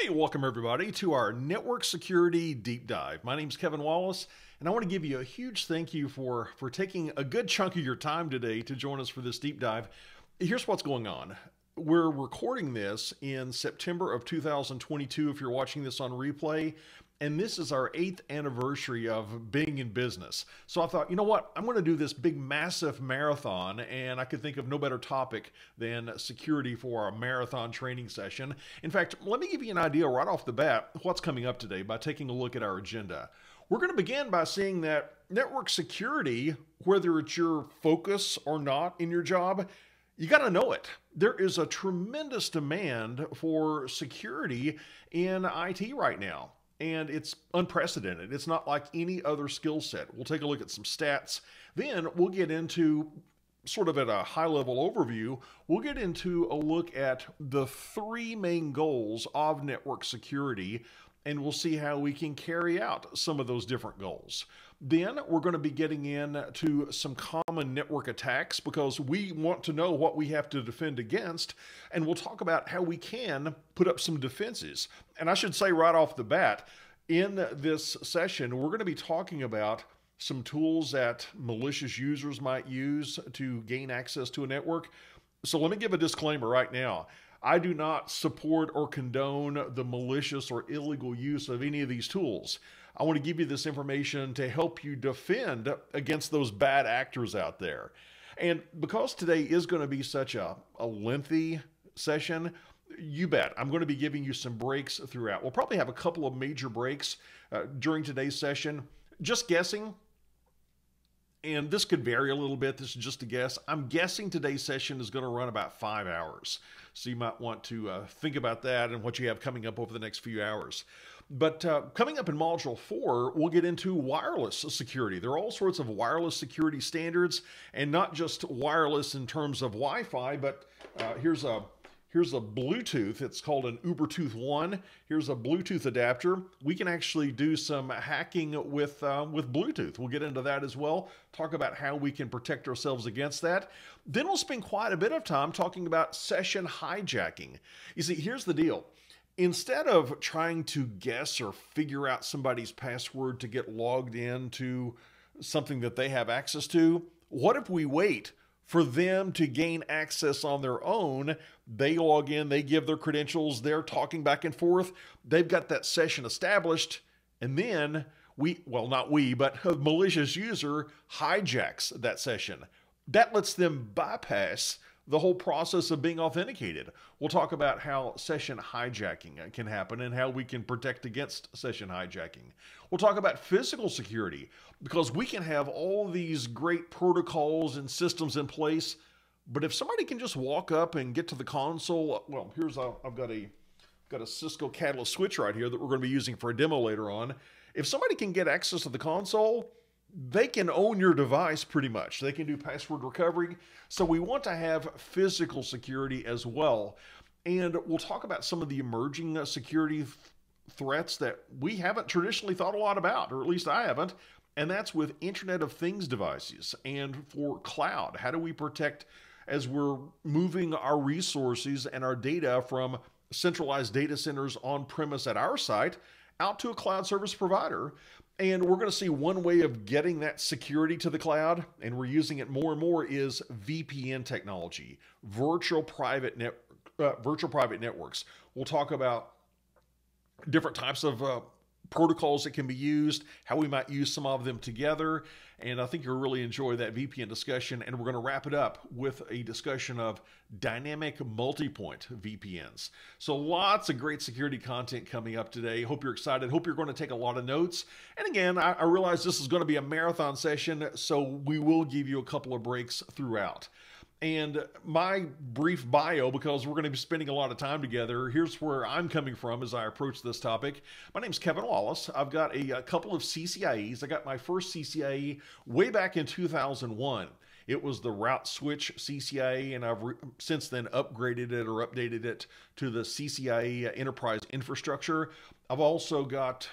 Hey, welcome everybody to our network security deep dive. My name is Kevin Wallace, and I want to give you a huge thank you for for taking a good chunk of your time today to join us for this deep dive. Here's what's going on. We're recording this in September of 2022 if you're watching this on replay, and this is our eighth anniversary of being in business. So I thought, you know what? I'm going to do this big, massive marathon, and I could think of no better topic than security for our marathon training session. In fact, let me give you an idea right off the bat what's coming up today by taking a look at our agenda. We're going to begin by seeing that network security, whether it's your focus or not in your job, you got to know it. There is a tremendous demand for security in IT right now and it's unprecedented. It's not like any other skill set. We'll take a look at some stats. Then we'll get into sort of at a high level overview, we'll get into a look at the three main goals of network security and we'll see how we can carry out some of those different goals. Then we're going to be getting into some common network attacks because we want to know what we have to defend against, and we'll talk about how we can put up some defenses. And I should say right off the bat, in this session, we're going to be talking about some tools that malicious users might use to gain access to a network. So let me give a disclaimer right now. I do not support or condone the malicious or illegal use of any of these tools. I want to give you this information to help you defend against those bad actors out there. And because today is going to be such a, a lengthy session, you bet. I'm going to be giving you some breaks throughout. We'll probably have a couple of major breaks uh, during today's session. Just guessing, and this could vary a little bit. This is just a guess. I'm guessing today's session is going to run about five hours. So you might want to uh, think about that and what you have coming up over the next few hours. But uh, coming up in Module 4, we'll get into wireless security. There are all sorts of wireless security standards, and not just wireless in terms of Wi Fi, but uh, here's a Here's a Bluetooth. It's called an Ubertooth 1. Here's a Bluetooth adapter. We can actually do some hacking with, uh, with Bluetooth. We'll get into that as well. Talk about how we can protect ourselves against that. Then we'll spend quite a bit of time talking about session hijacking. You see, here's the deal. Instead of trying to guess or figure out somebody's password to get logged into something that they have access to, what if we wait for them to gain access on their own. They log in, they give their credentials, they're talking back and forth. They've got that session established, and then we, well, not we, but a malicious user hijacks that session. That lets them bypass the whole process of being authenticated. We'll talk about how session hijacking uh, can happen and how we can protect against session hijacking. We'll talk about physical security because we can have all these great protocols and systems in place, but if somebody can just walk up and get to the console, uh, well, here's a, I've got a got a Cisco Catalyst switch right here that we're going to be using for a demo later on. If somebody can get access to the console, they can own your device pretty much. They can do password recovery. So we want to have physical security as well. And we'll talk about some of the emerging uh, security th- threats that we haven't traditionally thought a lot about, or at least I haven't. And that's with Internet of Things devices and for cloud. How do we protect as we're moving our resources and our data from centralized data centers on premise at our site out to a cloud service provider? And we're going to see one way of getting that security to the cloud, and we're using it more and more, is VPN technology, virtual private net, uh, virtual private networks. We'll talk about different types of uh, protocols that can be used, how we might use some of them together. And I think you'll really enjoy that VPN discussion. And we're going to wrap it up with a discussion of dynamic multi-point VPNs. So lots of great security content coming up today. Hope you're excited. Hope you're going to take a lot of notes. And again, I, I realize this is going to be a marathon session, so we will give you a couple of breaks throughout. And my brief bio, because we're going to be spending a lot of time together, here's where I'm coming from as I approach this topic. My name's Kevin Wallace. I've got a, a couple of CCIEs. I got my first CCIE way back in 2001. It was the route switch CCIE, and I've since then upgraded it or updated it to the CCIE Enterprise Infrastructure. I've also got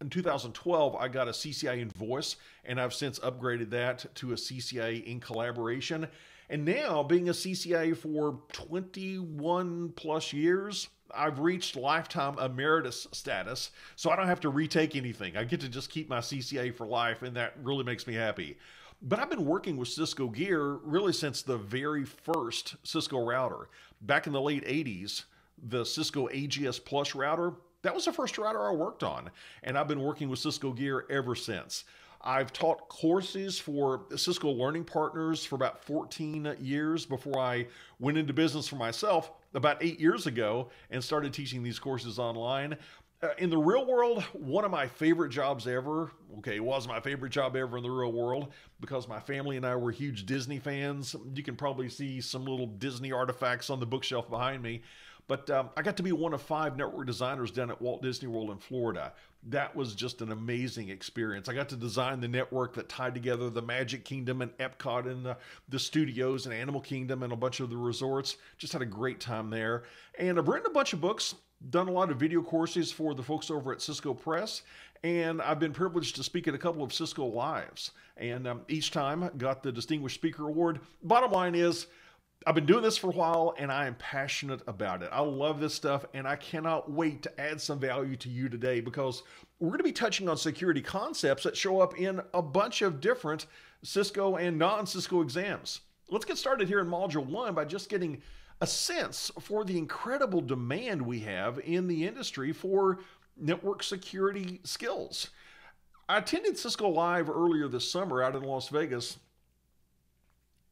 in 2012, I got a CCIE in voice, and I've since upgraded that to a CCIE in collaboration. And now, being a CCIE for 21 plus years, I've reached lifetime emeritus status, so I don't have to retake anything. I get to just keep my CCIE for life, and that really makes me happy. But I've been working with Cisco gear really since the very first Cisco router. Back in the late 80s, the Cisco AGS Plus router, that was the first router I worked on. And I've been working with Cisco gear ever since. I've taught courses for Cisco Learning Partners for about 14 years before I went into business for myself about eight years ago and started teaching these courses online. Uh, in the real world, one of my favorite jobs ever, okay, was my favorite job ever in the real world because my family and I were huge Disney fans. You can probably see some little Disney artifacts on the bookshelf behind me. But um, I got to be one of five network designers down at Walt Disney World in Florida. That was just an amazing experience. I got to design the network that tied together the Magic Kingdom and Epcot and the, the studios and Animal Kingdom and a bunch of the resorts. Just had a great time there. And I've written a bunch of books, done a lot of video courses for the folks over at Cisco Press, and I've been privileged to speak at a couple of Cisco Lives. And um, each time got the Distinguished Speaker Award. Bottom line is, I've been doing this for a while and I am passionate about it. I love this stuff and I cannot wait to add some value to you today because we're going to be touching on security concepts that show up in a bunch of different Cisco and non Cisco exams. Let's get started here in Module 1 by just getting a sense for the incredible demand we have in the industry for network security skills. I attended Cisco Live earlier this summer out in Las Vegas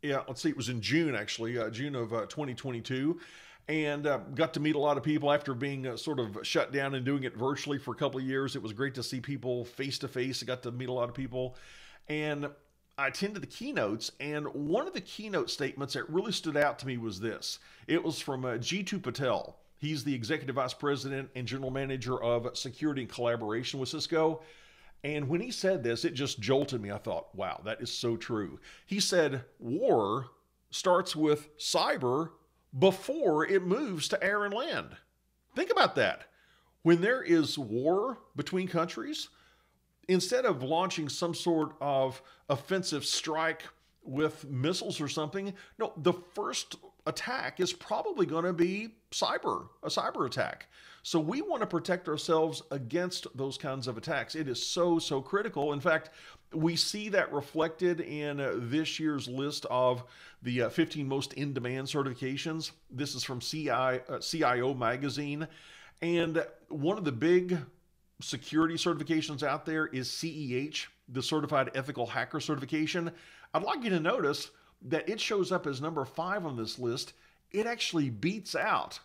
yeah, let's see, it was in June actually, uh, June of uh, 2022 and uh, got to meet a lot of people after being uh, sort of shut down and doing it virtually for a couple of years. It was great to see people face to face. I got to meet a lot of people, and I attended the keynotes. And one of the keynote statements that really stood out to me was this. It was from uh, Jeetu Patel. He's the executive vice president and general manager of security and collaboration with Cisco. And when he said this, it just jolted me. I thought, wow, that is so true. He said, war starts with cyber before it moves to air and land. Think about that. When there is war between countries, instead of launching some sort of offensive strike with missiles or something, no, the first attack is probably going to be cyber, a cyber attack. So we want to protect ourselves against those kinds of attacks. It is so, so critical. In fact, we see that reflected in this year's list of the uh, 15 most in demand certifications. This is from CI, uh, CIO magazine. And one of the big security certifications out there is CEH, the Certified Ethical Hacker Certification. I'd like you to notice that it shows up as number five on this list. It actually beats out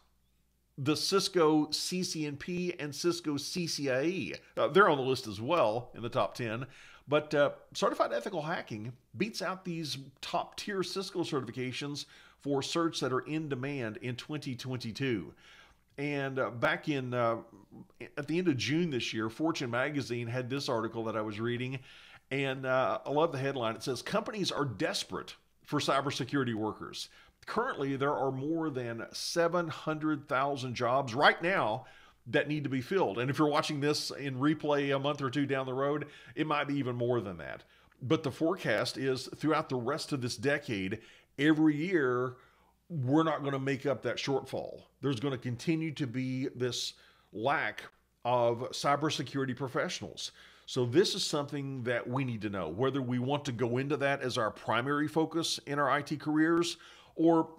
the Cisco CCNP and Cisco CCIE. Uh, they're on the list as well in the top 10. But uh, certified ethical hacking beats out these top tier Cisco certifications for certs that are in demand in 2022. And uh, back in uh, at the end of June this year, Fortune magazine had this article that I was reading, and uh, I love the headline. It says companies are desperate for cybersecurity workers. Currently, there are more than 700,000 jobs right now that need to be filled. And if you're watching this in replay a month or two down the road, it might be even more than that. But the forecast is throughout the rest of this decade, every year, we're not going to make up that shortfall. There's going to continue to be this lack of cybersecurity professionals. So, this is something that we need to know whether we want to go into that as our primary focus in our IT careers or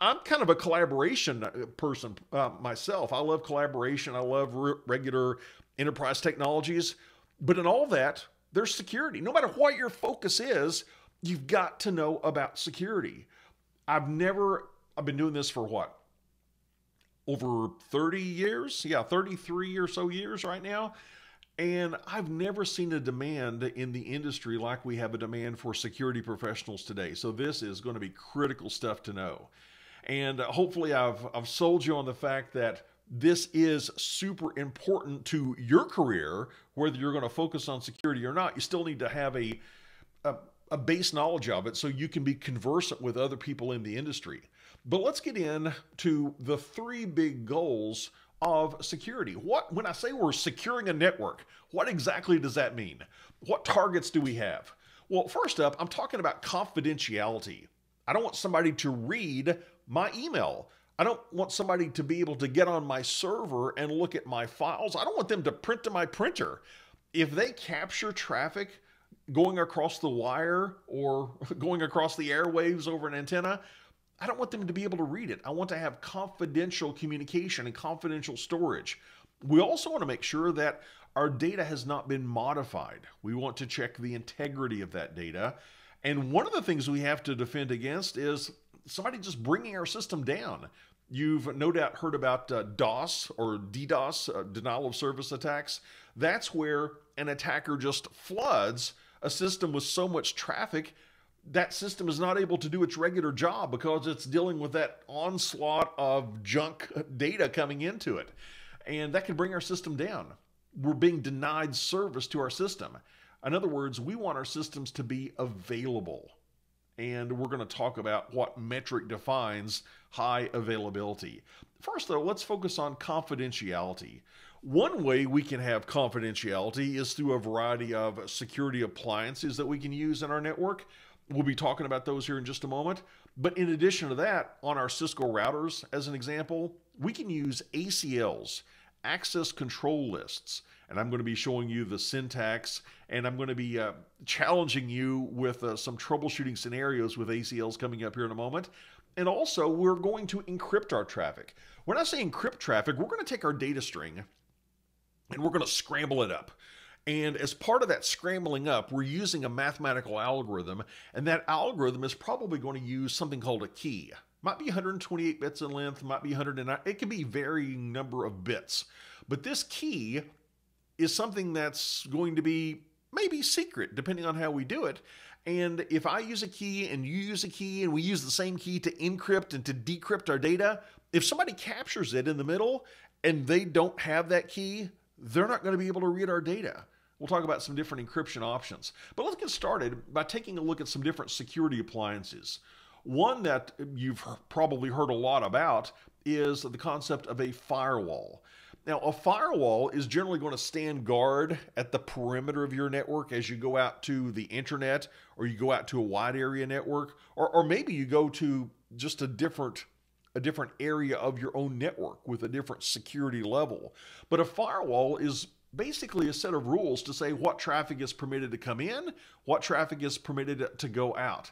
I'm kind of a collaboration uh, person uh, myself. I love collaboration. I love re- regular enterprise technologies. But in all that, there's security. No matter what your focus is, you've got to know about security. I've never, I've been doing this for what? Over 30 years? Yeah, 33 or so years right now. And I've never seen a demand in the industry like we have a demand for security professionals today. So this is going to be critical stuff to know. And hopefully I've I've sold you on the fact that this is super important to your career, whether you're going to focus on security or not. You still need to have a, a, a base knowledge of it so you can be conversant with other people in the industry. But let's get in to the three big goals of security. What when I say we're securing a network, what exactly does that mean? What targets do we have? Well, first up, I'm talking about confidentiality. I don't want somebody to read my email. I don't want somebody to be able to get on my server and look at my files. I don't want them to print to my printer. If they capture traffic going across the wire or going across the airwaves over an antenna, I don't want them to be able to read it. I want to have confidential communication and confidential storage. We also want to make sure that our data has not been modified. We want to check the integrity of that data. And one of the things we have to defend against is somebody just bringing our system down. You've no doubt heard about uh, DOS or DDoS, uh, denial of service attacks. That's where an attacker just floods a system with so much traffic that system is not able to do its regular job because it's dealing with that onslaught of junk data coming into it. And that can bring our system down. We're being denied service to our system. In other words, we want our systems to be available and we're going to talk about what metric defines high availability. First, though, let's focus on confidentiality. One way we can have confidentiality is through a variety of security appliances that we can use in our network. We'll be talking about those here in just a moment. But in addition to that, on our Cisco routers, as an example, we can use ACLs, access control lists and I'm going to be showing you the syntax, and I'm going to be uh, challenging you with uh, some troubleshooting scenarios with ACLs coming up here in a moment. And also, we're going to encrypt our traffic. When I say encrypt traffic, we're going to take our data string and we're going to scramble it up. And as part of that scrambling up, we're using a mathematical algorithm, and that algorithm is probably going to use something called a key. Might be 128 bits in length, might be 109. It can be varying number of bits. But this key is something that's going to be maybe secret, depending on how we do it. And if I use a key and you use a key and we use the same key to encrypt and to decrypt our data, if somebody captures it in the middle and they don't have that key, they're not going to be able to read our data. We'll talk about some different encryption options. But let's get started by taking a look at some different security appliances. One that you've probably heard a lot about is the concept of a firewall. Now, a firewall is generally going to stand guard at the perimeter of your network as you go out to the internet or you go out to a wide area network, or, or maybe you go to just a different a different area of your own network with a different security level. But a firewall is basically a set of rules to say what traffic is permitted to come in, what traffic is permitted to go out.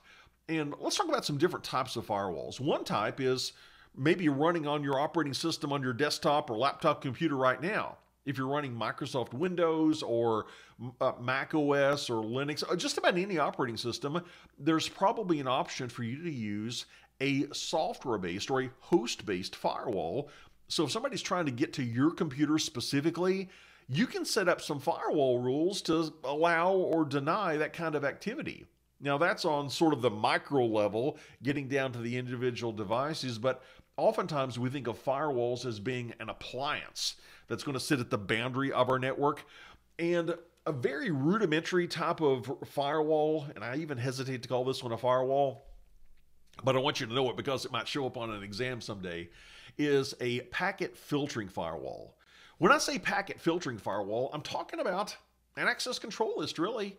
And let's talk about some different types of firewalls. One type is maybe running on your operating system on your desktop or laptop computer right now. If you're running Microsoft Windows or uh, Mac OS or Linux, uh, just about any operating system, there's probably an option for you to use a software based or a host based firewall. So if somebody's trying to get to your computer specifically, you can set up some firewall rules to allow or deny that kind of activity. Now, that's on sort of the micro level, getting down to the individual devices, but oftentimes we think of firewalls as being an appliance that's going to sit at the boundary of our network. And a very rudimentary type of firewall, and I even hesitate to call this one a firewall, but I want you to know it because it might show up on an exam someday, is a packet filtering firewall. When I say packet filtering firewall, I'm talking about an access control list, really.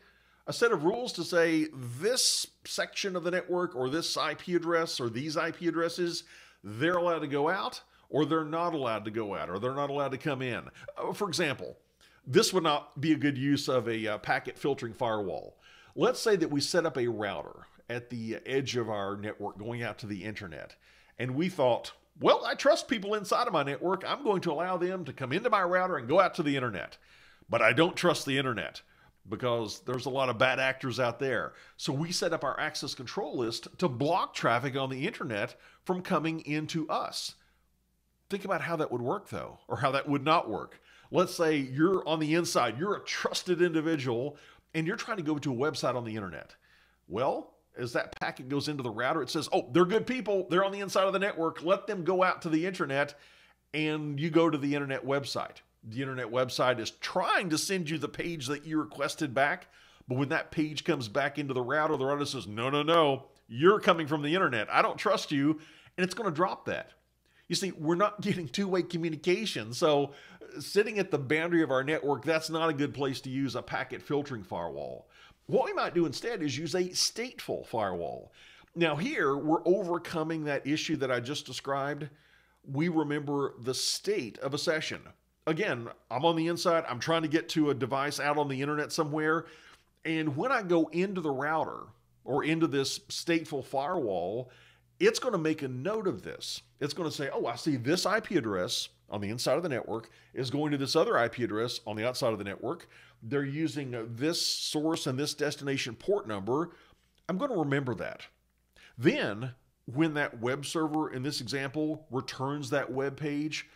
A set of rules to say this section of the network or this IP address or these IP addresses they're allowed to go out or they're not allowed to go out or they're not allowed to come in. Uh, for example, this would not be a good use of a uh, packet filtering firewall. Let's say that we set up a router at the edge of our network going out to the internet, and we thought, well, I trust people inside of my network. I'm going to allow them to come into my router and go out to the internet. But I don't trust the internet because there's a lot of bad actors out there. So we set up our access control list to block traffic on the internet from coming into us. Think about how that would work though, or how that would not work. Let's say you're on the inside, you're a trusted individual, and you're trying to go to a website on the internet. Well, as that packet goes into the router, it says, oh, they're good people. They're on the inside of the network. Let them go out to the internet, and you go to the internet website the internet website is trying to send you the page that you requested back. But when that page comes back into the router, the router says, no, no, no, you're coming from the internet. I don't trust you. And it's going to drop that. You see, we're not getting two way communication. So, sitting at the boundary of our network, that's not a good place to use a packet filtering firewall. What we might do instead is use a stateful firewall. Now, here we're overcoming that issue that I just described we remember the state of a session. Again, I'm on the inside, I'm trying to get to a device out on the internet somewhere. And when I go into the router or into this stateful firewall, it's going to make a note of this. It's going to say, oh, I see this IP address on the inside of the network is going to this other IP address on the outside of the network. They're using this source and this destination port number. I'm going to remember that. Then, when that web server in this example returns that web page,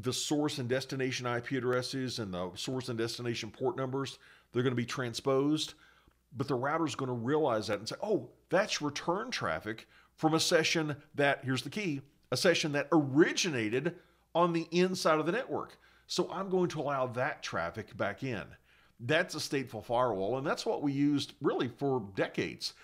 the source and destination IP addresses and the source and destination port numbers, they're going to be transposed. But the router is going to realize that and say, oh, that's return traffic from a session that, here's the key, a session that originated on the inside of the network. So I'm going to allow that traffic back in. That's a stateful firewall, and that's what we used really for decades.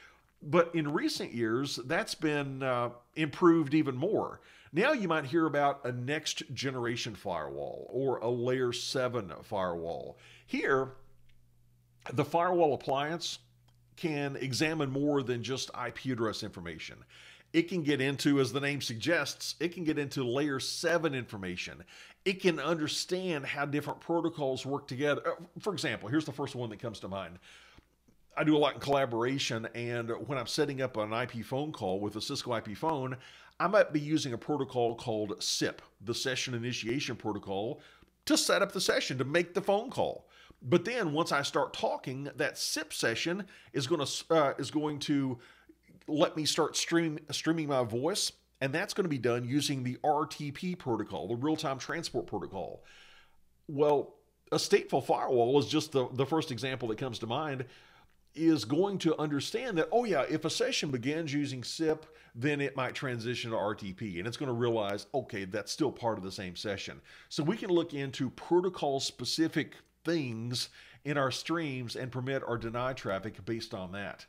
But in recent years, that's been uh, improved even more. Now you might hear about a next generation firewall or a layer 7 firewall. Here, the firewall appliance can examine more than just IP address information. It can get into, as the name suggests, it can get into layer 7 information. It can understand how different protocols work together. Uh, for example, here's the first one that comes to mind. I do a lot in collaboration, and when I'm setting up an IP phone call with a Cisco IP phone, I might be using a protocol called SIP, the Session Initiation Protocol, to set up the session, to make the phone call. But then once I start talking, that SIP session is going to uh, is going to let me start stream, streaming my voice, and that's going to be done using the RTP protocol, the real-time transport protocol. Well, a stateful firewall is just the, the first example that comes to mind is going to understand that, oh, yeah, if a session begins using SIP, then it might transition to RTP. And it's going to realize, okay, that's still part of the same session. So we can look into protocol specific things in our streams and permit or deny traffic based on that.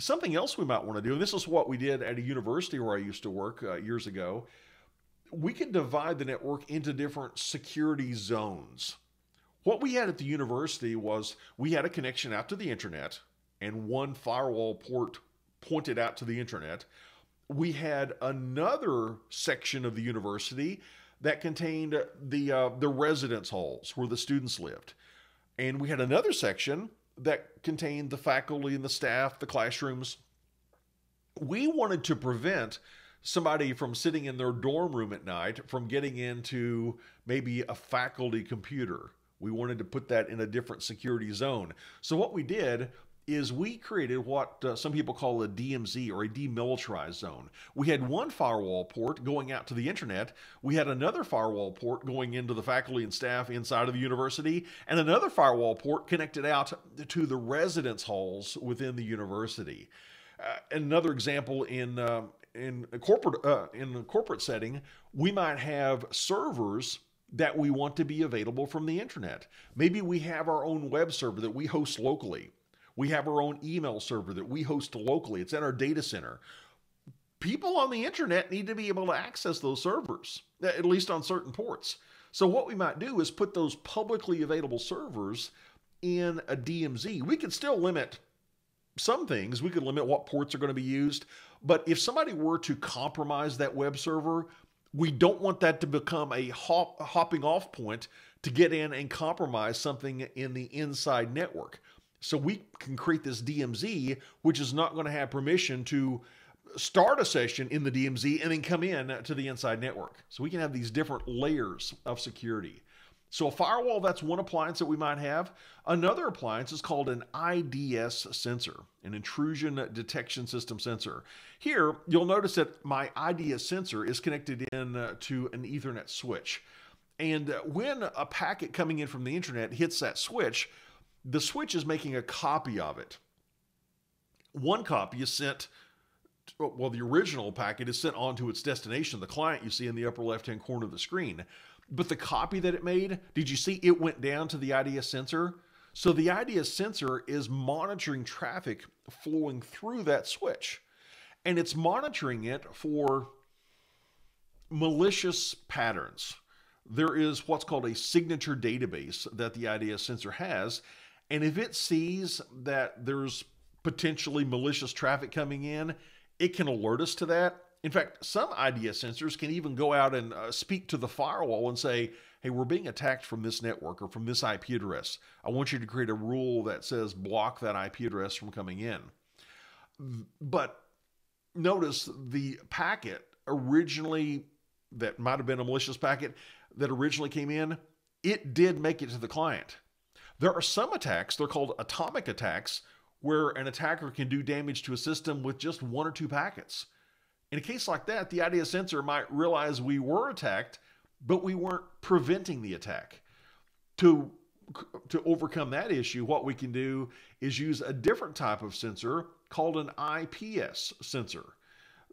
Something else we might want to do, and this is what we did at a university where I used to work uh, years ago, we could divide the network into different security zones. What we had at the university was we had a connection out to the internet and one firewall port pointed out to the internet. We had another section of the university that contained the uh, the residence halls where the students lived. And we had another section that contained the faculty and the staff, the classrooms. We wanted to prevent somebody from sitting in their dorm room at night from getting into maybe a faculty computer. We wanted to put that in a different security zone. So, what we did is we created what uh, some people call a DMZ or a demilitarized zone. We had one firewall port going out to the internet. We had another firewall port going into the faculty and staff inside of the university, and another firewall port connected out to the residence halls within the university. Uh, another example in uh, in a corporate uh, in a corporate setting, we might have servers that we want to be available from the internet. Maybe we have our own web server that we host locally we have our own email server that we host locally, it's in our data center. People on the internet need to be able to access those servers, at least on certain ports. So, what we might do is put those publicly available servers in a DMZ. We could still limit some things, we could limit what ports are going to be used. But if somebody were to compromise that web server, we don't want that to become a hop, hopping off point to get in and compromise something in the inside network. So we can create this DMZ, which is not going to have permission to start a session in the DMZ and then come in to the inside network. So we can have these different layers of security. So a firewall, that's one appliance that we might have. Another appliance is called an IDS sensor, an intrusion detection system sensor. Here, you'll notice that my IDS sensor is connected in uh, to an Ethernet switch. And when a packet coming in from the internet hits that switch, the switch is making a copy of it. One copy is sent, well, the original packet is sent on to its destination, the client you see in the upper left hand corner of the screen. But the copy that it made, did you see it went down to the IDS sensor? So the IDS sensor is monitoring traffic flowing through that switch. And it's monitoring it for malicious patterns. There is what's called a signature database that the IDS sensor has, and if it sees that there's potentially malicious traffic coming in, it can alert us to that in fact, some IDS sensors can even go out and uh, speak to the firewall and say, hey, we're being attacked from this network or from this IP address. I want you to create a rule that says block that IP address from coming in. But notice the packet originally, that might have been a malicious packet that originally came in, it did make it to the client. There are some attacks, they're called atomic attacks, where an attacker can do damage to a system with just one or two packets. In a case like that, the IDS sensor might realize we were attacked, but we weren't preventing the attack. To, to overcome that issue, what we can do is use a different type of sensor called an IPS sensor.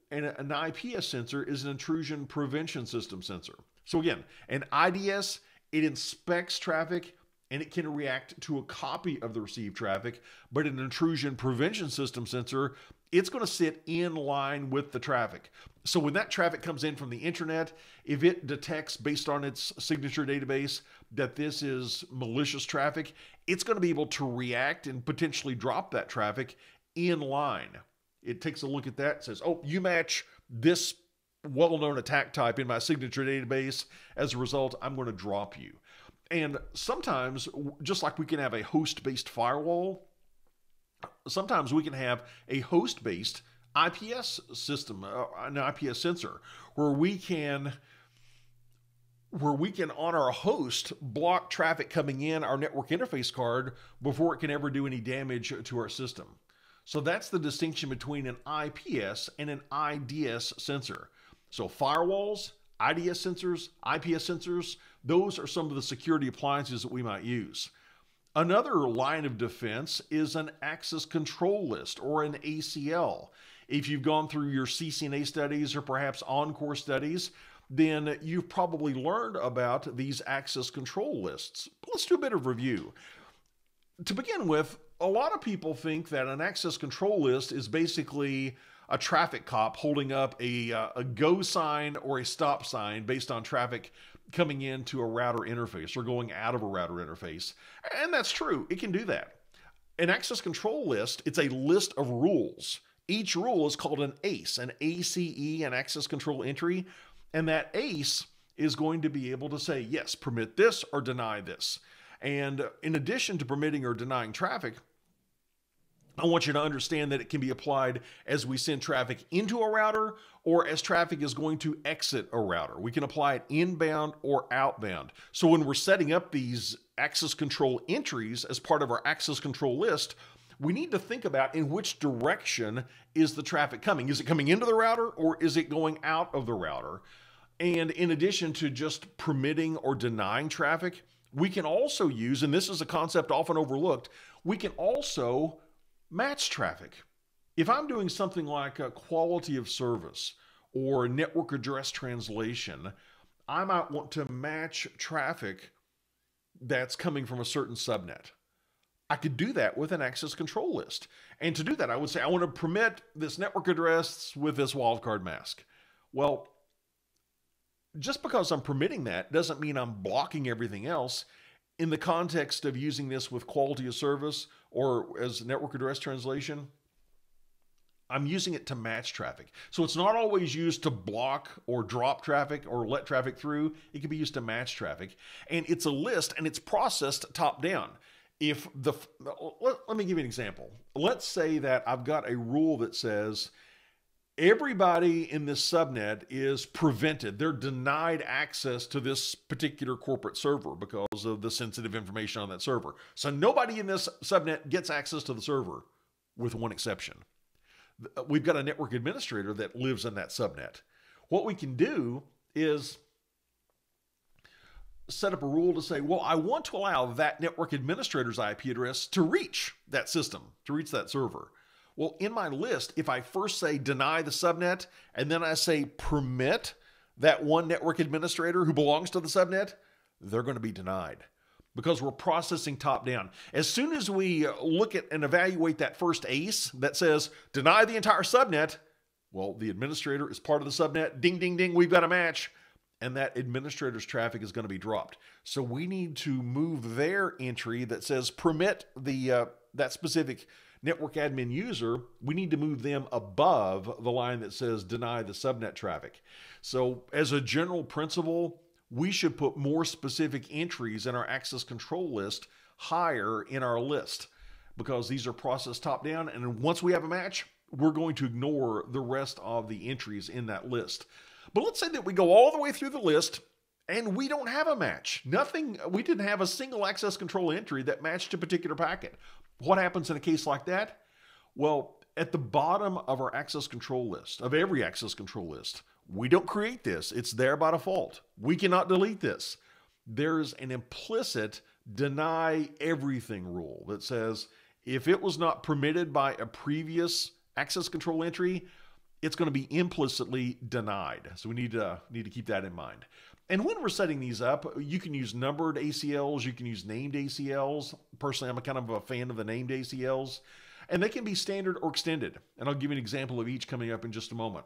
And an IPS sensor is an intrusion prevention system sensor. So again, an IDS, it inspects traffic and it can react to a copy of the received traffic, but an intrusion prevention system sensor, it's going to sit in line with the traffic. So when that traffic comes in from the internet, if it detects based on its signature database that this is malicious traffic, it's going to be able to react and potentially drop that traffic in line. It takes a look at that, says, "Oh, you match this well-known attack type in my signature database. As a result, I'm going to drop you." And sometimes, just like we can have a host based firewall, sometimes we can have a host based IPS system, uh, an IPS sensor, where we can where we can on our host block traffic coming in our network interface card before it can ever do any damage to our system. So that's the distinction between an IPS and an IDS sensor. So firewalls, IDS sensors, IPS sensors, those are some of the security appliances that we might use. Another line of defense is an access control list or an ACL. If you've gone through your CCNA studies or perhaps ENCOR studies, then you've probably learned about these access control lists. Let's do a bit of review. To begin with, a lot of people think that an access control list is basically a traffic cop holding up a, uh, a go sign or a stop sign based on traffic coming into a router interface or going out of a router interface. And that's true, it can do that. An access control list, it's a list of rules. Each rule is called an ACE, an ACE, an access control entry. And that ACE is going to be able to say, yes, permit this or deny this. And in addition to permitting or denying traffic, I want you to understand that it can be applied as we send traffic into a router or as traffic is going to exit a router. We can apply it inbound or outbound. So when we're setting up these access control entries as part of our access control list, we need to think about in which direction is the traffic coming. Is it coming into the router or is it going out of the router? And in addition to just permitting or denying traffic, we can also use, and this is a concept often overlooked, we can also match traffic. If I'm doing something like a quality of service or network address translation, I might want to match traffic that's coming from a certain subnet. I could do that with an access control list. And to do that, I would say I want to permit this network address with this wildcard mask. Well, just because I'm permitting that doesn't mean I'm blocking everything else in the context of using this with quality of service or as network address translation, I'm using it to match traffic. So it's not always used to block or drop traffic or let traffic through. It can be used to match traffic. And it's a list and it's processed top down. If the, let, let me give you an example. Let's say that I've got a rule that says everybody in this subnet is prevented. They're denied access to this particular corporate server because of the sensitive information on that server. So nobody in this subnet gets access to the server, with one exception. Uh, we've got a network administrator that lives in that subnet. What we can do is set up a rule to say, well, I want to allow that network administrator's IP address to reach that system, to reach that server. Well, in my list, if I first say deny the subnet and then I say permit that one network administrator who belongs to the subnet, they're going to be denied because we're processing top down. As soon as we look at and evaluate that first ACE that says deny the entire subnet, well, the administrator is part of the subnet. Ding, ding, ding, we've got a match. And that administrator's traffic is going to be dropped. So we need to move their entry that says permit the uh, that specific network admin user, we need to move them above the line that says deny the subnet traffic. So, as a general principle, we should put more specific entries in our access control list higher in our list because these are processed top down. And once we have a match, we're going to ignore the rest of the entries in that list. But let's say that we go all the way through the list and we don't have a match. Nothing, we didn't have a single access control entry that matched a particular packet. What happens in a case like that? Well, at the bottom of our access control list, of every access control list, we don't create this. It's there by default. We cannot delete this. There's an implicit deny everything rule that says if it was not permitted by a previous access control entry, it's going to be implicitly denied. So we need to need to keep that in mind. And when we're setting these up, you can use numbered ACLs, you can use named ACLs. Personally, I'm a kind of a fan of the named ACLs, and they can be standard or extended. And I'll give you an example of each coming up in just a moment.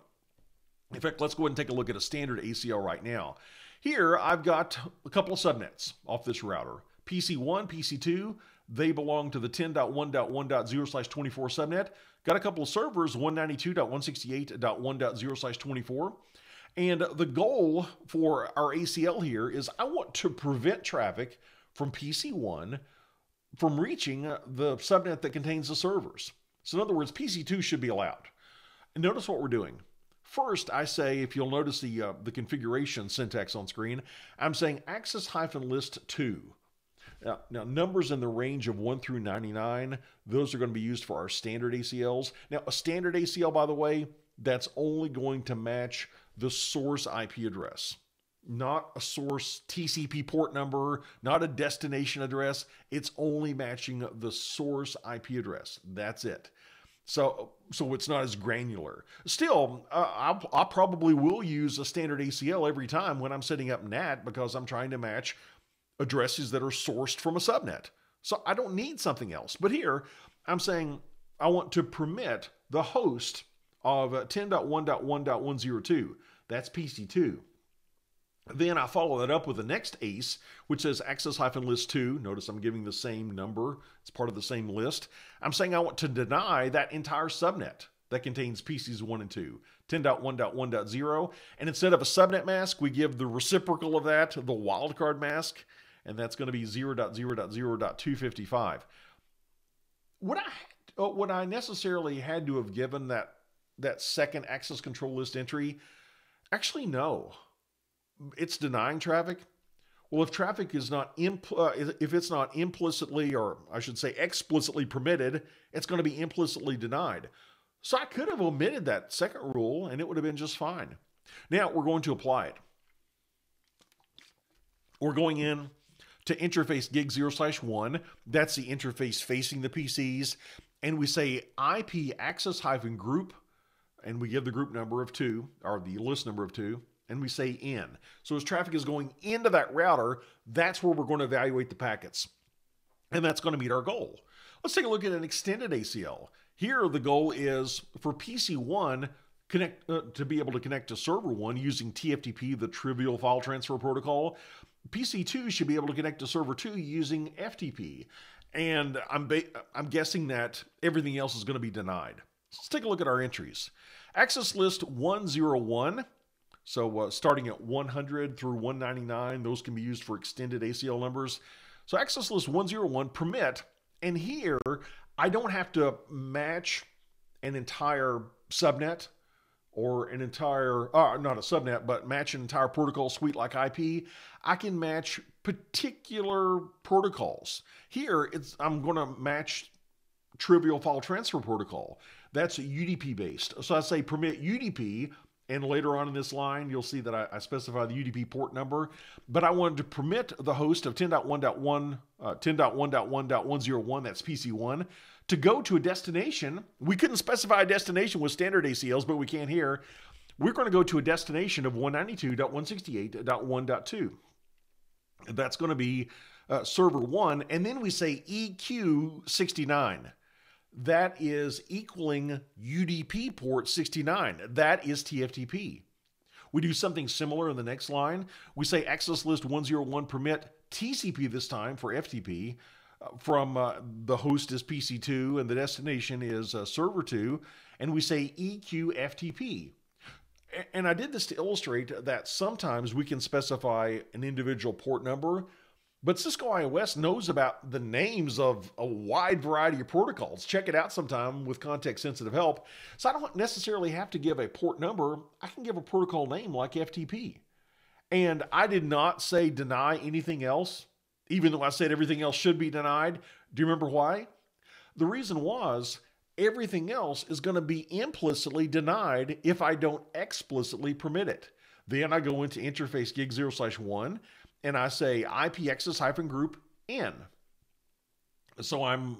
In fact, let's go ahead and take a look at a standard ACL right now. Here, I've got a couple of subnets off this router. PC1, PC2, they belong to the 10.1.1.0 slash 24 subnet. Got a couple of servers, 192.168.1.0 slash 24. And the goal for our ACL here is I want to prevent traffic from PC1 from reaching the subnet that contains the servers. So in other words, PC2 should be allowed. And notice what we're doing. First, I say, if you'll notice the, uh, the configuration syntax on screen, I'm saying access hyphen list 2. Now, now, numbers in the range of 1 through 99, those are going to be used for our standard ACLs. Now, a standard ACL, by the way, that's only going to match the source IP address, not a source TCP port number, not a destination address. It's only matching the source IP address. That's it. So, so it's not as granular. Still, uh, I, I probably will use a standard ACL every time when I'm setting up NAT because I'm trying to match addresses that are sourced from a subnet. So I don't need something else. But here, I'm saying I want to permit the host of 10.1.1.102. That's PC2. Then I follow that up with the next ACE, which says access-list 2. Notice I'm giving the same number. It's part of the same list. I'm saying I want to deny that entire subnet that contains PCs 1 and 2, 10.1.1.0. And instead of a subnet mask, we give the reciprocal of that, the wildcard mask, and that's going to be 0.0.0.255. Would I, uh, would I necessarily had to have given that, that second access control list entry Actually, no. It's denying traffic. Well, if traffic is not impl- uh, if it's not implicitly or I should say explicitly permitted, it's going to be implicitly denied. So I could have omitted that second rule and it would have been just fine. Now we're going to apply it. We're going in to interface gig 0 slash 1. That's the interface facing the PCs. And we say IP access hyphen group and we give the group number of two, or the list number of two, and we say in. So as traffic is going into that router, that's where we're going to evaluate the packets. And that's going to meet our goal. Let's take a look at an extended ACL. Here, the goal is for PC1 connect uh, to be able to connect to server 1 using TFTP, the trivial file transfer protocol. PC2 should be able to connect to server 2 using FTP. And I'm, I'm guessing that everything else is going to be denied. Let's take a look at our entries. Access list 101. So uh, starting at 100 through 199, those can be used for extended ACL numbers. So access list 101 permit, and here I don't have to match an entire subnet or an entire, uh, not a subnet, but match an entire protocol suite like IP. I can match particular protocols. Here, it's I'm going to match trivial file transfer protocol. That's UDP based. So I say permit UDP, and later on in this line, you'll see that I, I specify the UDP port number, but I wanted to permit the host of 10.1.1, uh, 10.1.1.101, that's PC1, to go to a destination. We couldn't specify a destination with standard ACLs, but we can here. We're going to go to a destination of 192.168.1.2. That's going to be uh, server 1, and then we say EQ69 that is equaling UDP port 69. That is TFTP. We do something similar in the next line. We say access list 101 permit TCP this time for FTP from uh, the host is PC2 and the destination is uh, server 2, and we say EQ FTP. And I did this to illustrate that sometimes we can specify an individual port number, but Cisco IOS knows about the names of a wide variety of protocols. Check it out sometime with context sensitive help. So I don't necessarily have to give a port number, I can give a protocol name like FTP. And I did not say deny anything else, even though I said everything else should be denied. Do you remember why? The reason was everything else is going to be implicitly denied if I don't explicitly permit it. Then I go into interface gig 0 slash 1 and I say IP access hyphen group N. So I'm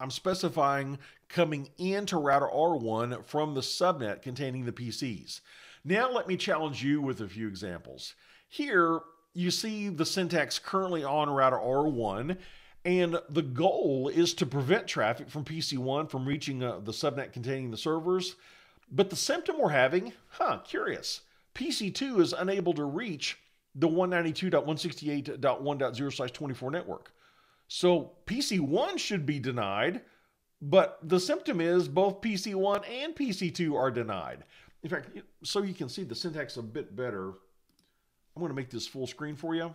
I'm specifying coming into router R1 from the subnet containing the PCs. Now let me challenge you with a few examples. Here you see the syntax currently on router R1 and the goal is to prevent traffic from PC1 from reaching uh, the subnet containing the servers. But the symptom we're having, huh, curious. PC2 is unable to reach the 192.168.1.0 slash 24 network. So PC1 should be denied, but the symptom is both PC1 and PC2 are denied. In fact, so you can see the syntax a bit better, I'm going to make this full screen for you.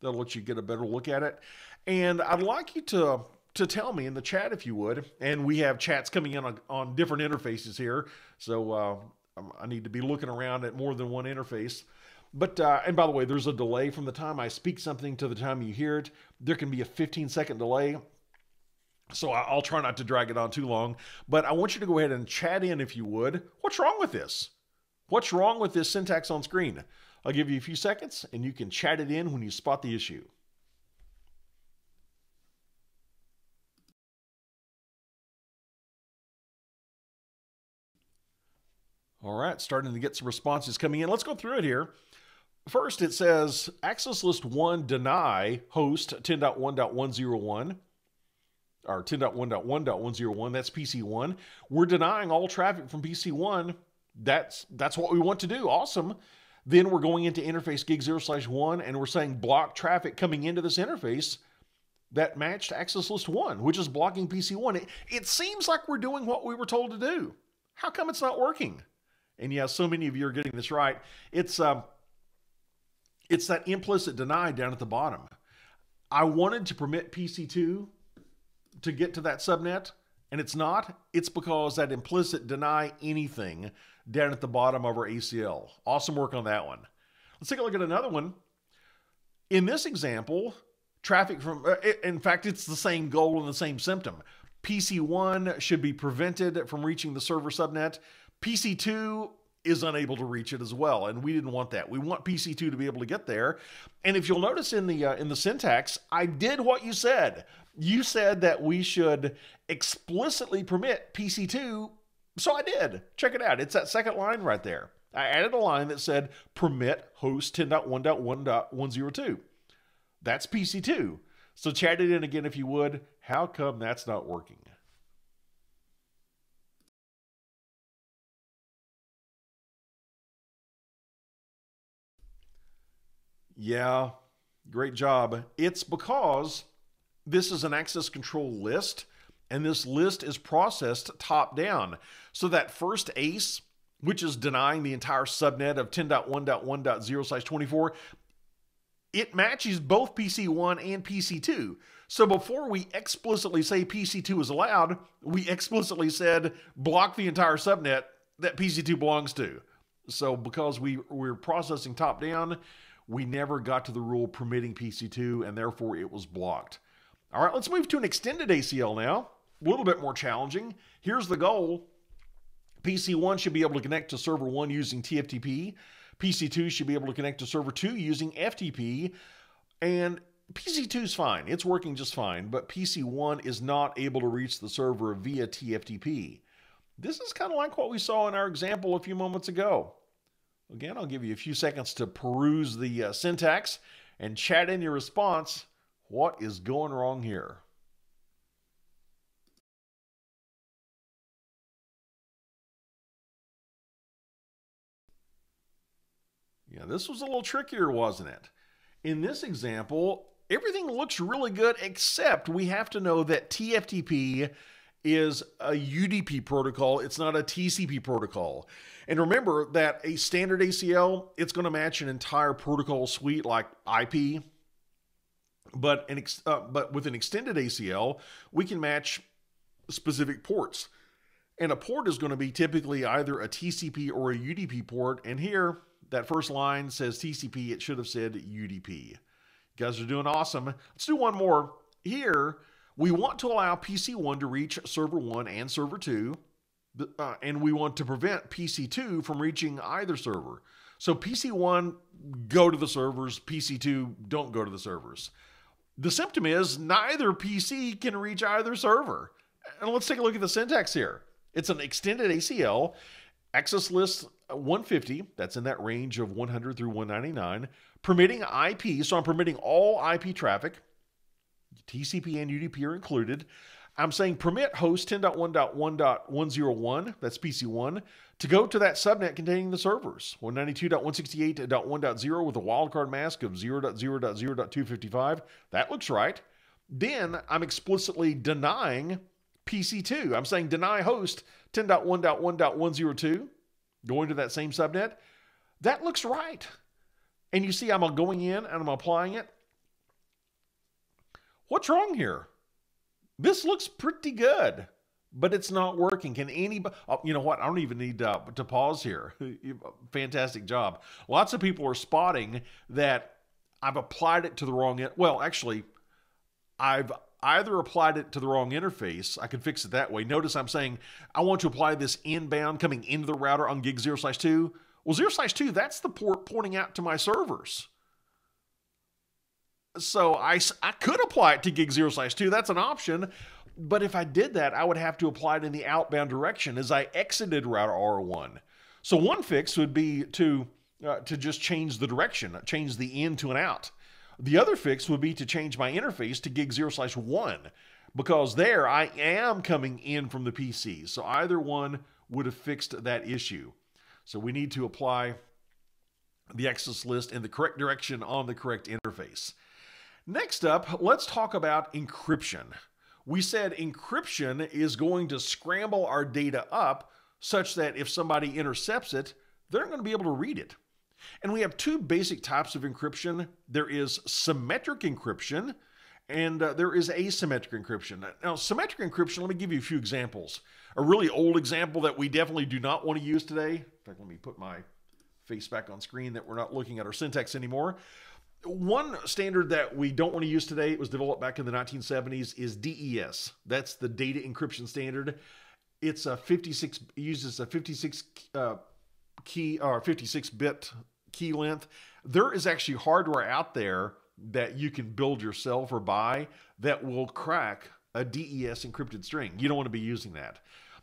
That'll let you get a better look at it. And I'd like you to to tell me in the chat if you would. And we have chats coming in on, on different interfaces here, so uh, I need to be looking around at more than one interface. But uh, and by the way, there's a delay from the time I speak something to the time you hear it. There can be a 15 second delay. So I'll try not to drag it on too long. But I want you to go ahead and chat in if you would. What's wrong with this? What's wrong with this syntax on screen? I'll give you a few seconds and you can chat it in when you spot the issue. All right, starting to get some responses coming in. Let's go through it here. First, it says access list 1 deny host 10.1.101 or 10.1.1.101 that's PC1. We're denying all traffic from PC1. That's that's what we want to do. Awesome. Then we're going into interface gig 0 slash 1 and we're saying block traffic coming into this interface that matched access list 1, which is blocking PC1. It, it seems like we're doing what we were told to do. How come it's not working? And yeah, so many of you are getting this right. It's um, it's that implicit deny down at the bottom. I wanted to permit PC2 to get to that subnet, and it's not. It's because that implicit deny anything down at the bottom of our ACL. Awesome work on that one. Let's take a look at another one. In this example, traffic from, uh, in fact, it's the same goal and the same symptom. PC1 should be prevented from reaching the server subnet. PC2 is unable to reach it as well, and we didn't want that. We want PC2 to be able to get there. And if you'll notice in the uh, in the syntax, I did what you said. You said that we should explicitly permit PC2, so I did. Check it out. It's that second line right there. I added a line that said permit host 10.1.1.102. That's PC2. So chat it in again if you would. How come that's not working? Yeah, great job. It's because this is an access control list, and this list is processed top down. So that first ACE, which is denying the entire subnet of 10.1.1.0 slash 24, it matches both PC1 and PC2. So before we explicitly say PC2 is allowed, we explicitly said block the entire subnet that PC2 belongs to. So because we, we're processing top down, we never got to the rule permitting PC2, and therefore it was blocked. All right, let's move to an extended ACL now. A little bit more challenging. Here's the goal. PC1 should be able to connect to server 1 using TFTP. PC2 should be able to connect to server 2 using FTP. And PC2 is fine. It's working just fine, but PC1 is not able to reach the server via TFTP. This is kind of like what we saw in our example a few moments ago. Again, I'll give you a few seconds to peruse the uh, syntax and chat in your response. What is going wrong here? Yeah, this was a little trickier, wasn't it? In this example, everything looks really good, except we have to know that TFTP is a UDP protocol. It's not a TCP protocol. And remember that a standard ACL, it's going to match an entire protocol suite like IP. But an ex- uh, but with an extended ACL, we can match specific ports. And a port is going to be typically either a TCP or a UDP port. And here, that first line says TCP. It should have said UDP. You guys are doing awesome. Let's do one more. Here, we want to allow PC1 to reach server 1 and server 2, uh, and we want to prevent PC2 from reaching either server. So PC1, go to the servers, PC2, don't go to the servers. The symptom is neither PC can reach either server. And let's take a look at the syntax here. It's an extended ACL, access list 150, that's in that range of 100 through 199, permitting IP, so I'm permitting all IP traffic TCP and UDP are included. I'm saying permit host 10.1.1.101, that's PC1, to go to that subnet containing the servers, 192.168.1.0 with a wildcard mask of 0.0.0.255. That looks right. Then I'm explicitly denying PC2. I'm saying deny host 10.1.1.102, going to that same subnet. That looks right. And you see, I'm going in and I'm applying it. What's wrong here? This looks pretty good, but it's not working. Can anybody, oh, you know what? I don't even need to, to pause here. Fantastic job. Lots of people are spotting that I've applied it to the wrong, well, actually, I've either applied it to the wrong interface. I can fix it that way. Notice I'm saying I want to apply this inbound coming into the router on gig 0 slash 2. Well, 0 slash 2, that's the port pointing out to my servers. So I, I could apply it to gig 0 slash 2. That's an option. But if I did that, I would have to apply it in the outbound direction as I exited router R1. So one fix would be to uh, to just change the direction, change the in to an out. The other fix would be to change my interface to gig 0 slash 1 because there I am coming in from the PC. So either one would have fixed that issue. So we need to apply the access list in the correct direction on the correct interface. Next up, let's talk about encryption. We said encryption is going to scramble our data up such that if somebody intercepts it, they're going to be able to read it. And we have two basic types of encryption there is symmetric encryption, and uh, there is asymmetric encryption. Now, symmetric encryption, let me give you a few examples. A really old example that we definitely do not want to use today. In fact, let me put my face back on screen that we're not looking at our syntax anymore. One standard that we don't want to use today, it was developed back in the 1970s, is DES. That's the data encryption standard. It's a 56 uses a 56 uh, key or 56 bit key length. There is actually hardware out there that you can build yourself or buy that will crack a DES encrypted string. You don't want to be using that.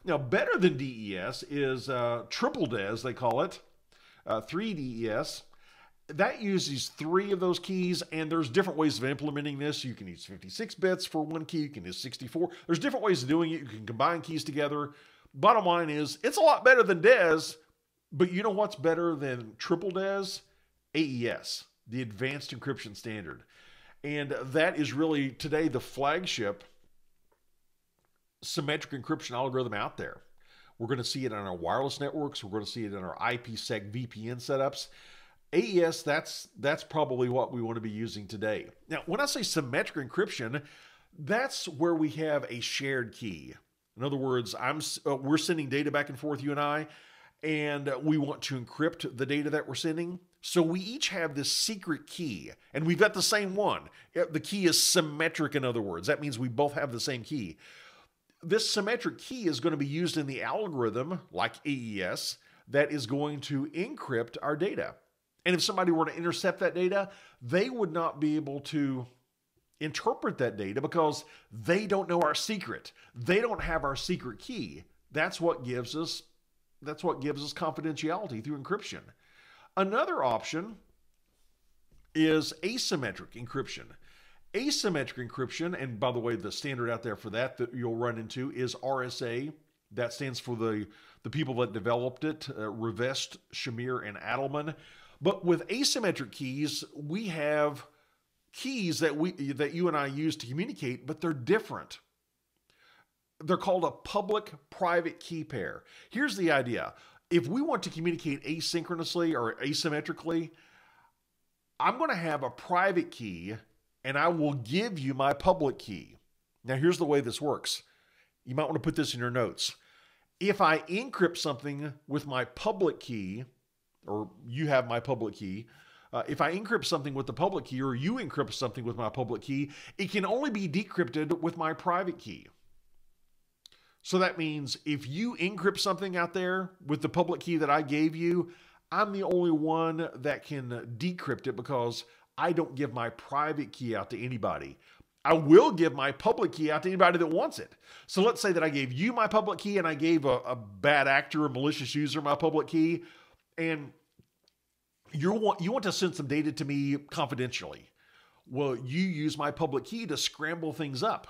Now, better than DES is uh, triple DES, they call it, uh, 3DES that uses three of those keys, and there's different ways of implementing this. You can use 56 bits for one key, you can use 64. There's different ways of doing it. You can combine keys together. Bottom line is, it's a lot better than DES, but you know what's better than triple DES? AES, the Advanced Encryption Standard. And that is really today the flagship symmetric encryption algorithm out there. We're going to see it on our wireless networks. We're going to see it in our IPsec VPN setups. AES, that's that's probably what we want to be using today. Now, when I say symmetric encryption, that's where we have a shared key. In other words, I'm uh, we're sending data back and forth, you and I, and we want to encrypt the data that we're sending. So we each have this secret key, and we've got the same one. The key is symmetric, in other words. That means we both have the same key. This symmetric key is going to be used in the algorithm, like AES, that is going to encrypt our data. And if somebody were to intercept that data, they would not be able to interpret that data because they don't know our secret. They don't have our secret key. That's what gives us that's what gives us confidentiality through encryption. Another option is asymmetric encryption. Asymmetric encryption, and by the way, the standard out there for that that you'll run into is RSA. That stands for the, the people that developed it, uh, Rivest, Shamir, and Adleman. But with asymmetric keys, we have keys that we that you and I use to communicate, but they're different. They're called a public private key pair. Here's the idea. If we want to communicate asynchronously or asymmetrically, I'm going to have a private key and I will give you my public key. Now, here's the way this works. You might want to put this in your notes. If I encrypt something with my public key, or you have my public key, uh, if I encrypt something with the public key or you encrypt something with my public key, it can only be decrypted with my private key. So that means if you encrypt something out there with the public key that I gave you, I'm the only one that can decrypt it because I don't give my private key out to anybody. I will give my public key out to anybody that wants it. So let's say that I gave you my public key and I gave a, a bad actor, a malicious user my public key, and you want you want to send some data to me confidentially. Well, you use my public key to scramble things up.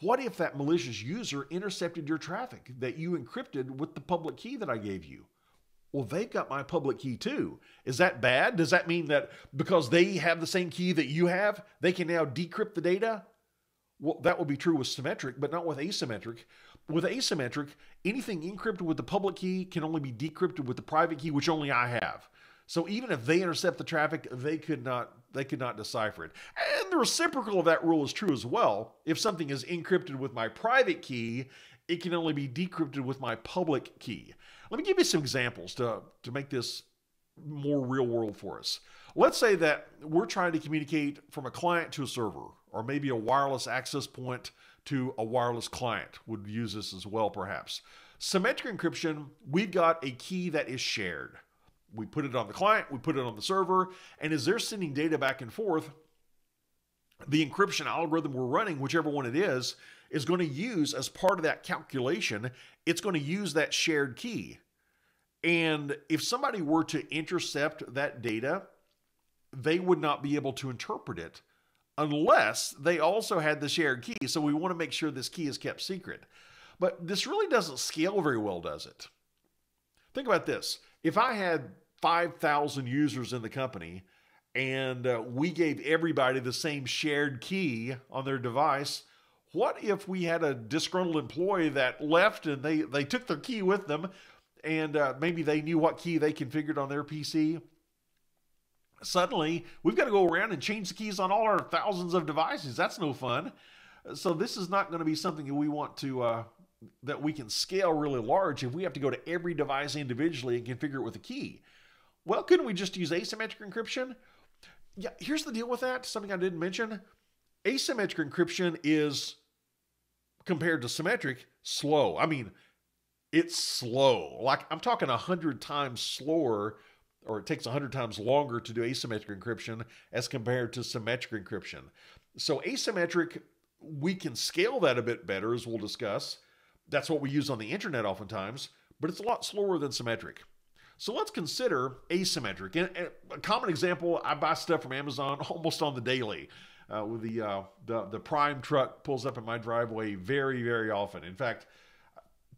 What if that malicious user intercepted your traffic that you encrypted with the public key that I gave you? Well, they've got my public key too. Is that bad? Does that mean that because they have the same key that you have, they can now decrypt the data? Well, that would be true with symmetric, but not with asymmetric. With asymmetric, anything encrypted with the public key can only be decrypted with the private key, which only I have. So even if they intercept the traffic, they could not they could not decipher it. And the reciprocal of that rule is true as well. If something is encrypted with my private key, it can only be decrypted with my public key. Let me give you some examples to, to make this more real world for us. Let's say that we're trying to communicate from a client to a server, or maybe a wireless access point to a wireless client would use this as well, perhaps. Symmetric encryption, we've got a key that is shared. We put it on the client, we put it on the server, and as they're sending data back and forth, the encryption algorithm we're running, whichever one it is, is going to use as part of that calculation, it's going to use that shared key. And if somebody were to intercept that data, they would not be able to interpret it unless they also had the shared key. So we want to make sure this key is kept secret. But this really doesn't scale very well, does it? Think about this. If I had 5,000 users in the company and uh, we gave everybody the same shared key on their device, what if we had a disgruntled employee that left and they, they took their key with them and uh, maybe they knew what key they configured on their PC? Suddenly, we've got to go around and change the keys on all our thousands of devices. That's no fun. So this is not going to be something that we want to uh, that we can scale really large if we have to go to every device individually and configure it with a key. Well, couldn't we just use asymmetric encryption? Yeah, here's the deal with that. Something I didn't mention. Asymmetric encryption is compared to symmetric, slow. I mean, it's slow. Like I'm talking a hundred times slower, or it takes a hundred times longer to do asymmetric encryption as compared to symmetric encryption. So asymmetric, we can scale that a bit better, as we'll discuss. That's what we use on the internet oftentimes, but it's a lot slower than symmetric. So let's consider asymmetric. And a common example, I buy stuff from Amazon almost on the daily uh, with the, uh, the the Prime truck pulls up in my driveway very very often. In fact,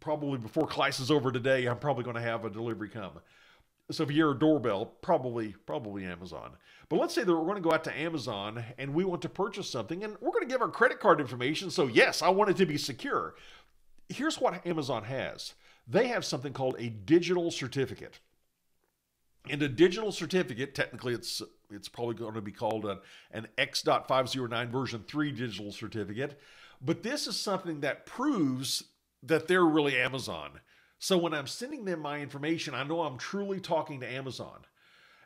probably before class is over today, I'm probably going to have a delivery come. So if you hear a doorbell, probably probably Amazon. But let's say that we're going to go out to Amazon and we want to purchase something, and we're going to give our credit card information. So yes, I want it to be secure. Here's what Amazon has. They have something called a digital certificate. And a digital certificate, technically it's it's probably going to be called an, an X.509 version 3 digital certificate. But this is something that proves that they're really Amazon. So when I'm sending them my information, I know I'm truly talking to Amazon.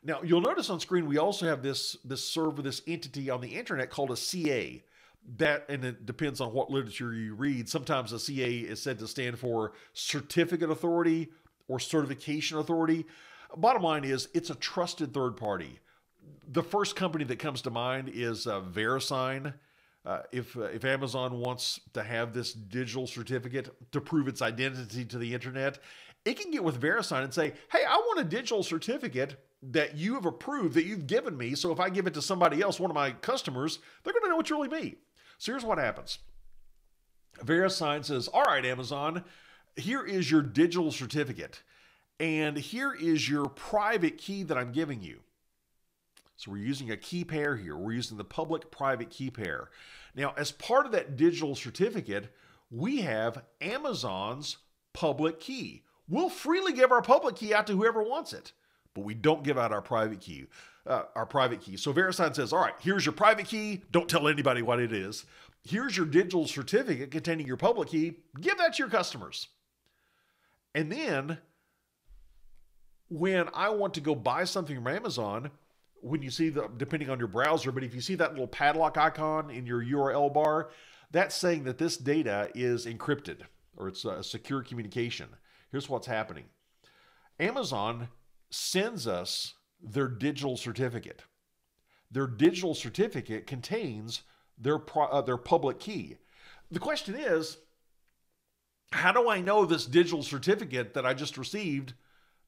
Now, you'll notice on screen we also have this this server, this entity on the internet called a CA. That and it depends on what literature you read. Sometimes a CA is said to stand for certificate authority or certification authority. Bottom line is it's a trusted third party the first company that comes to mind is uh, VeriSign. Uh, if uh, if Amazon wants to have this digital certificate to prove its identity to the internet, it can get with VeriSign and say, "Hey, I want a digital certificate that you have approved that you've given me. So if I give it to somebody else, one of my customers, they're going to know it's really me." So here's what happens. VeriSign says, "All right, Amazon, here is your digital certificate, and here is your private key that I'm giving you." So we're using a key pair here. We're using the public-private key pair. Now, as part of that digital certificate, we have Amazon's public key. We'll freely give our public key out to whoever wants it, but we don't give out our private key. Uh, our private key. So VeriSign says, all right, here's your private key. Don't tell anybody what it is. Here's your digital certificate containing your public key. Give that to your customers. And then when I want to go buy something from Amazon, when you see the, depending on your browser, but if you see that little padlock icon in your URL bar, that's saying that this data is encrypted or it's a secure communication. Here's what's happening Amazon sends us their digital certificate. Their digital certificate contains their, uh, their public key. The question is how do I know this digital certificate that I just received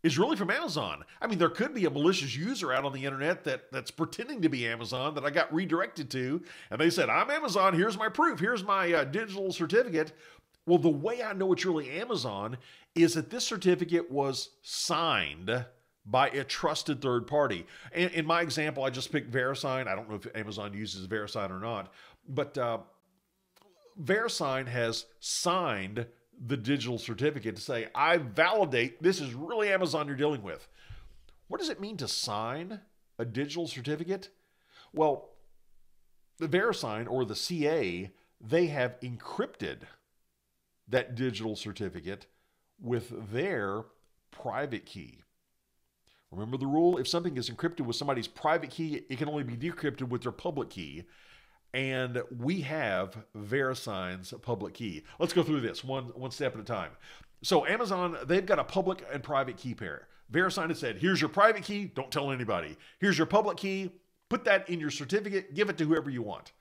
is really from Amazon. I mean, there could be a malicious user out on the internet that that's pretending to be Amazon that I got redirected to, and they said, "I'm Amazon. Here's my proof. Here's my uh, digital certificate." Well, the way I know it's really Amazon is that this certificate was signed by a trusted third party. In, in my example, I just picked VeriSign. I don't know if Amazon uses VeriSign or not, but uh, VeriSign has signed the digital certificate to say, I validate this is really Amazon you're dealing with. What does it mean to sign a digital certificate? Well, the VeriSign or the CA, they have encrypted that digital certificate with their private key. Remember the rule? If something is encrypted with somebody's private key, it can only be decrypted with their public key. And we have VeriSign's public key. Let's go through this one, one step at a time. So Amazon, they've got a public and private key pair. VeriSign has said, here's your private key, don't tell anybody. Here's your public key, put that in your certificate, give it to whoever you want.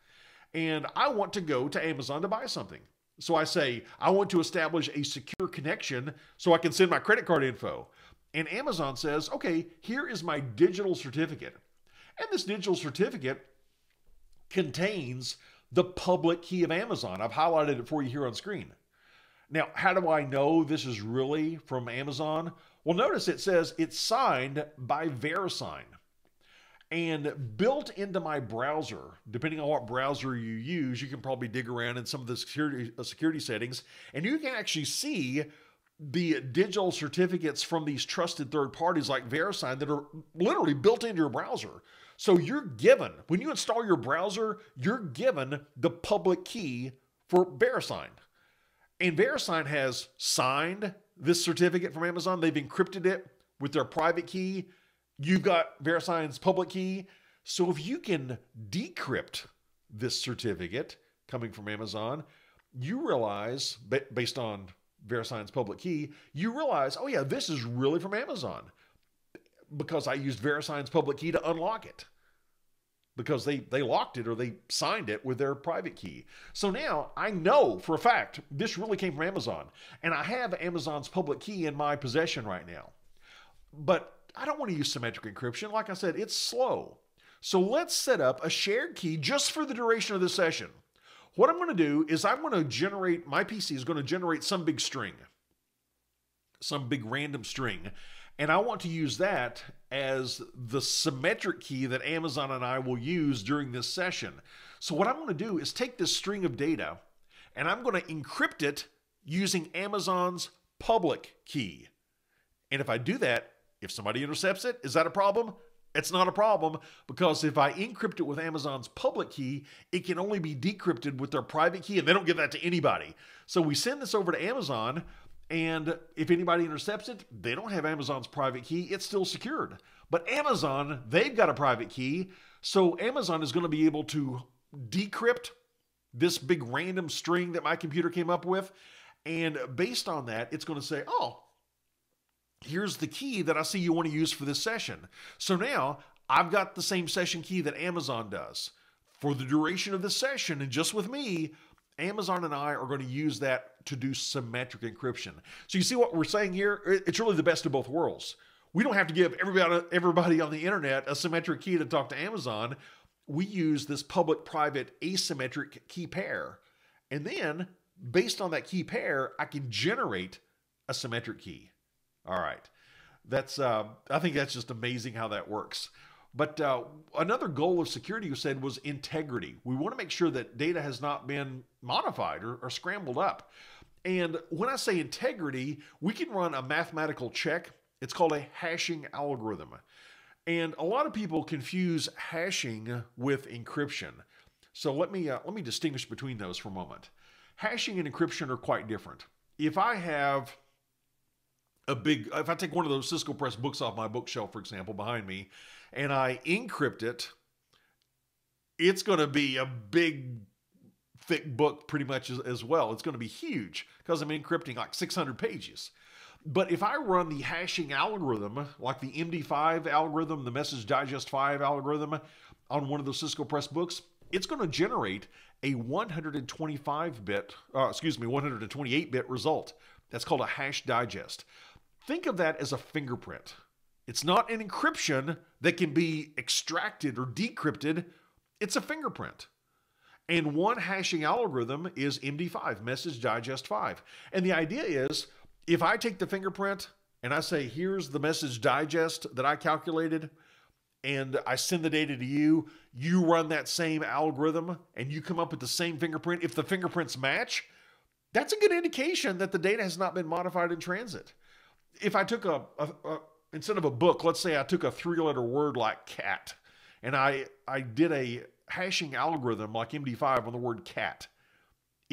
And I want to go to Amazon to buy something. So I say, I want to establish a secure connection so I can send my credit card info. And Amazon says, okay, here is my digital certificate. And this digital certificate contains the public key of Amazon. I've highlighted it for you here on screen. Now, how do I know this is really from Amazon? Well, notice it says it's signed by VeriSign. And built into my browser, depending on what browser you use, you can probably dig around in some of the security, uh, security settings, and you can actually see the digital certificates from these trusted third parties like VeriSign that are literally built into your browser. So you're given, when you install your browser, you're given the public key for VeriSign. And VeriSign has signed this certificate from Amazon. They've encrypted it with their private key You've got VeriSign's public key. So if you can decrypt this certificate coming from Amazon, you realize, based on VeriSign's public key, you realize, oh yeah, this is really from Amazon because I used VeriSign's public key to unlock it because they they locked it or they signed it with their private key. So now I know for a fact this really came from Amazon and I have Amazon's public key in my possession right now. But I don't want to use symmetric encryption. Like I said, it's slow. So let's set up a shared key just for the duration of the session. What I'm going to do is I'm going to generate, my PC is going to generate some big string, some big random string. And I want to use that as the symmetric key that Amazon and I will use during this session. So what I'm going to do is take this string of data and I'm going to encrypt it using Amazon's public key. And if I do that, if somebody intercepts it, is that a problem? It's not a problem because if I encrypt it with Amazon's public key, it can only be decrypted with their private key and they don't give that to anybody. So we send this over to Amazon and if anybody intercepts it, they don't have Amazon's private key, it's still secured. But Amazon, they've got a private key, so Amazon is going to be able to decrypt this big random string that my computer came up with and based on that, it's going to say, "Oh, here's the key that I see you want to use for this session. So now I've got the same session key that Amazon does. For the duration of the session and just with me, Amazon and I are going to use that to do symmetric encryption. So you see what we're saying here? It's really the best of both worlds. We don't have to give everybody everybody on the internet a symmetric key to talk to Amazon. We use this public-private asymmetric key pair. And then based on that key pair, I can generate a symmetric key. All right. That's uh, I think that's just amazing how that works. But uh, another goal of security, you said, was integrity. We want to make sure that data has not been modified or, or scrambled up. And when I say integrity, we can run a mathematical check. It's called a hashing algorithm. And a lot of people confuse hashing with encryption. So let me uh, let me distinguish between those for a moment. Hashing and encryption are quite different. If I have a big, if I take one of those Cisco Press books off my bookshelf, for example, behind me, and I encrypt it, it's going to be a big, thick book pretty much as, as well. It's going to be huge because I'm encrypting like 600 pages. But if I run the hashing algorithm, like the MD5 algorithm, the Message Digest 5 algorithm on one of those Cisco Press books, it's going to generate a 125 bit, uh, excuse me, 128 bit result. That's called a hash digest. Think of that as a fingerprint. It's not an encryption that can be extracted or decrypted, it's a fingerprint. And one hashing algorithm is MD5, Message Digest 5. And the idea is if I take the fingerprint and I say, here's the message digest that I calculated, and I send the data to you, you run that same algorithm and you come up with the same fingerprint. If the fingerprints match, that's a good indication that the data has not been modified in transit. If I took a, a, a instead of a book, let's say I took a three letter word like cat and I, I did a hashing algorithm like MD5 on the word cat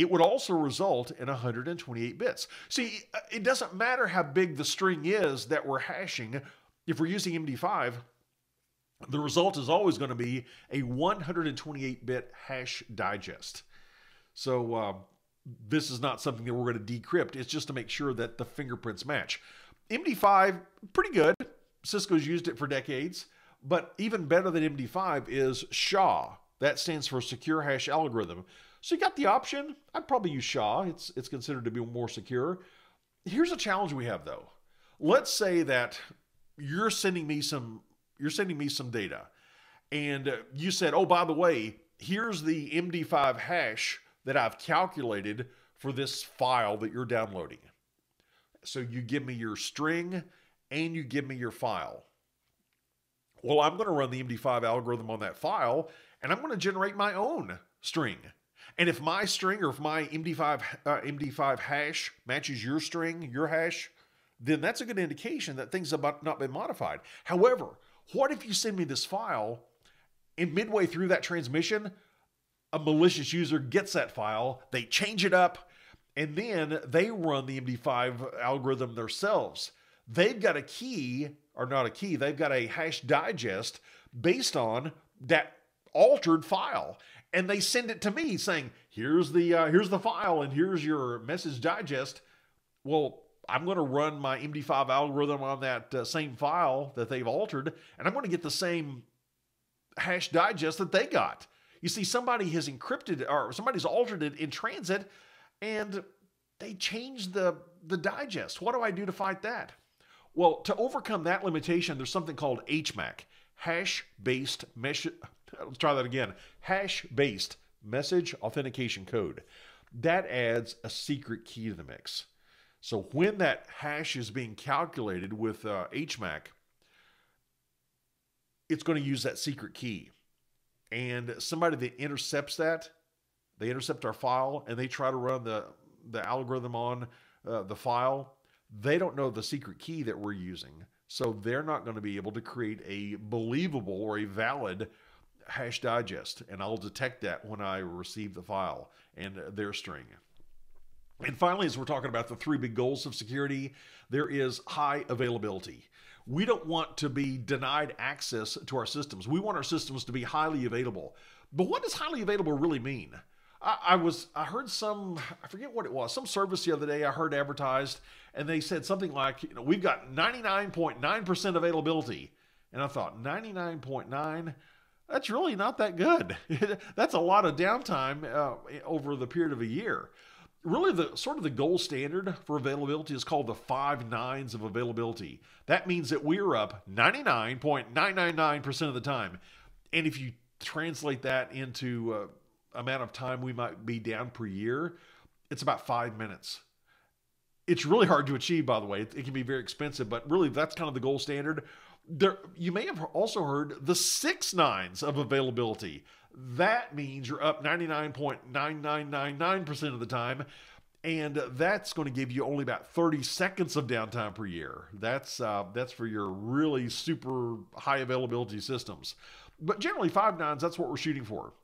it would also result in 128 bits. See, it doesn't matter how big the string is that we're hashing. If we're using MD5, the result is always going to be a 128 bit hash digest. So, uh, this is not something that we're going to decrypt. It's just to make sure that the fingerprints match. MD5, pretty good. Cisco's used it for decades. But even better than MD5 is SHA. That stands for Secure Hash Algorithm. So you got the option. I'd probably use SHA. It's it's considered to be more secure. Here's a challenge we have though. Let's say that you're sending me some you're sending me some data and you said, "Oh, by the way, here's the MD5 hash that I've calculated for this file that you're downloading." So you give me your string and you give me your file. Well, I'm going to run the MD5 algorithm on that file and I'm going to generate my own string. And if my string or if my MD5 uh, MD5 hash matches your string, your hash, then that's a good indication that things have not been modified. However, what if you send me this file and midway through that transmission, a malicious user gets that file, they change it up, and then they run the MD5 algorithm themselves. They've got a key, or not a key, they've got a hash digest based on that altered file and they send it to me saying, "Here's the uh, here's the file and here's your message digest." Well, I'm going to run my MD5 algorithm on that uh, same file that they've altered, and I'm going to get the same hash digest that they got. You see, somebody has encrypted or somebody's altered it in transit, and they changed the the digest. What do I do to fight that? Well, to overcome that limitation, there's something called HMAC, hash-based mesh let's try that again. Hash based message authentication code. That adds a secret key to the mix. So when that hash is being calculated with uh, HMAC, it's going to use that secret key. And somebody that intercepts that, they intercept our file and they try to run the, the algorithm on uh, the file, they don't know the secret key that we're using. So they're not going to be able to create a believable or a valid hash digest, and I'll detect that when I receive the file and their string. And finally, as we're talking about the three big goals of security, there is high availability. We don't want to be denied access to our systems. We want our systems to be highly available. But what does highly available really mean? I, was I heard some I forget what it was some service the other day I heard advertised and they said something like you know we've got 99.9% availability and I thought 99.9 that's really not that good. that's a lot of downtime uh, over the period of a year. Really, the sort of the gold standard for availability is called the five nines of availability. That means that we're up 99.999% of the time. And if you translate that into uh, amount of time we might be down per year, it's about five minutes. It's really hard to achieve, by the way. It, it can be very expensive, but really, that's kind of the gold standard there, you may have also heard the six nines of availability. That means you're up 99.9999% of the time. And that's going to give you only about 30 seconds of downtime per year. That's uh, that's for your really super high availability systems. But generally, five nines, that's what we're shooting for.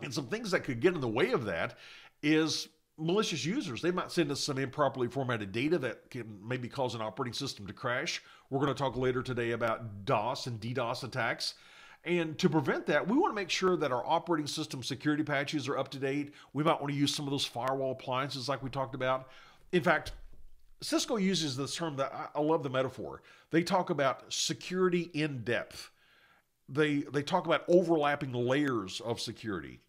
And some things that could get in the way of that is malicious users. They might send us some improperly formatted data that can maybe cause an operating system to crash. We're going to talk later today about DoS and DDoS attacks. And to prevent that, we want to make sure that our operating system security patches are up to date. We might want to use some of those firewall appliances like we talked about. In fact, Cisco uses this term that I love the metaphor. They talk about security in depth. They they talk about overlapping layers of security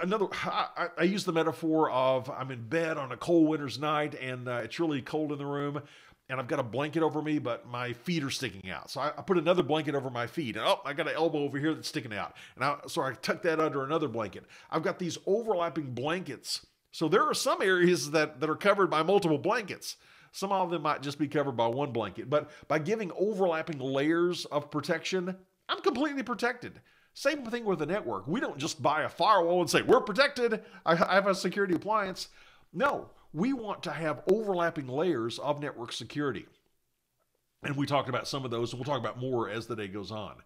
another I, I, use the metaphor of i'm in bed on a cold winter's night and uh, it's really cold in the room and i've got a blanket over me but my feet are sticking out. So I, I, put another blanket over my feet and oh i got an elbow over here that's sticking out. And I, so i tuck that under another blanket. I've got these overlapping blankets. So there are some areas that, that are covered by multiple blankets. Some of them might just be covered by one blanket but by giving overlapping layers of protection i'm completely protected same thing with the network. We don't just buy a firewall and say, we're protected. I have a security appliance. No, we want to have overlapping layers of network security. And we talked about some of those, and we'll talk about more as the day goes on.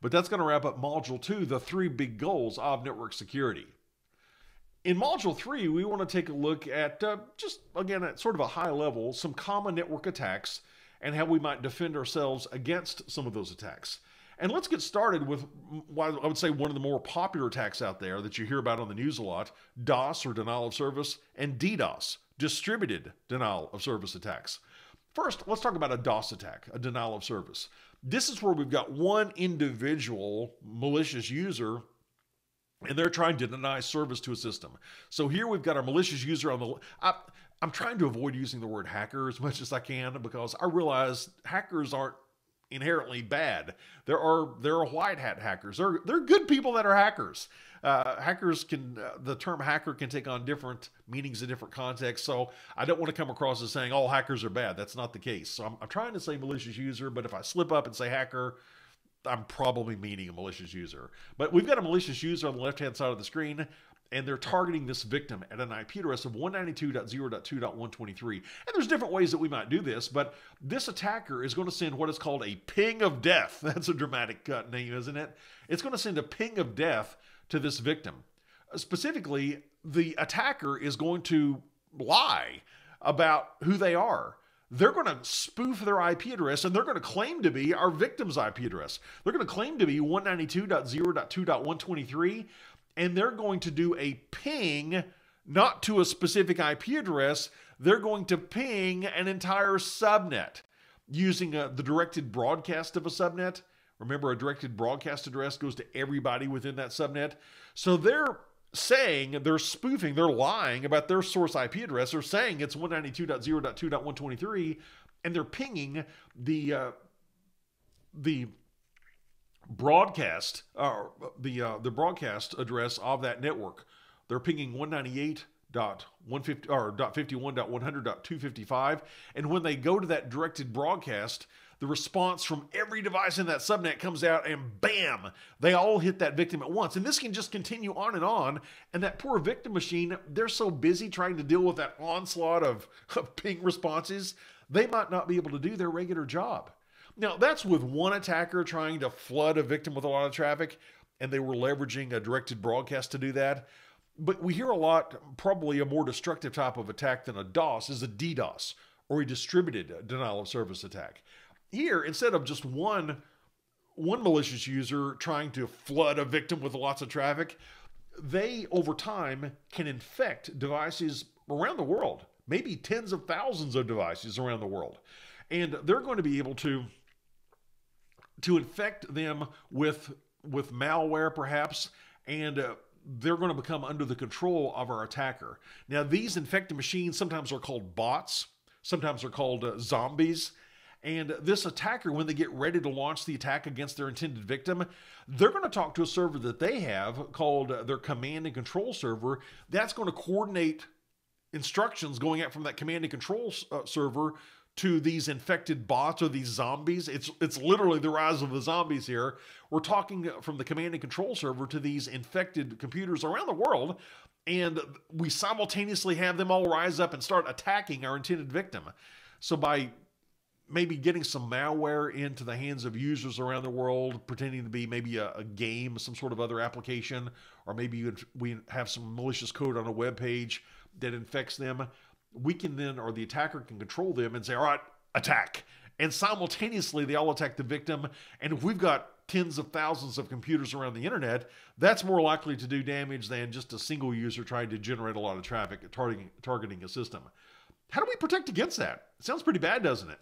But that's going to wrap up Module 2, the three big goals of network security. In Module 3, we want to take a look at uh, just, again, at sort of a high level, some common network attacks and how we might defend ourselves against some of those attacks. And let's get started with what I would say one of the more popular attacks out there that you hear about on the news a lot DoS or denial of service, and DDoS, distributed denial of service attacks. First, let's talk about a DoS attack, a denial of service. This is where we've got one individual malicious user and they're trying to deny service to a system. So here we've got our malicious user on the. I, I'm trying to avoid using the word hacker as much as I can because I realize hackers aren't inherently bad. There are there are white hat hackers. There there are good people that are hackers. Uh, hackers can uh, the term hacker can take on different meanings in different contexts. So I don't want to come across as saying all hackers are bad. That's not the case. So I'm, I'm trying to say malicious user, but if I slip up and say hacker, I'm probably meaning a malicious user. But we've got a malicious user on the left hand side of the screen and they're targeting this victim at an IP address of 192.0.2.123. And there's different ways that we might do this, but this attacker is going to send what is called a ping of death. That's a dramatic cut name, isn't it? It's going to send a ping of death to this victim. Uh, specifically, the attacker is going to lie about who they are they're going to spoof their IP address and they're going to claim to be our victim's IP address. They're going to claim to be 192.0.2.123 and they're going to do a ping not to a specific IP address, they're going to ping an entire subnet using a, the directed broadcast of a subnet. Remember, a directed broadcast address goes to everybody within that subnet. So they're saying, they're spoofing, they're lying about their source IP address. They're saying it's 192.0.2.123, and they're pinging the uh, the broadcast uh, the uh, the broadcast address of that network. They're pinging 198 dot 150 or dot 51 dot 100 dot 255 and when they go to that directed broadcast the response from every device in that subnet comes out and bam they all hit that victim at once. And this can just continue on and on. And that poor victim machine they're so busy trying to deal with that onslaught of, of ping responses they might not be able to do their regular job now, that's with one attacker trying to flood a victim with a lot of traffic, and they were leveraging a directed broadcast to do that. But we hear a lot, probably a more destructive type of attack than a DoS is a DDoS, or a distributed uh, denial of service attack. Here, instead of just one one malicious user trying to flood a victim with lots of traffic, they over time can infect devices around the world, maybe tens of thousands of devices around the world. And they're going to be able to to infect them with with malware perhaps and uh, they're going to become under the control of our attacker. Now, these infected machines sometimes are called bots, sometimes they're called uh, zombies. And this attacker, when they get ready to launch the attack against their intended victim, they're going to talk to a server that they have called uh, their command and control server. That's going to coordinate instructions going out from that command and control uh, server to these infected bots or these zombies. It's it's literally the rise of the zombies here. We're talking from the command and control server to these infected computers around the world, and we simultaneously have them all rise up and start attacking our intended victim. So by maybe getting some malware into the hands of users around the world, pretending to be maybe a, a game, some sort of other application, or maybe we have some malicious code on a web page that infects them. We can then, or the attacker can control them and say, all right, attack. And simultaneously, they all attack the victim. And if we've got tens of thousands of computers around the internet, that's more likely to do damage than just a single user trying to generate a lot of traffic targeting, targeting a system. How do we protect against that? It sounds pretty bad, doesn't it?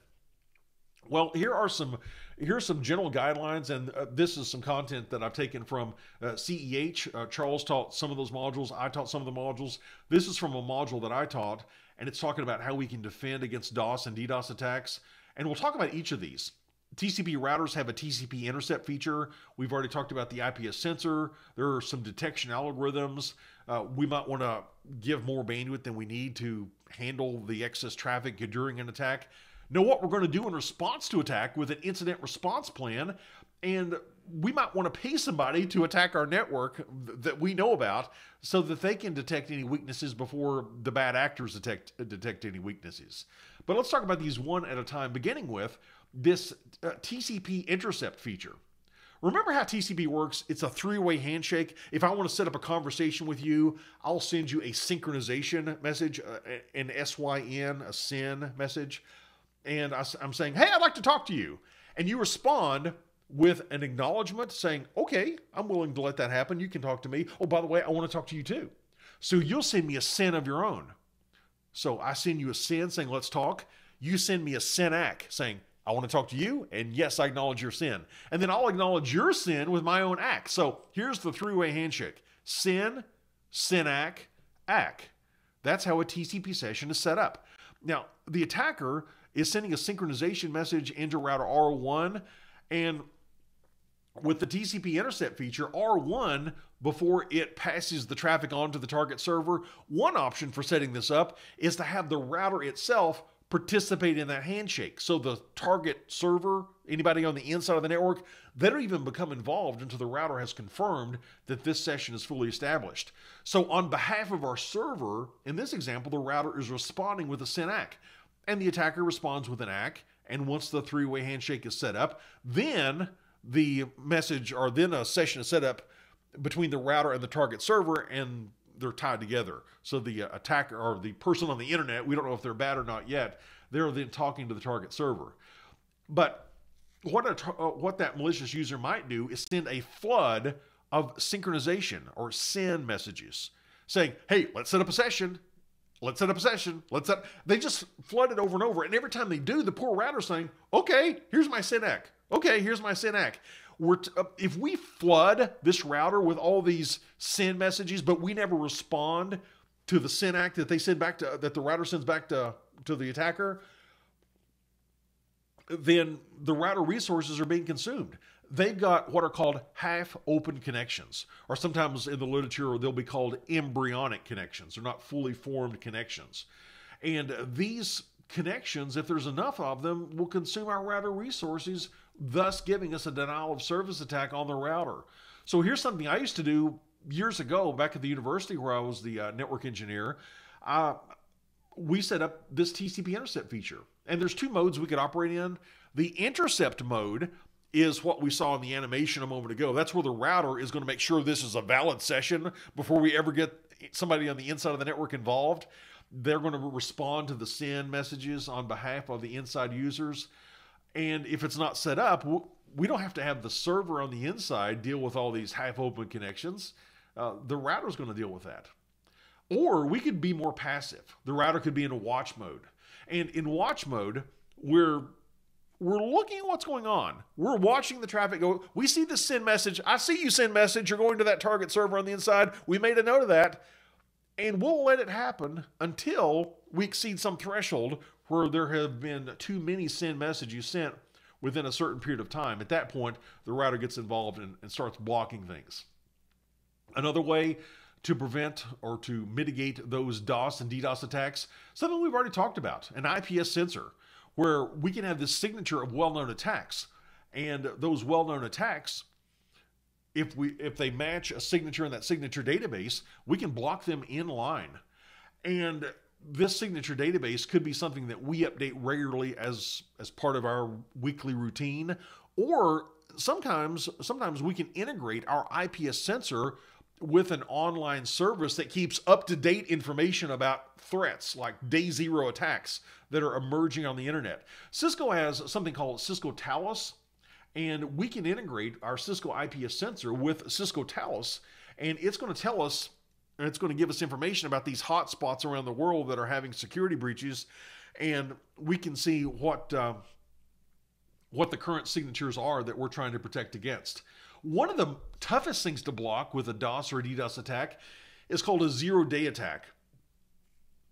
Well, here are some here are some general guidelines, and uh, this is some content that I've taken from uh, CEH. Uh, Charles taught some of those modules. I taught some of the modules. This is from a module that I taught, and it's talking about how we can defend against DOS and DDoS attacks. And we'll talk about each of these. TCP routers have a TCP intercept feature. We've already talked about the IPS sensor. There are some detection algorithms. Uh, we might want to give more bandwidth than we need to handle the excess traffic during an attack know what we're going to do in response to attack with an incident response plan. And we might want to pay somebody to attack our network that we know about so that they can detect any weaknesses before the bad actors detect detect any weaknesses. But let's talk about these one at a time, beginning with this uh, TCP intercept feature. Remember how TCP works? It's a three way handshake. If I want to set up a conversation with you, I'll send you a synchronization message, uh, an SYN, a SYN message and I, am saying, hey, I'd like to talk to you. And you respond with an acknowledgement saying, okay, I'm willing to let that happen. You can talk to me. Oh, by the way, I want to talk to you too. So you'll send me a SYN of your own. So I send you a SYN saying, let's talk. You send me a SYN ack saying, I want to talk to you. And yes, I acknowledge your SYN. And then I'll acknowledge your SYN with my own ACK. So here's the three way handshake SYN, SYN ack, ACK. That's how a TCP session is set up. Now, the attacker is sending a synchronization message into router R1 and with the TCP intercept feature, R1, before it passes the traffic onto the target server, one option for setting this up is to have the router itself participate in that handshake. So the target server, anybody on the inside of the network, they don't even become involved until the router has confirmed that this session is fully established. So on behalf of our server, in this example, the router is responding with a SYN-ACK and the attacker responds with an ACK. And once the three way handshake is set up, then the message or then a session is set up between the router and the target server, and they're tied together. So the uh, attacker or the person on the internet, we don't know if they're bad or not yet, they're then talking to the target server. But what a, uh, what that malicious user might do is send a flood of synchronization or SYN messages saying, "Hey, let's set up a session. Let's set up a session. Let's set. They just flood it over and over, and every time they do, the poor router's saying, "Okay, here's my SYN-ACK. Okay, here's my SYN-ACK." We're t- uh, if we flood this router with all these SYN messages, but we never respond to the SYN-ACK that they send back to that the router sends back to to the attacker, then the router resources are being consumed they've got what are called half open connections, or sometimes in the literature they'll be called embryonic connections. They're not fully formed connections. And these connections, if there's enough of them, will consume our router resources, thus giving us a denial of service attack on the router. So here's something I used to do years ago back at the university where I was the uh, network engineer. Uh, we set up this TCP intercept feature. And there's two modes we could operate in. The intercept mode is what we saw in the animation a moment ago. That's where the router is going to make sure this is a valid session before we ever get somebody on the inside of the network involved. They're going to respond to the SYN messages on behalf of the inside users. And if it's not set up, we don't have to have the server on the inside deal with all these half open connections. Uh, the router is going to deal with that. Or we could be more passive. The router could be in a watch mode. And in watch mode, we're we're looking at what's going on. We're watching the traffic go. We see the send message. I see you send message. You're going to that target server on the inside. We made a note of that. And we'll let it happen until we exceed some threshold where there have been too many SYN messages sent within a certain period of time. At that point, the router gets involved and, and starts blocking things. Another way to prevent or to mitigate those DOS and DDoS attacks, something we've already talked about an IPS sensor. where we can have this signature of well-known attacks, and those well-known attacks, if we if they match a signature in that signature database, we can block them in line. And this signature database could be something that we update regularly as as part of our weekly routine or sometimes sometimes we can integrate our IPS sensor with an online service that keeps up to date information about threats like day zero attacks that are emerging on the internet. Cisco has something called Cisco Talos, and we can integrate our Cisco IPS sensor with Cisco Talos, and it's going to tell us and it's going to give us information about these hot spots around the world that are having security breaches, and we can see what uh, what the current signatures are that we're trying to protect against. One of the toughest things to block with a DOS or a DDoS attack is called a zero day attack.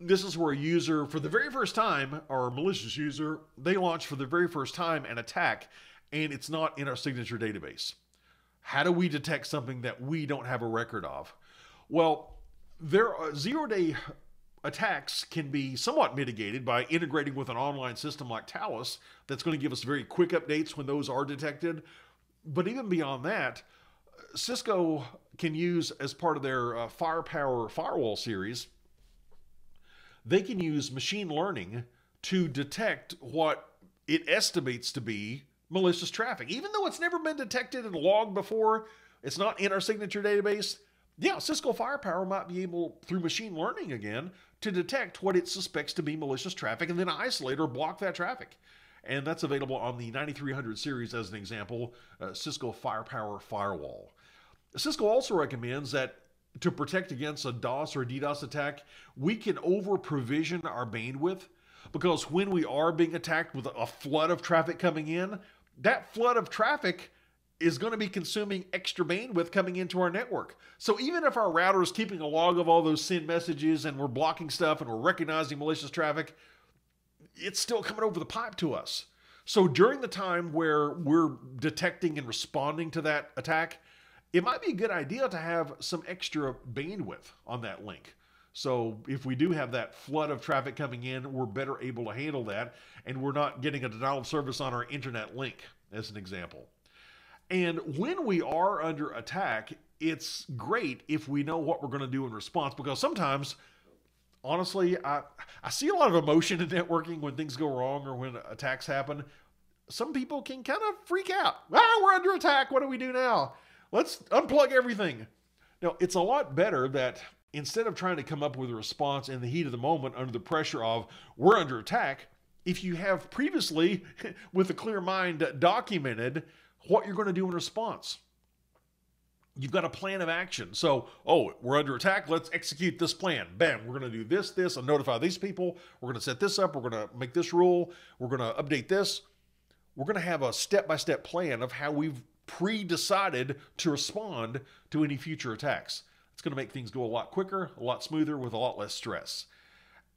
This is where a user, for the very first time, or a malicious user, they launch for the very first time an attack, and it's not in our signature database. How do we detect something that we don't have a record of? Well, there are zero day attacks can be somewhat mitigated by integrating with an online system like Talos that's going to give us very quick updates when those are detected. But even beyond that, Cisco can use as part of their uh, Firepower firewall series, they can use machine learning to detect what it estimates to be malicious traffic. Even though it's never been detected and logged before, it's not in our signature database, yeah, Cisco Firepower might be able, through machine learning again, to detect what it suspects to be malicious traffic and then isolate or block that traffic. And that's available on the 9300 series as an example, uh, Cisco Firepower Firewall. Cisco also recommends that to protect against a DOS or DDoS attack, we can over provision our bandwidth because when we are being attacked with a flood of traffic coming in, that flood of traffic is going to be consuming extra bandwidth coming into our network. So even if our router is keeping a log of all those SYN messages and we're blocking stuff and we're recognizing malicious traffic, it's still coming over the pipe to us. So during the time where we're detecting and responding to that attack, it might be a good idea to have some extra bandwidth on that link. So if we do have that flood of traffic coming in, we're better able to handle that and we're not getting a denial of service on our internet link as an example. And when we are under attack, it's great if we know what we're going to do in response because sometimes honestly I, I see a lot of emotion in networking when things go wrong or when attacks happen. Some people can kind of freak out. Ah we're under attack. What do we do now? Let's unplug everything. Now it's a lot better that instead of trying to come up with a response in the heat of the moment under the pressure of we're under attack if you have previously with a clear mind documented what you're going to do in response. You've got a plan of action. So, oh, we're under attack. Let's execute this plan. Bam, we're going to do this, this, and notify these people. We're going to set this up. We're going to make this rule. We're going to update this. We're going to have a step by step plan of how we've pre decided to respond to any future attacks. It's going to make things go a lot quicker, a lot smoother, with a lot less stress.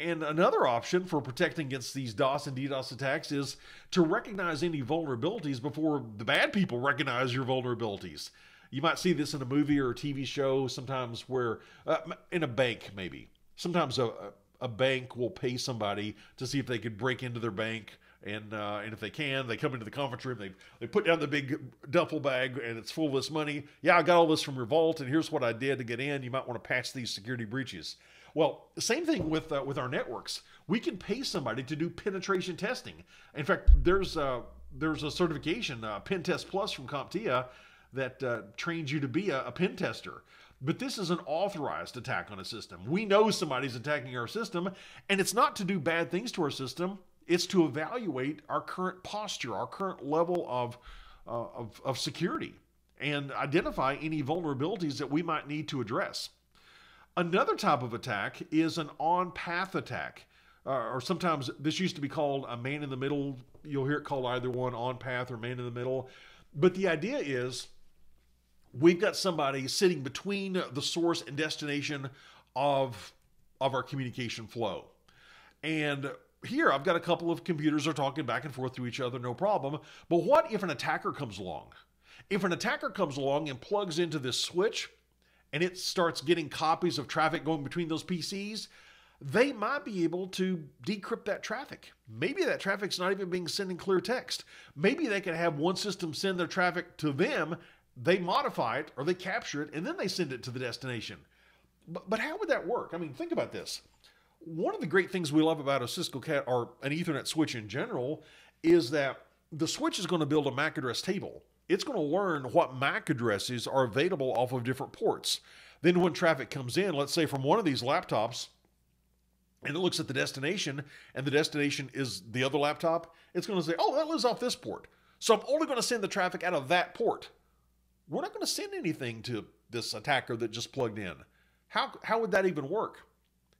And another option for protecting against these DOS and DDoS attacks is to recognize any vulnerabilities before the bad people recognize your vulnerabilities. You might see this in a movie or a TV show sometimes where, uh, in a bank maybe. Sometimes a, a bank will pay somebody to see if they could break into their bank. And, uh, and if they can, they come into the conference room, they, they put down the big duffel bag and it's full of this money. Yeah, I got all this from your vault, and here's what I did to get in. You might want to patch these security breaches. Well, same thing with uh, with our networks. We can pay somebody to do penetration testing. In fact, there's uh, there's a certification, uh, Pen Test Plus from CompTIA, that uh, trains you to be a, a pen tester. But this is an authorized attack on a system. We know somebody's attacking our system, and it's not to do bad things to our system. It's to evaluate our current posture, our current level of, uh, of, of security, and identify any vulnerabilities that we might need to address. Another type of attack is an on path attack. Uh, or sometimes this used to be called a man in the middle. You'll hear it called either one on path or man in the middle. But the idea is we've got somebody sitting between the source and destination of, of our communication flow. And here I've got a couple of computers are talking back and forth to each other, no problem. But what if an attacker comes along? If an attacker comes along and plugs into this switch and it starts getting copies of traffic going between those PCs, they might be able to decrypt that traffic. Maybe that traffic's not even being sent in clear text. Maybe they can have one system send their traffic to them, they modify it or they capture it, and then they send it to the destination. But, but how would that work? I mean, think about this. One of the great things we love about a Cisco Cat or an Ethernet switch in general is that the switch is going to build a MAC address table. It's going to learn what MAC addresses are available off of different ports. Then when traffic comes in, let's say from one of these laptops, and it looks at the destination, and the destination is the other laptop, it's going to say, oh, that lives off this port. So I'm only going to send the traffic out of that port. We're not going to send anything to this attacker that just plugged in. How, how would that even work?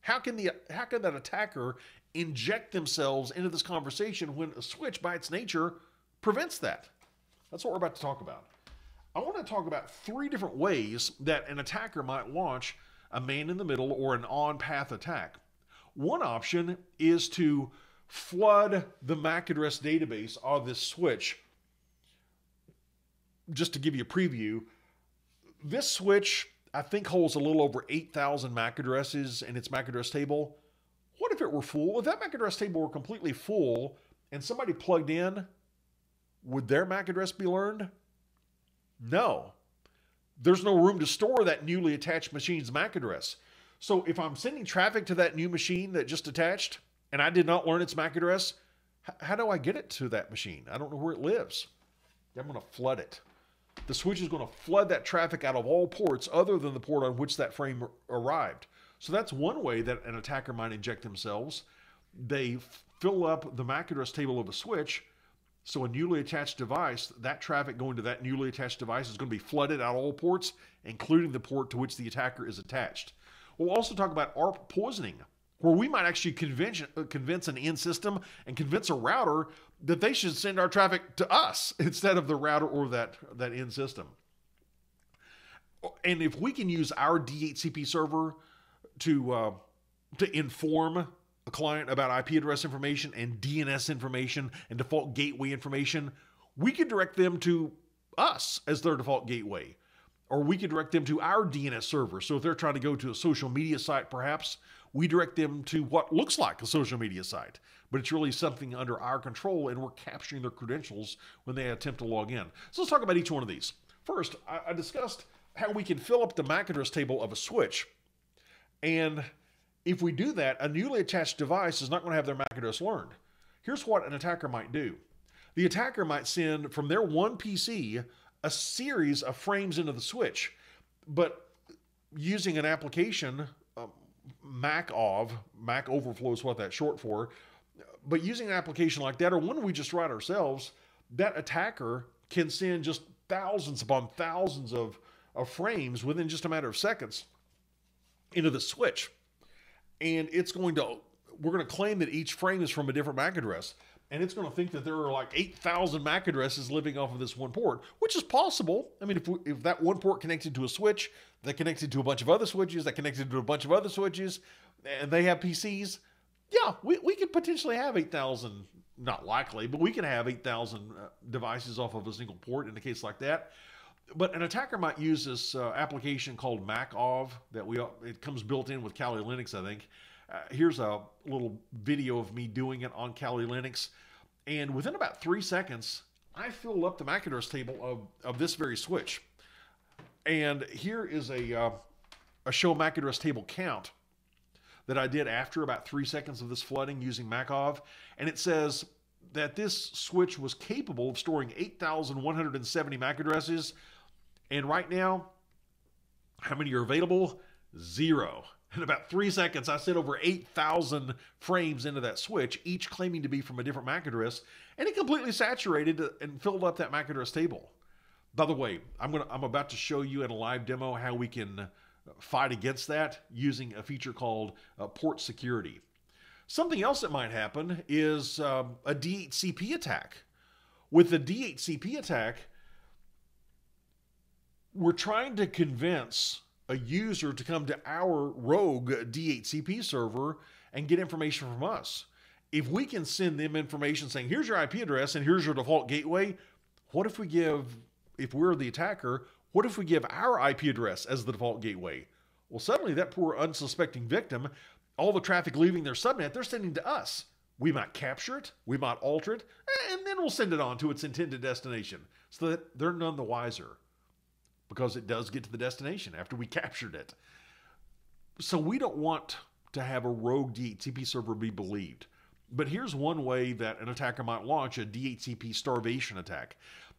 How can the how can that attacker inject themselves into this conversation when a switch by its nature prevents that? That's what we're about to talk about. I want to talk about three different ways that an attacker might launch a man in the middle or an on path attack. One option is to flood the MAC address database of this switch. Just to give you a preview, this switch, I think, holds a little over 8,000 MAC addresses in its MAC address table. What if it were full? If that MAC address table were completely full and somebody plugged in, would their MAC address be learned? No. There's no room to store that newly attached machine's MAC address. So if I'm sending traffic to that new machine that just attached and I did not learn its MAC address, how do I get it to that machine? I don't know where it lives. I'm going to flood it. The switch is going to flood that traffic out of all ports other than the port on which that frame arrived. So that's one way that an attacker might inject themselves. They fill up the MAC address table of a switch. So a newly attached device, that traffic going to that newly attached device is going to be flooded out all ports, including the port to which the attacker is attached. We'll also talk about ARP poisoning, where we might actually convince, uh, convince an end system and convince a router that they should send our traffic to us instead of the router or that, that end system. And if we can use our DHCP server to, uh, to inform client about IP address information and DNS information and default gateway information, we can direct them to us as their default gateway or we could direct them to our DNS server. So if they're trying to go to a social media site, perhaps we direct them to what looks like a social media site, but it's really something under our control and we're capturing their credentials when they attempt to log in. So let's talk about each one of these. First, I discussed how we can fill up the MAC address table of a switch. And if we do that, a newly attached device is not going to have their MAC address learned. Here's what an attacker might do. The attacker might send from their one PC a series of frames into the switch, but using an application, uh, macof, Mac Overflow is what that's short for, but using an application like that, or one we just write ourselves, that attacker can send just thousands upon thousands of, of frames within just a matter of seconds into the switch. And it's going to, we're going to claim that each frame is from a different MAC address and it's going to think that there are like 8,000 MAC addresses living off of this one port, which is possible. I mean, if, we, if that one port connected to a switch, that connected to a bunch of other switches, that connected to a bunch of other switches, and they have PCs, yeah, we, we could potentially have 8,000, not likely, but we can have 8,000 uh, devices off of a single port in a case like that. But an attacker might use this uh, application called macof that we it comes built in with Kali Linux, I think uh, here's a little video of me doing it on Kali Linux. And within about three seconds, I filled up the MAC address table of, of this very switch. And here is a, uh, a show MAC address table count that I did after about three seconds of this flooding using macof. And it says that this switch was capable of storing 8,170 MAC addresses. And right now, how many are available? Zero. In about three seconds, I sent over 8,000 frames into that switch, each claiming to be from a different MAC address, and it completely saturated and filled up that MAC address table. By the way, I'm gonna I'm about to show you in a live demo how we can fight against that using a feature called uh, port security. Something else that might happen is um, a DHCP attack. With the DHCP attack, we're trying to convince a user to come to our rogue DHCP server and get information from us. If we can send them information saying, here's your IP address and here's your default gateway, what if we give, if we're the attacker, what if we give our IP address as the default gateway? Well, suddenly that poor unsuspecting victim all the traffic leaving their subnet, they're sending to us. We might capture it, we might alter it, and then we'll send it on to its intended destination so that they're none the wiser because it does get to the destination after we captured it. So we don't want to have a rogue DHCP server be believed. But here's one way that an attacker might launch a DHCP starvation attack.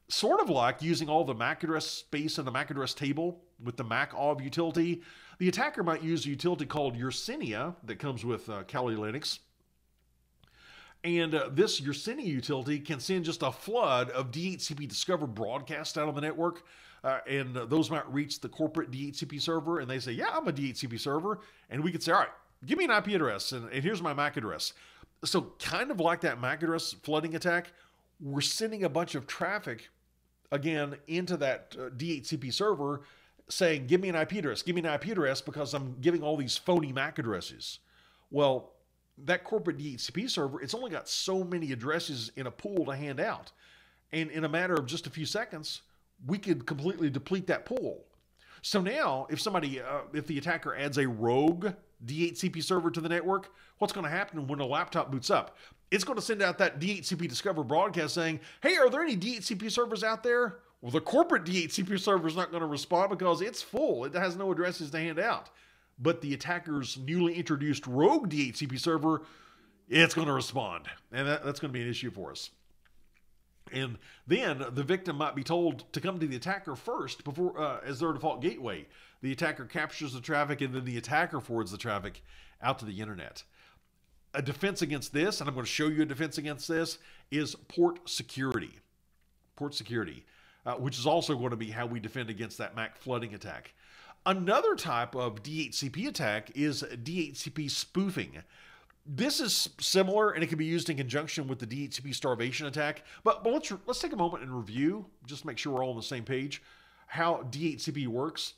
Sort of like using all the MAC address space in the MAC address table with the macof utility, the attacker might use a utility called Yersinia that comes with uh, Kali Linux. And uh, this Yersinia utility can send just a flood of DHCP Discover broadcasts out on the network. Uh, and those might reach the corporate DHCP server, and they say, Yeah, I'm a DHCP server. And we could say, All right, give me an IP address, and, and here's my MAC address. So, kind of like that MAC address flooding attack, we're sending a bunch of traffic again into that uh, DHCP server saying, Give me an IP address, give me an IP address because I'm giving all these phony MAC addresses. Well, that corporate DHCP server, it's only got so many addresses in a pool to hand out. And in a matter of just a few seconds, we could completely deplete that pool. So now, if somebody, uh, if the attacker adds a rogue DHCP server to the network, what's going to happen when a laptop boots up? It's going to send out that DHCP Discover broadcast saying, hey, are there any DHCP servers out there? Well, the corporate DHCP server is not going to respond because it's full. It has no addresses to hand out. But the attacker's newly introduced rogue DHCP server, it's going to respond. And that, that's going to be an issue for us. And then the victim might be told to come to the attacker first before uh, as their default gateway. The attacker captures the traffic and then the attacker forwards the traffic out to the internet. A defense against this, and I'm going to show you a defense against this, is port security. Port security uh, which is also going to be how we defend against that MAC flooding attack. Another type of DHCP attack is DHCP spoofing. This is similar and it can be used in conjunction with the DHCP starvation attack. But, but let's, let's take a moment and review, just to make sure we're all on the same page, how DHCP works.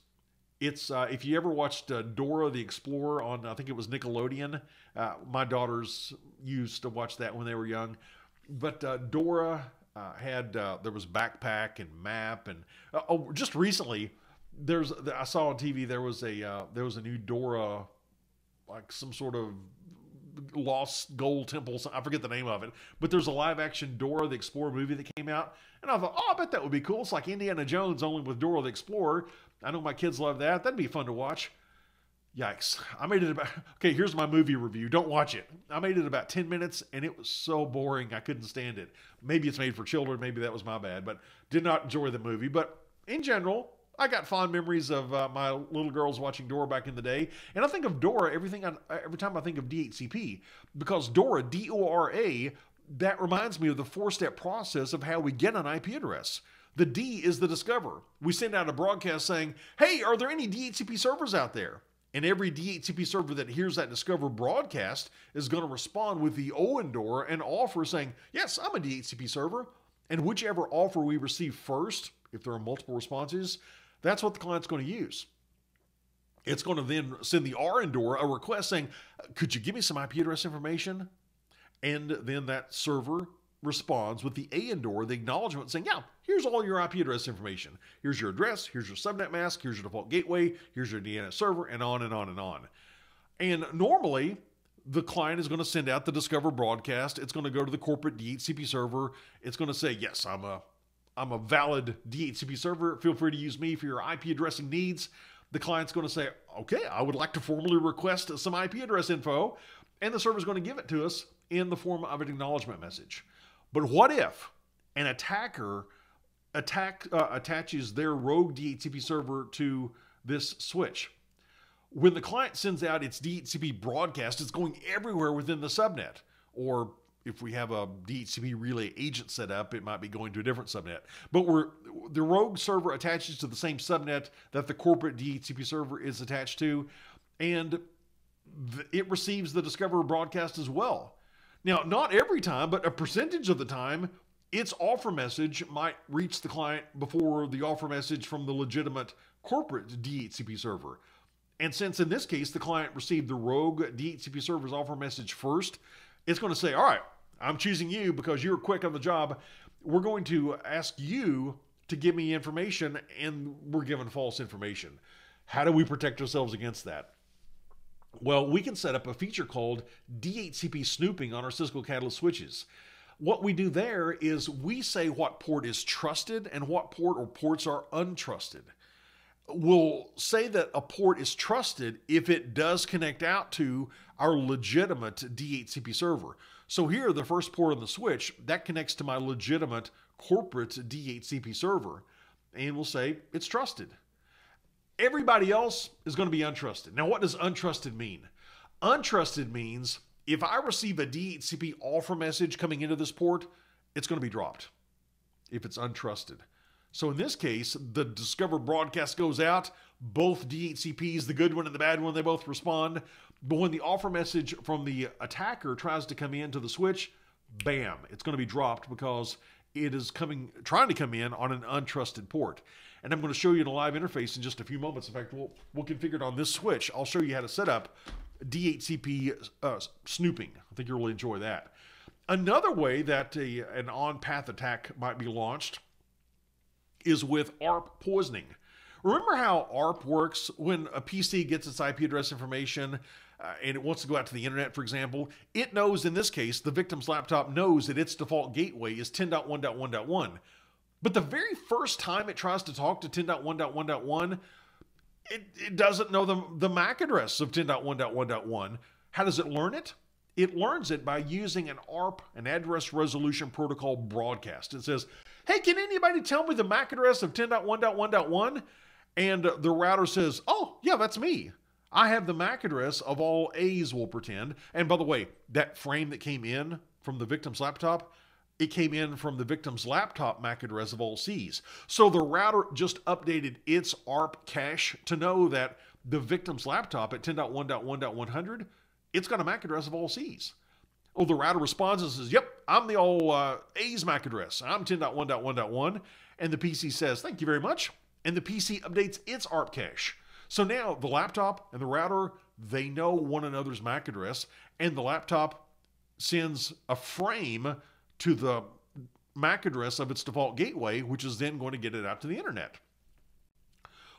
It's uh, if you ever watched uh, Dora the Explorer on I think it was Nickelodeon. Uh, my daughters used to watch that when they were young. But uh, Dora uh, had uh, there was backpack and map and oh just recently there's I saw on TV there was a there was a new Dora like some sort of lost gold temple I forget the name of it but there's a live action Dora the Explorer movie that came out and I thought oh I bet that would be cool it's like Indiana Jones only with Dora the Explorer I know my kids love that that'd be fun to watch Yikes. I made it about, okay, here's my movie review. Don't watch it. I made it about 10 minutes and it was so boring. I couldn't stand it. Maybe it's made for children. Maybe that was my bad, but did not enjoy the movie. But in general, I got fond memories of uh, my little girls watching Dora back in the day. And I think of Dora everything I, every time I think of DHCP because Dora, D O R A, that reminds me of the four step process of how we get an IP address. The D is the discover. We send out a broadcast saying, hey, are there any DHCP servers out there? And every DHCP server that hears that Discover broadcast is going to respond with the OWYN and Dora, an offer saying, Yes, I'm a DHCP server. And whichever offer we receive first, if there are multiple responses, that's what the client's going to use. It's going to then send the REndor a request saying, Could you give me some IP address information? And then that server responds with the AEndor, the acknowledgement saying, yeah, here's all your IP address information. Here's your address, here's your subnet mask, here's your default gateway, here's your DNS server, and on and on and on. And normally, the client is going to send out the Discover broadcast. It's going to go to the corporate DHCP server. It's going to say, yes, I'm a I'm a valid DHCP server. Feel free to use me for your IP addressing needs. The client's going to say, okay, I would like to formally request some IP address info. And the server is going to give it to us in the form of an acknowledgement message. But what if an attacker attack uh, attaches their rogue DHCP server to this switch? When the client sends out its DHCP broadcast, it's going everywhere within the subnet. Or if we have a DHCP relay agent set up, it might be going to a different subnet. But we're, the rogue server attaches to the same subnet that the corporate DHCP server is attached to, and it receives the Discover broadcast as well. Now, not every time, but a percentage of the time, its offer message might reach the client before the offer message from the legitimate corporate DHCP server. And since in this case the client received the rogue DHCP server's offer message first, it's going to say, All right, I'm choosing you because you're quick on the job. We're going to ask you to give me information, and we're given false information. How do we protect ourselves against that? Well, we can set up a feature called DHCP snooping on our Cisco Catalyst switches. What we do there is we say what port is trusted and what port or ports are untrusted. We'll say that a port is trusted if it does connect out to our legitimate DHCP server. So here, the first port on the switch, that connects to my legitimate corporate DHCP server. And we'll say it's trusted. Everybody else is going to be untrusted. Now, what does untrusted mean? Untrusted means if I receive a DHCP offer message coming into this port, it's going to be dropped if it's untrusted. So in this case, the Discover broadcast goes out. Both DHCPs, the good one and the bad one, they both respond. But when the offer message from the attacker tries to come into the switch, bam, it's going to be dropped because it is coming, trying to come in on an untrusted port. And I'm going to show you in a live interface in just a few moments. In fact, we'll, we'll configure it on this switch. I'll show you how to set up DHCP uh, snooping. I think you'll really enjoy that. Another way that a, an on path attack might be launched is with ARP poisoning. Remember how ARP works when a PC gets its IP address information uh, and it wants to go out to the internet, for example? It knows, in this case, the victim's laptop knows that its default gateway is 10.1.1.1. But the very first time it tries to talk to 10.1.1.1, it, it doesn't know the, the MAC address of 10.1.1.1. How does it learn it? It learns it by using an ARP, an address resolution protocol broadcast. It says, hey, can anybody tell me the MAC address of 10.1.1.1? And the router says, oh, yeah, that's me. I have the MAC address of all A's, we'll pretend. And by the way, that frame that came in from the victim's laptop, it came in from the victim's laptop MAC address of all C's. So the router just updated its ARP cache to know that the victim's laptop at 10.1.1.100, it's got a MAC address of all C's. Oh, the router responds and says, Yep, I'm the all uh, A's MAC address. I'm 10.1.1.1. And the PC says, Thank you very much. And the PC updates its ARP cache. So now the laptop and the router, they know one another's MAC address, and the laptop sends a frame to the MAC address of its default gateway, which is then going to get it out to the internet.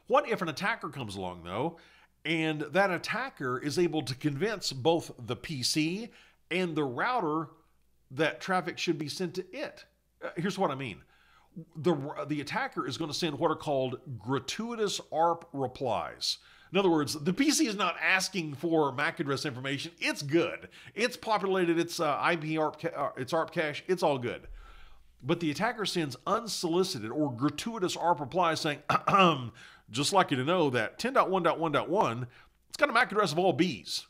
What if an attacker comes along, though, and that attacker is able to convince both the PC and the router that traffic should be sent to it? Uh, here's what I mean. The, the attacker is going to send what are called gratuitous ARP replies. In other words, the PC is not asking for MAC address information. It's good. It's populated its uh, IP ARP, uh, its ARP cache. It's all good. But the attacker sends unsolicited or gratuitous ARP replies saying, just like you to know that 10.1.1.1, it's got a MAC address of all B's.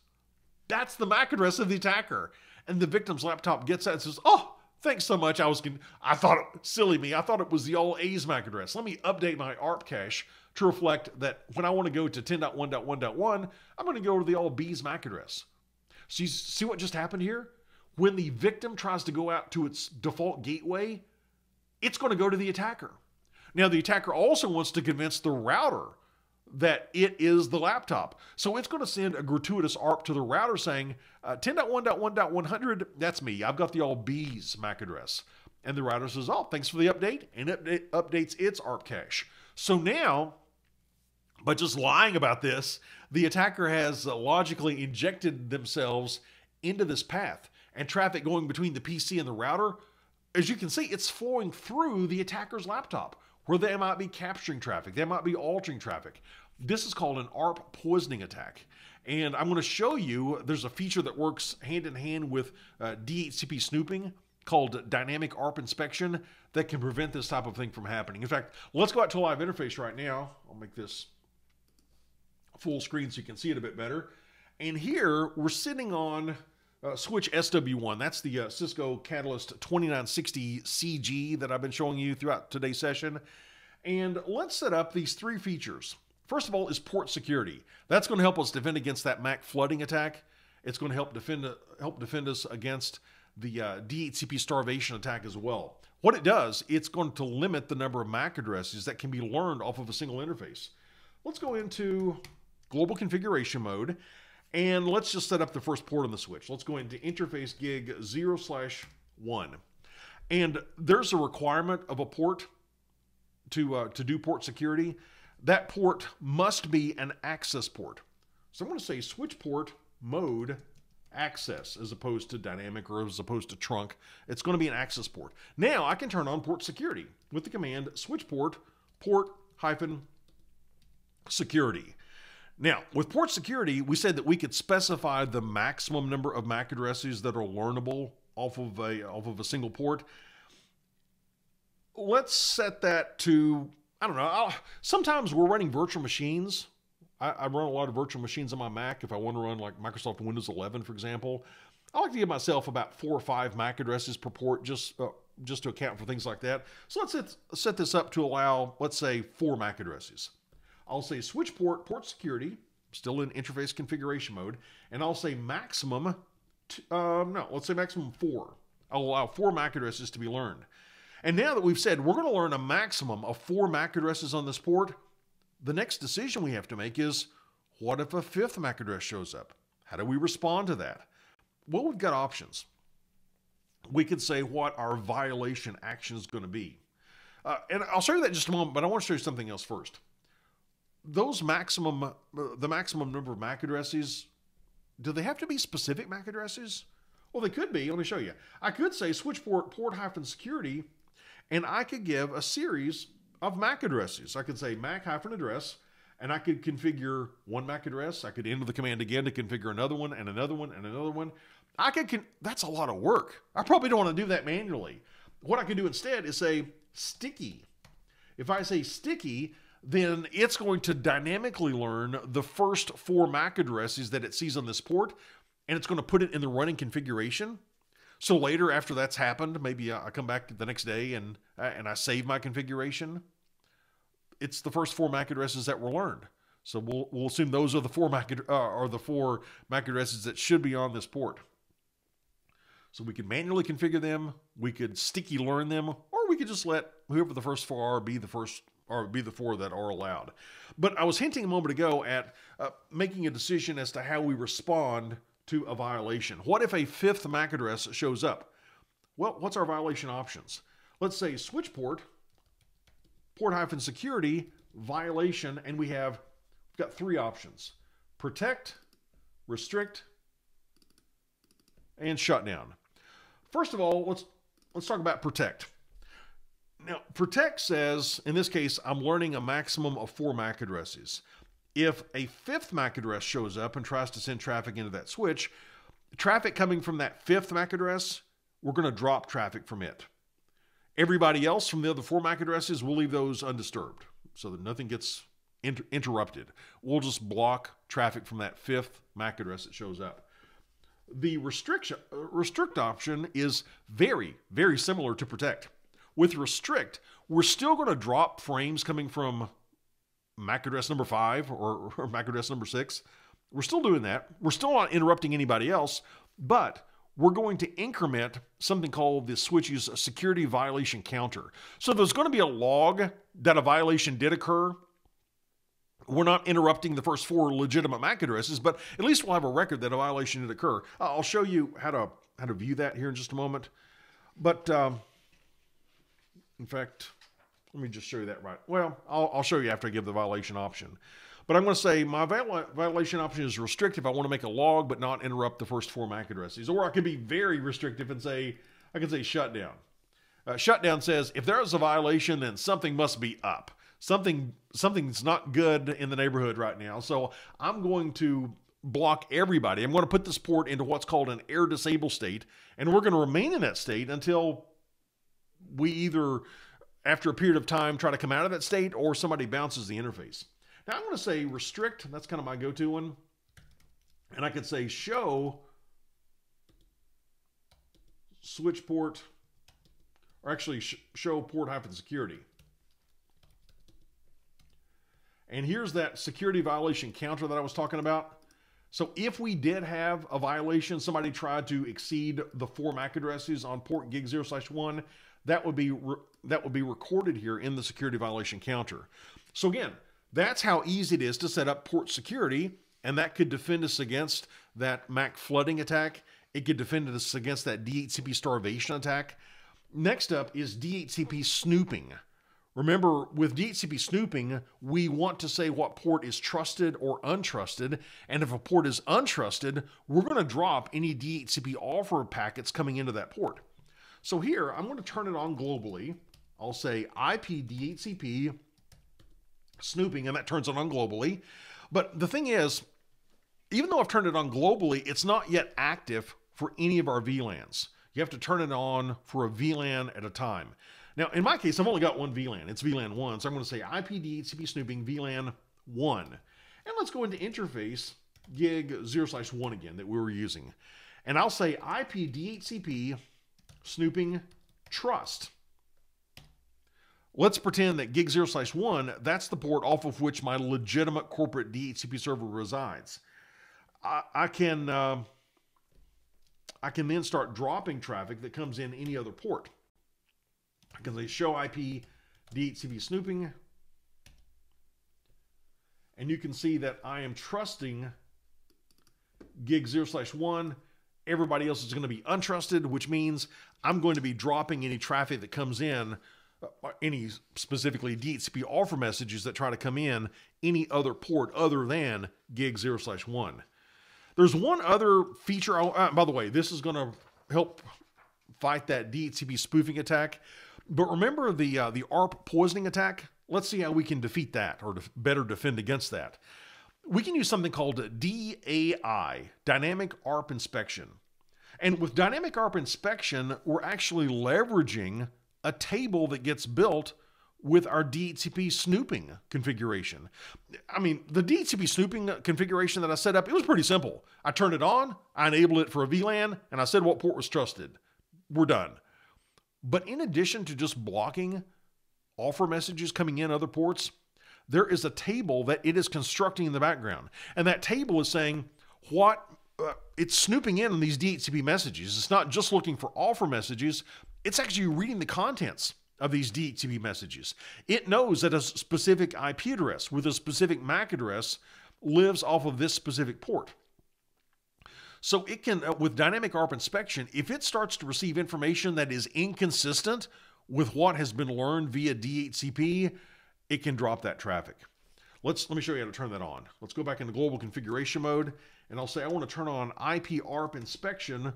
That's the MAC address of the attacker. And the victim's laptop gets that and says, oh, thanks so much. I was, I thought, it, silly me, I thought it was the all A's MAC address. Let me update my ARP cache to reflect that when I want to go to 10.1.1.1, I'm going to go to the all B's MAC address. So you see what just happened here? When the victim tries to go out to its default gateway, it's going to go to the attacker. Now, the attacker also wants to convince the router that it is the laptop. So it's going to send a gratuitous ARP to the router saying, uh, 10.1.1.100, that's me. I've got the all B's MAC address. And the router says, oh, thanks for the update, and it updates its ARP cache. So now by just lying about this, the attacker has uh, logically injected themselves into this path. And traffic going between the PC and the router, as you can see, it's flowing through the attacker's laptop, where they might be capturing traffic, they might be altering traffic. This is called an ARP poisoning attack. And I'm going to show you there's a feature that works hand in hand with uh, DHCP snooping called dynamic ARP inspection that can prevent this type of thing from happening. In fact, let's go out to a live interface right now. I'll make this full screen so you can see it a bit better. And here we're sitting on uh, switch SW1. That's the uh, Cisco Catalyst 2960 CG that I've been showing you throughout today's session. And let's set up these three features. First of all is port security. That's going to help us defend against that MAC flooding attack. It's going to help defend help defend us against the uh, DHCP starvation attack as well. What it does, it's going to limit the number of MAC addresses that can be learned off of a single interface. Let's go into global configuration mode. And let's just set up the first port on the switch. Let's go into interface gig 0 slash 1. And there's a requirement of a port to, uh, to do port security. That port must be an access port. So I'm going to say switch port mode access as opposed to dynamic or as opposed to trunk. It's going to be an access port. Now I can turn on port security with the command switch port port hyphen security. Now, with port security, we said that we could specify the maximum number of MAC addresses that are learnable off of a off of a single port. Let's set that to I don't know. I'll, sometimes we're running virtual machines. I, I, run a lot of virtual machines on my Mac. If I want to run like Microsoft Windows 11, for example, I like to give myself about four or five MAC addresses per port, just uh, just to account for things like that. So let's set, set this up to allow, let's say, four MAC addresses. I'll say switch port, port security, still in interface configuration mode, and I'll say maximum, t- um, no, let's say maximum four. I'll allow four MAC addresses to be learned. And now that we've said we're going to learn a maximum of four MAC addresses on this port, the next decision we have to make is what if a fifth MAC address shows up? How do we respond to that? Well, we've got options. We could say what our violation action is going to be. Uh, and I'll show you that in just a moment, but I want to show you something else first those maximum, uh, the maximum number of MAC addresses, do they have to be specific MAC addresses? Well, they could be. Let me show you. I could say switch port port hyphen security, and I could give a series of MAC addresses. I could say MAC hyphen address, and I could configure one MAC address. I could enter the command again to configure another one and another one and another one. I could. Con- that's a lot of work. I probably don't want to do that manually. What I could do instead is say sticky. If I say sticky, then it's going to dynamically learn the first four MAC addresses that it sees on this port, and it's going to put it in the running configuration. So later, after that's happened, maybe I come back the next day and and I save my configuration. It's the first four MAC addresses that were learned. So we'll we'll assume those are the four MAC uh, are the four MAC addresses that should be on this port. So we could manually configure them, we could sticky learn them, or we could just let whoever the first four are be the first or be the four that are allowed. But I was hinting a moment ago at uh, making a decision as to how we respond to a violation. What if a fifth MAC address shows up? Well, what's our violation options? Let's say switch port, port hyphen security, violation, and we have we've got three options: protect, restrict, and shutdown. First of all, let's let's talk about protect. Now, Protect says, in this case, I'm learning a maximum of four MAC addresses. If a fifth MAC address shows up and tries to send traffic into that switch, traffic coming from that fifth MAC address, we're going to drop traffic from it. Everybody else from the other four MAC addresses, we'll leave those undisturbed so that nothing gets inter- interrupted. We'll just block traffic from that fifth MAC address that shows up. The restriction, uh, restrict option is very, very similar to protect. With restrict, we're still going to drop frames coming from MAC address number five or, or MAC address number six. We're still doing that. We're still not interrupting anybody else, but we're going to increment something called the switch's a security violation counter. So there's going to be a log that a violation did occur. We're not interrupting the first four legitimate MAC addresses, but at least we'll have a record that a violation did occur. I'll show you how to how to view that here in just a moment. But um, in fact, let me just show you that right. Well, I'll, I'll show you after I give the violation option. But I'm going to say my violation option is restrictive. I want to make a log but not interrupt the first four MAC addresses. Or I could be very restrictive and say, I can say shutdown. Uh, shutdown says if there is a violation, then something must be up. Something something's not good in the neighborhood right now. So I'm going to block everybody. I'm going to put this port into what's called an err-disable state, and we're going to remain in that state until we either, after a period of time, try to come out of that state or somebody bounces the interface. Now I'm going to say restrict. That's kind of my go-to one. And I could say show switch port, or actually sh show port hyphen security. And here's that security violation counter that I was talking about. So if we did have a violation, somebody tried to exceed the four MAC addresses on port gig 0 slash 1, that would be that would be recorded here in the security violation counter. So again, that's how easy it is to set up port security, and that could defend us against that MAC flooding attack. It could defend us against that DHCP starvation attack. Next up is DHCP snooping. Remember, with DHCP snooping, we want to say what port is trusted or untrusted. And if a port is untrusted, we're going to drop any DHCP offer packets coming into that port. So here, I'm going to turn it on globally. I'll say IP DHCP snooping, and that turns it on globally. But the thing is, even though I've turned it on globally, it's not yet active for any of our VLANs. You have to turn it on for a VLAN at a time. Now, in my case, I've only got one VLAN. It's VLAN 1, so I'm going to say IP DHCP snooping VLAN 1. And let's go into interface gig 0 slash 1 again that we were using. And I'll say IP DHCP snooping trust. Let's pretend that gig 0 slash 1, that's the port off of which my legitimate corporate DHCP server resides. I, I can... Uh, I can then start dropping traffic that comes in any other port. I can say show IP DHCP snooping. And you can see that I am trusting gig 0 slash 1. Everybody else is going to be untrusted, which means I'm going to be dropping any traffic that comes in, uh, any specifically DHCP offer messages that try to come in any other port other than gig 0 slash 1. There's one other feature. Uh, by the way, this is going to help fight that DHCP spoofing attack. But remember the uh, the ARP poisoning attack? Let's see how we can defeat that or def- better defend against that. We can use something called DAI, Dynamic ARP Inspection. And with Dynamic ARP Inspection, we're actually leveraging a table that gets built with our DHCP snooping configuration. I mean, the DHCP snooping configuration that I set up, it was pretty simple. I turned it on, I enabled it for a VLAN, and I said what port was trusted. We're done. But in addition to just blocking offer messages coming in other ports, there is a table that it is constructing in the background. And that table is saying what uh, it's snooping in on these DHCP messages. It's not just looking for offer messages, it's actually reading the contents of these DHCP messages. It knows that a specific IP address with a specific MAC address lives off of this specific port. So it can, uh, with dynamic ARP inspection, if it starts to receive information that is inconsistent with what has been learned via DHCP, it can drop that traffic. Let's let me show you how to turn that on. Let's go back into global configuration mode, and I'll say I want to turn on IP ARP inspection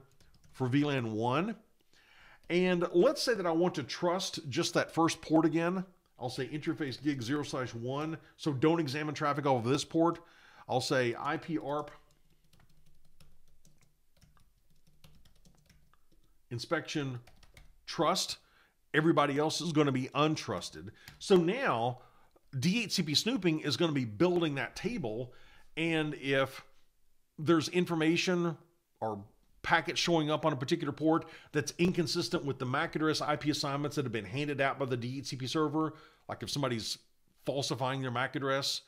for VLAN 1. And let's say that I want to trust just that first port again. I'll say interface gig 0 slash 1. So don't examine traffic off of this port. I'll say IP ARP inspection, trust. Everybody else is going to be untrusted. So now DHCP snooping is going to be building that table. And if there's information or packets showing up on a particular port that's inconsistent with the MAC address IP assignments that have been handed out by the DHCP server, like if somebody's falsifying their MAC address,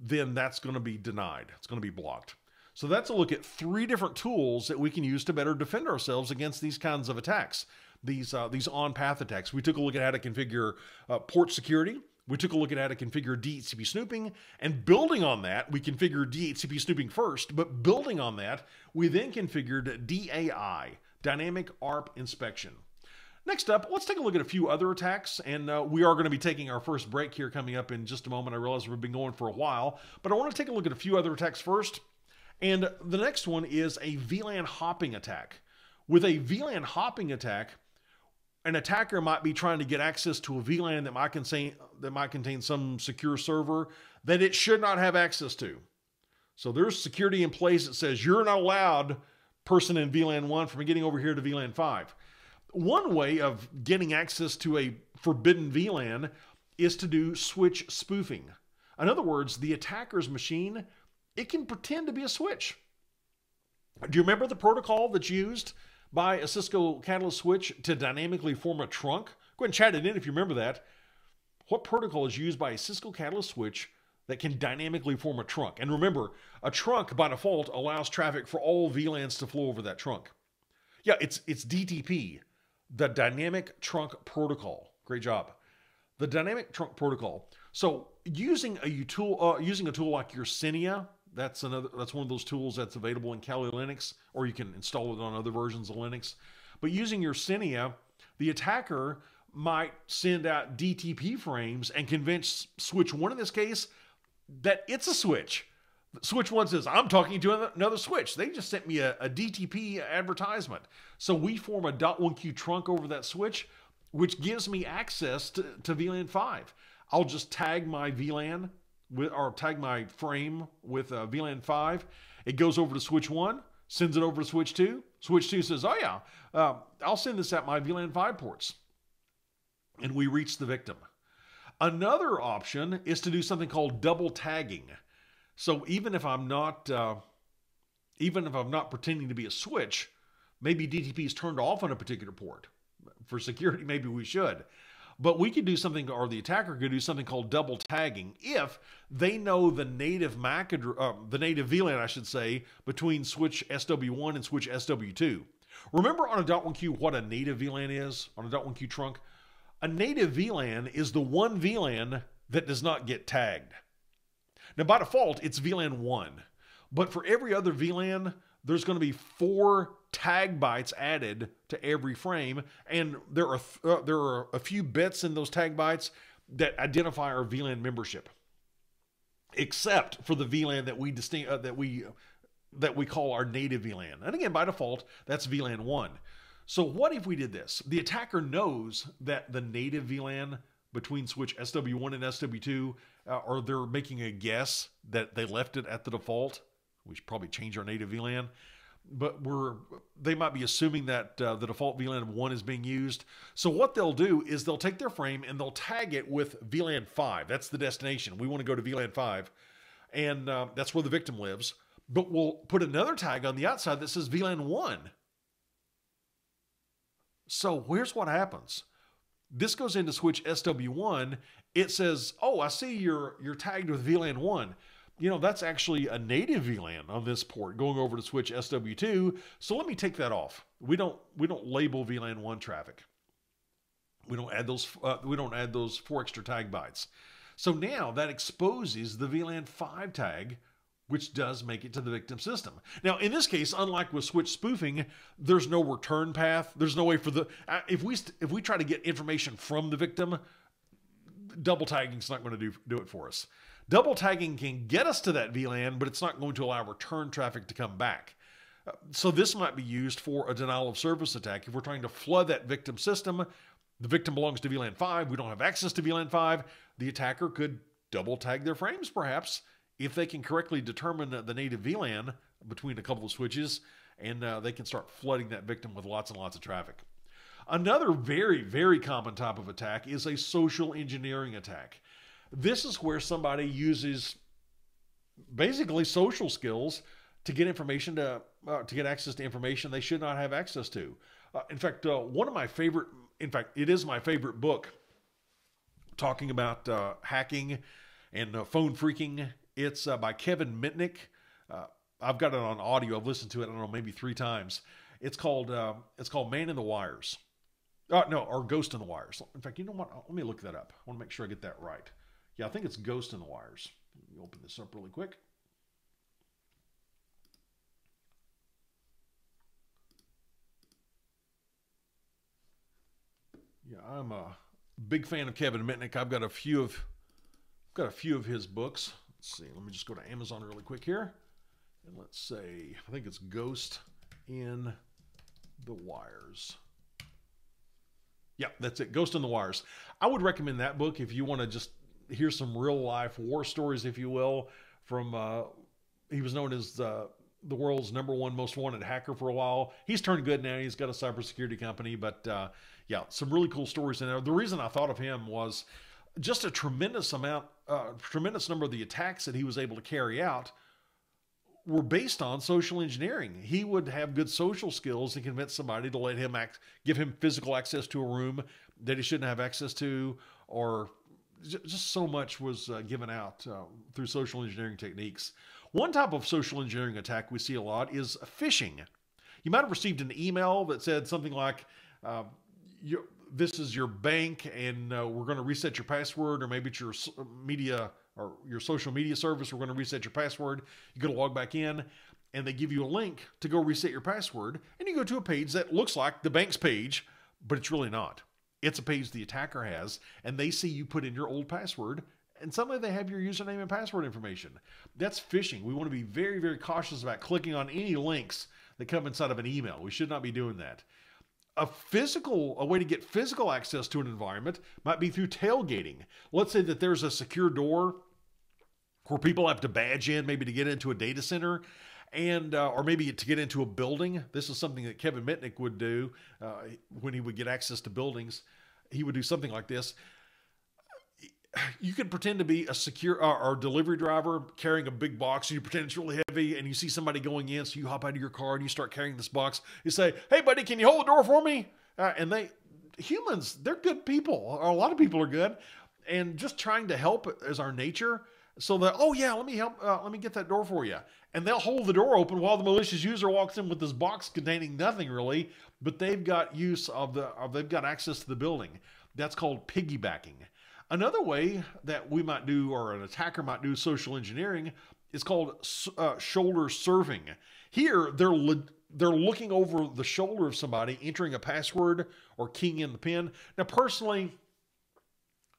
then that's going to be denied. It's going to be blocked. So that's a look at three different tools that we can use to better defend ourselves against these kinds of attacks, these uh, these on-path attacks. We took a look at how to configure uh, port security. We took a look at how to configure DHCP snooping, and building on that, we configured DHCP snooping first, but building on that, we then configured DAI, Dynamic ARP Inspection. Next up, let's take a look at a few other attacks, and uh, we are going to be taking our first break here coming up in just a moment. I realize we've been going for a while, but I want to take a look at a few other attacks first. And the next one is a VLAN hopping attack. With a VLAN hopping attack, an attacker might be trying to get access to a VLAN that might contain that might contain some secure server that it should not have access to. So there's security in place that says you're not allowed person in VLAN 1 from getting over here to VLAN 5. One way of getting access to a forbidden VLAN is to do switch spoofing. In other words, the attacker's machine it can pretend to be a switch. Do you remember the protocol that's used by a Cisco Catalyst switch to dynamically form a trunk? Go ahead and chat it in if you remember that. What protocol is used by a Cisco Catalyst switch that can dynamically form a trunk? And remember, a trunk by default allows traffic for all VLANs to flow over that trunk. Yeah, it's it's DTP, the Dynamic Trunk Protocol. Great job. The Dynamic Trunk Protocol. So using a tool, uh, using a tool like your Yersinia that's another that's one of those tools that's available in Kali Linux, or you can install it on other versions of Linux. But using your Yersinia, the attacker might send out DTP frames and convince switch one in this case that it's a switch. Switch one says, I'm talking to another switch. They just sent me a, a DTP advertisement. So we form a .1Q trunk over that switch, which gives me access to, to VLAN 5. I'll just tag my VLAN with, or tag my frame with uh, VLAN 5. It goes over to switch one, sends it over to switch two. Switch two says, Oh, yeah, uh, I'll send this at my VLAN 5 ports. And we reach the victim. Another option is to do something called double tagging. So even if I'm not, uh, even if I'm not pretending to be a switch, maybe DTP is turned off on a particular port. For security, maybe we should. But we could do something, or the attacker could do something called double tagging if they know the native MAC, uh, the native VLAN, I should say, between switch SW1 and switch SW2. Remember on a .1Q what a native VLAN is on a .1Q trunk? A native VLAN is the one VLAN that does not get tagged. Now, by default, it's VLAN 1. But for every other VLAN, there's going to be four tag bytes added to every frame. And there are, uh, there are a few bits in those tag bytes that identify our VLAN membership, except for the VLAN that we distinct, uh, that we that we call our native VLAN. And again, by default, that's VLAN 1. So what if we did this? The attacker knows that the native VLAN between switch SW1 and SW2, uh, or they're making a guess that they left it at the default. We should probably change our native VLAN, but we're they might be assuming that uh, the default VLAN of one is being used. So what they'll do is they'll take their frame and they'll tag it with VLAN 5. That's the destination. We want to go to VLAN 5, and uh, that's where the victim lives. But we'll put another tag on the outside that says VLAN 1. So here's what happens this goes into switch SW1. It says, "Oh, I see you're you're tagged with VLAN 1." You know, that's actually a native VLAN on this port going over to switch SW2. So let me take that off. We don't we don't label VLAN 1 traffic. We don't add those uh, we don't add those four extra tag bytes. So now that exposes the VLAN 5 tag which does make it to the victim system. Now, in this case, unlike with switch spoofing, there's no return path. There's no way for the uh, if we if we try to get information from the victim, double tagging is not going to do do it for us. Double tagging can get us to that VLAN, but it's not going to allow return traffic to come back. Uh, so this might be used for a denial of service attack if we're trying to flood that victim system. The victim belongs to VLAN 5. We don't have access to VLAN 5. The attacker could double tag their frames, perhaps, if they can correctly determine the native VLAN between a couple of switches, and uh, they can start flooding that victim with lots and lots of traffic. Another very, very common type of attack is a social engineering attack. This is where somebody uses basically social skills to get information to uh, to get access to information they should not have access to. Uh, in fact, uh, one of my favorite, in fact, it is my favorite book talking about uh, hacking and uh, phone phreaking. it's uh, by Kevin Mitnick. I've got it on audio. I've listened to it. I don't know, maybe three times. It's called it's called Man in the Wires. No, or Ghost in the Wires. In fact, you know what? Let me look that up. I want to make sure I get that right. Yeah, I think it's Ghost in the Wires. Let me open this up really quick. Yeah, I'm a big fan of Kevin Mitnick. I've got a few of got a few of his books. Let's see. Let me just go to Amazon really quick here. And let's say, I think it's Ghost in the Wires. Yeah, that's it. Ghost in the Wires. I would recommend that book if you want to just hear some real life war stories, if you will, from, uh, he was known as uh, the world's number one most wanted hacker for a while. He's turned good now. He's got a cybersecurity company, but uh, yeah, some really cool stories in there. The reason I thought of him was just a tremendous amount, uh, tremendous number of the attacks that he was able to carry out were based on social engineering. He would have good social skills and convince somebody to let him act, give him physical access to a room that he shouldn't have access to, or just so much was uh, given out uh, through social engineering techniques. One type of social engineering attack we see a lot is phishing. You might have received an email that said something like, uh, this is your bank and uh, we're going to reset your password or maybe it's your media or your social media service we're going to reset your password you go to log back in and they give you a link to go reset your password and you go to a page that looks like the bank's page but it's really not It's a page the attacker has, and they see you put in your old password, and suddenly they have your username and password information. That's phishing. We want to be very, very cautious about clicking on any links that come inside of an email. We should not be doing that. A physical, a way to get physical access to an environment might be through tailgating. Let's say that there's a secure door where people have to badge in, maybe to get into a data center, and uh, or maybe to get into a building. This is something that Kevin Mitnick would do uh, when he would get access to buildings. He would do something like this you could pretend to be a secure uh, or delivery driver carrying a big box. You pretend it's really heavy, and you see somebody going in, so you hop out of your car and you start carrying this box. You say, "Hey, buddy, can you hold the door for me?" Uh, and they, humans, they're good people. A lot of people are good, and just trying to help is our nature. So that, oh yeah, let me help. Uh, let me get that door for you, and they'll hold the door open while the malicious user walks in with this box containing nothing really, but they've got use of the, of, they've got access to the building. That's called piggybacking. Another way that we might do, or an attacker might do social engineering, is called uh, shoulder surfing. Here, they're they're looking over the shoulder of somebody, entering a password or keying in the pin. Now, personally,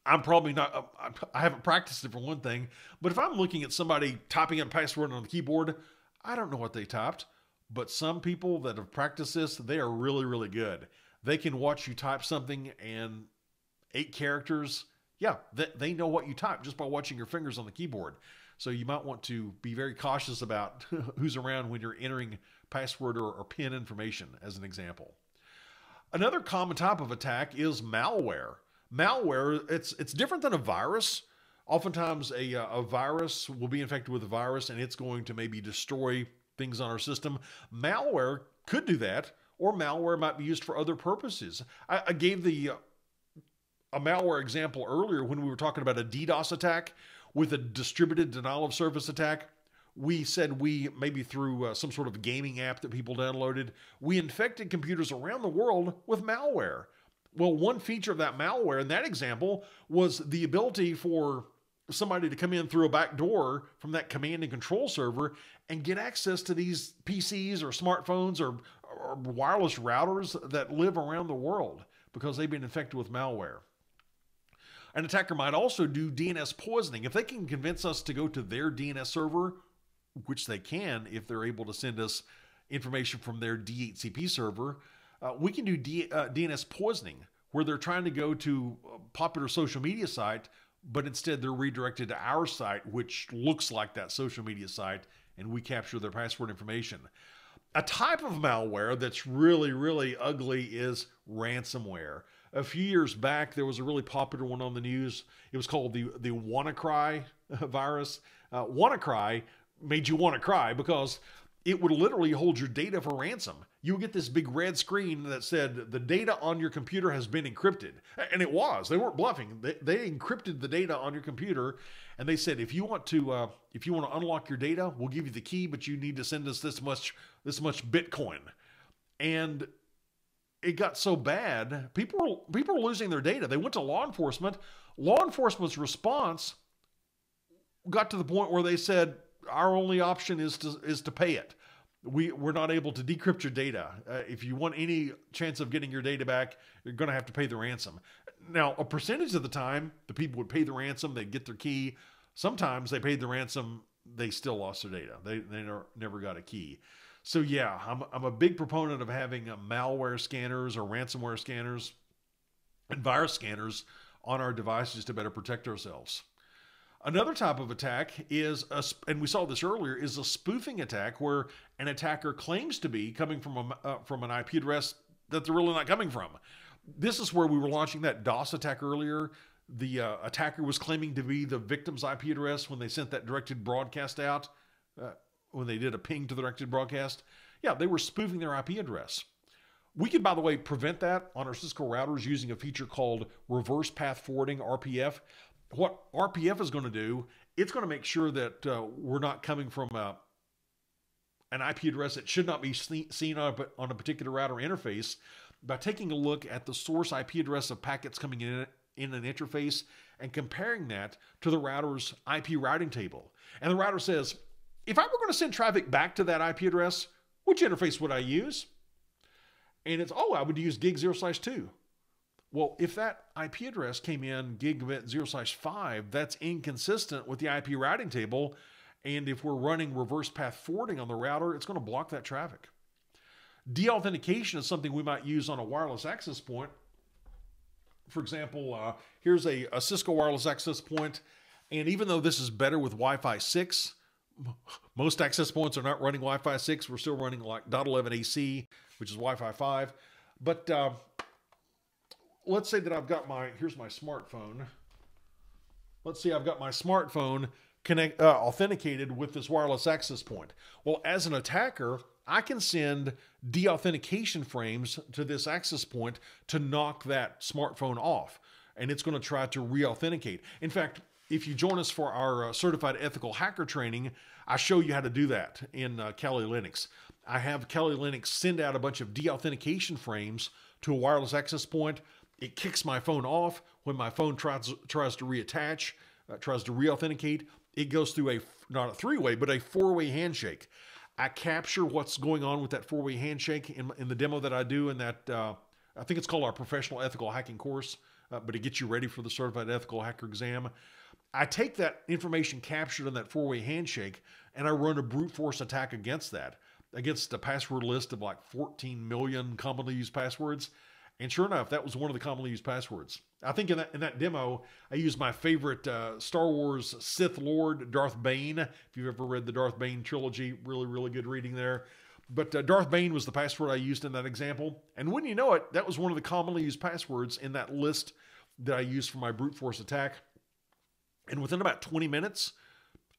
I'm probably not, I haven't practiced it for one thing, but if I'm looking at somebody typing a password on the keyboard, I don't know what they typed. But some people that have practiced this, they are really, really good. They can watch you type something and eight characters yeah, they know what you type just by watching your fingers on the keyboard. So you might want to be very cautious about who's around when you're entering password or, or PIN information, as an example. Another common type of attack is malware. Malware, it's it's different than a virus. Oftentimes, a, uh, a virus will be infected with a virus and it's going to maybe destroy things on our system. Malware could do that, or malware might be used for other purposes. I, I gave the a malware example earlier when we were talking about a DDoS attack with a distributed denial of service attack. We said we, maybe through uh, some sort of gaming app that people downloaded, we infected computers around the world with malware. Well, one feature of that malware in that example was the ability for somebody to come in through a back door from that command and control server and get access to these PCs or smartphones or, or wireless routers that live around the world because they've been infected with malware. An attacker might also do DNS poisoning. If they can convince us to go to their DNS server, which they can if they're able to send us information from their DHCP server, uh, we can do D, uh, DNS poisoning where they're trying to go to a popular social media site, but instead they're redirected to our site, which looks like that social media site, and we capture their password information. A type of malware that's really, really ugly is ransomware a few years back, there was a really popular one on the news. It was called the the WannaCry virus. Uh, WannaCry made you want to cry because it would literally hold your data for ransom. You would get this big red screen that said the data on your computer has been encrypted, and it was. They weren't bluffing. They, they encrypted the data on your computer, and they said if you want to uh, if you want to unlock your data, we'll give you the key, but you need to send us this much this much Bitcoin. And it got so bad, people were, people were losing their data. They went to law enforcement. Law enforcement's response got to the point where they said our only option is to is to pay it. We we're not able to decrypt your data. Uh, if you want any chance of getting your data back, you're going to have to pay the ransom. Now, a percentage of the time, the people would pay the ransom. They'd get their key. Sometimes they paid the ransom. They still lost their data. They they never, never got a key. So yeah, I'm, I'm a big proponent of having uh, malware scanners or ransomware scanners and virus scanners on our devices to better protect ourselves. Another type of attack is, a, and we saw this earlier, is a spoofing attack where an attacker claims to be coming from a, uh, from an IP address that they're really not coming from. This is where we were launching that DoS attack earlier. The uh, attacker was claiming to be the victim's IP address when they sent that directed broadcast out. Uh, when they did a ping to the directed broadcast, yeah, they were spoofing their IP address. We could, by the way, prevent that on our Cisco routers using a feature called reverse path forwarding, RPF. What RPF is going to do, it's going to make sure that uh, we're not coming from a, an IP address that should not be seen on a, on a particular router interface by taking a look at the source IP address of packets coming in in an interface and comparing that to the router's IP routing table. And the router says, if I were going to send traffic back to that IP address, which interface would I use? And it's, oh, I would use gig 0 slash 2. Well, if that IP address came in gigabit 0 slash 5, that's inconsistent with the IP routing table. And if we're running reverse path forwarding on the router, it's going to block that traffic. Deauthentication is something we might use on a wireless access point. For example, uh, here's a, a Cisco wireless access point, and even though this is better with Wi-Fi 6, most access points are not running Wi-Fi 6. We're still running like .11 AC, which is Wi-Fi 5. But uh, let's say that I've got my, here's my smartphone. Let's see, I've got my smartphone connect, uh, authenticated with this wireless access point. Well, as an attacker, I can send deauthentication frames to this access point to knock that smartphone off. And it's going to try to re-authenticate. In fact, if you join us for our uh, certified ethical hacker training, I show you how to do that in uh, Kali Linux. I have Kali Linux send out a bunch of deauthentication frames to a wireless access point it kicks my phone off when my phone tries tries to reattach, uh, tries to re-authenticate. It goes through a not a three-way, but a four-way handshake. I capture what's going on with that four-way handshake in, in the demo that I do in that. Uh, I think it's called our professional ethical hacking course, uh, but it gets you ready for the certified ethical hacker exam. I take that information captured in that four-way handshake and I run a brute force attack against that, against a password list of like 14 million commonly used passwords. And sure enough, that was one of the commonly used passwords. I think in that in that demo, I used my favorite uh, Star Wars Sith Lord, Darth Bane. If you've ever read the Darth Bane trilogy, really, really good reading there. But uh, Darth Bane was the password I used in that example. And when you know it, that was one of the commonly used passwords in that list that I used for my brute force attack. And within about 20 minutes,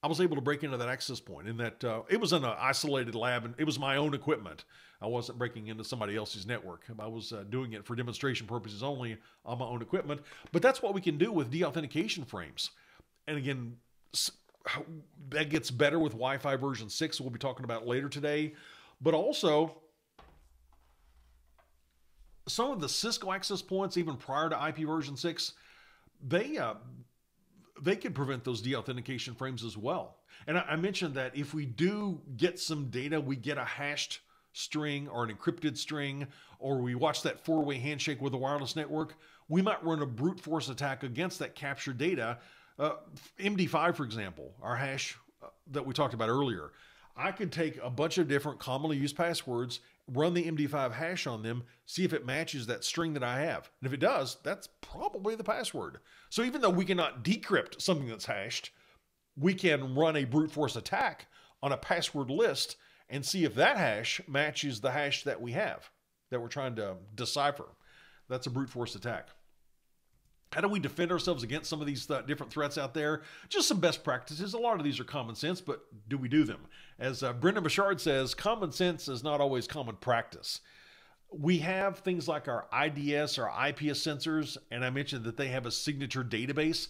I was able to break into that access point in that uh, it was in an isolated lab and it was my own equipment. I wasn't breaking into somebody else's network. I was uh, doing it for demonstration purposes only on my own equipment. But that's what we can do with deauthentication frames. And again, that gets better with Wi-Fi version 6 we'll be talking about later today. But also some of the Cisco access points even prior to IP version 6, they uh, they could prevent those deauthentication frames as well. And I, I mentioned that if we do get some data, we get a hashed string or an encrypted string, or we watch that four way handshake with a wireless network, we might run a brute force attack against that captured data. Uh, MD5, for example, our hash uh, that we talked about earlier. I could take a bunch of different commonly used passwords, run the MD5 hash on them, see if it matches that string that I have. And if it does, that's probably the password. So even though we cannot decrypt something that's hashed, we can run a brute force attack on a password list and see if that hash matches the hash that we have that we're trying to decipher. That's a brute force attack. How do we defend ourselves against some of these th- different threats out there? Just some best practices. A lot of these are common sense, but do we do them? As uh, Brendon Burchard says, common sense is not always common practice. We have things like our IDS or IPS sensors, and I mentioned that they have a signature database.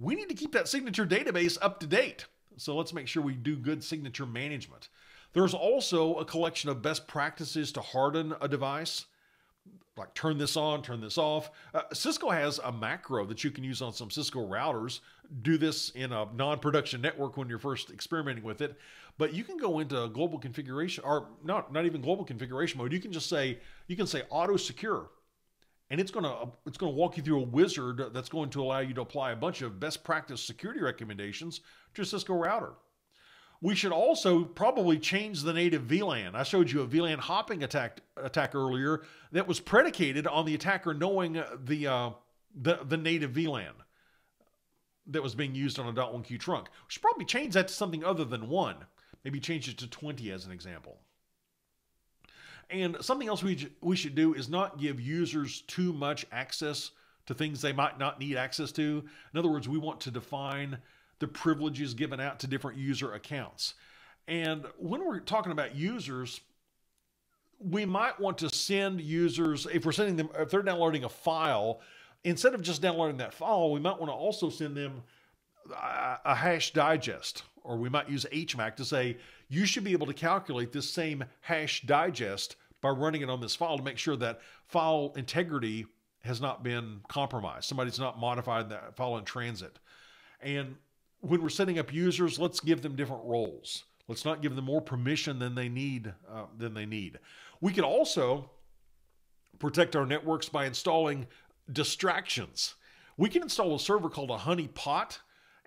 We need to keep that signature database up to date. So let's make sure we do good signature management. There's also a collection of best practices to harden a device like turn this on, turn this off. Uh, Cisco has a macro that you can use on some Cisco routers. Do this in a non-production network when you're first experimenting with it. But you can go into global configuration, or not not even global configuration mode. You can just say you can say auto secure, and it's gonna it's gonna walk you through a wizard that's going to allow you to apply a bunch of best practice security recommendations to a Cisco router. We should also probably change the native VLAN. I showed you a VLAN hopping attack attack earlier that was predicated on the attacker knowing the uh, the, the native VLAN that was being used on a .1Q trunk. We should probably change that to something other than one. Maybe change it to 20 as an example. And something else we, we should do is not give users too much access to things they might not need access to. In other words, we want to define the privileges given out to different user accounts. And when we're talking about users, we might want to send users, if we're sending them, if they're downloading a file, instead of just downloading that file, we might want to also send them a, hash digest, or we might use HMAC to say, you should be able to calculate this same hash digest by running it on this file to make sure that file integrity has not been compromised. Somebody's not modified that file in transit. And when we're setting up users, let's give them different roles. Let's not give them more permission than they need. Uh, than they need. We could also protect our networks by installing distractions. We can install a server called a honeypot.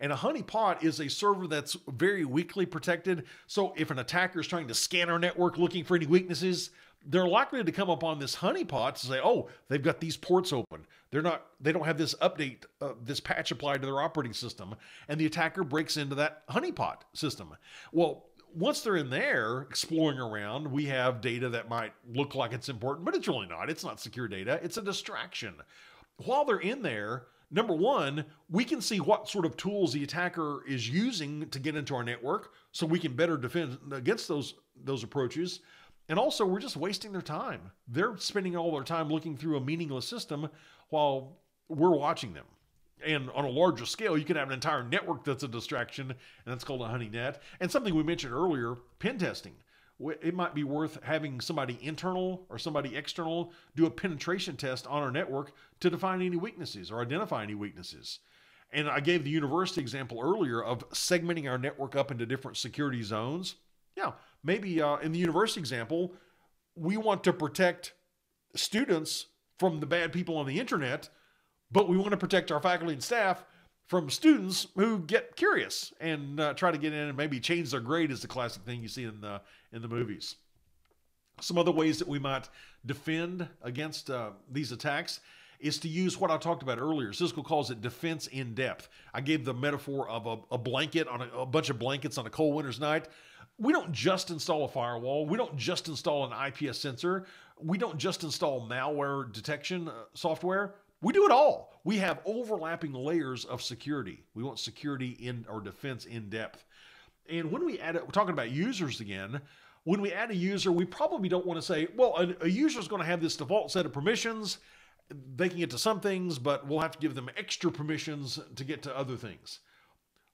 And a honeypot is a server that's very weakly protected. So if an attacker is trying to scan our network looking for any weaknesses, they're likely to come upon this honeypot to say, "Oh, they've got these ports open. They're not. They don't have this update, uh, this patch applied to their operating system," and the attacker breaks into that honeypot system. Well, once they're in there exploring around, we have data that might look like it's important, but it's really not. It's not secure data. It's a distraction. While they're in there, number one, we can see what sort of tools the attacker is using to get into our network, so we can better defend against those those approaches. And also, we're just wasting their time. They're spending all their time looking through a meaningless system while we're watching them. And on a larger scale, you can have an entire network that's a distraction, and that's called a honey net. And something we mentioned earlier pen testing. It might be worth having somebody internal or somebody external do a penetration test on our network to define any weaknesses or identify any weaknesses. And I gave the university example earlier of segmenting our network up into different security zones. Yeah, maybe uh, in the university example, we want to protect students from the bad people on the internet, but we want to protect our faculty and staff from students who get curious and uh, try to get in and maybe change their grade is the classic thing you see in the in the movies. Some other ways that we might defend against uh, these attacks is to use what I talked about earlier. Cisco calls it defense in depth. I gave the metaphor of a, a blanket on a, a bunch of blankets on a cold winter's night we don't just install a firewall. We don't just install an IPS sensor. We don't just install malware detection uh, software. We do it all. We have overlapping layers of security. We want security in or defense in depth. And when we add it, we're talking about users again. When we add a user, we probably don't want to say, well, a, a user is going to have this default set of permissions. They can get to some things, but we'll have to give them extra permissions to get to other things.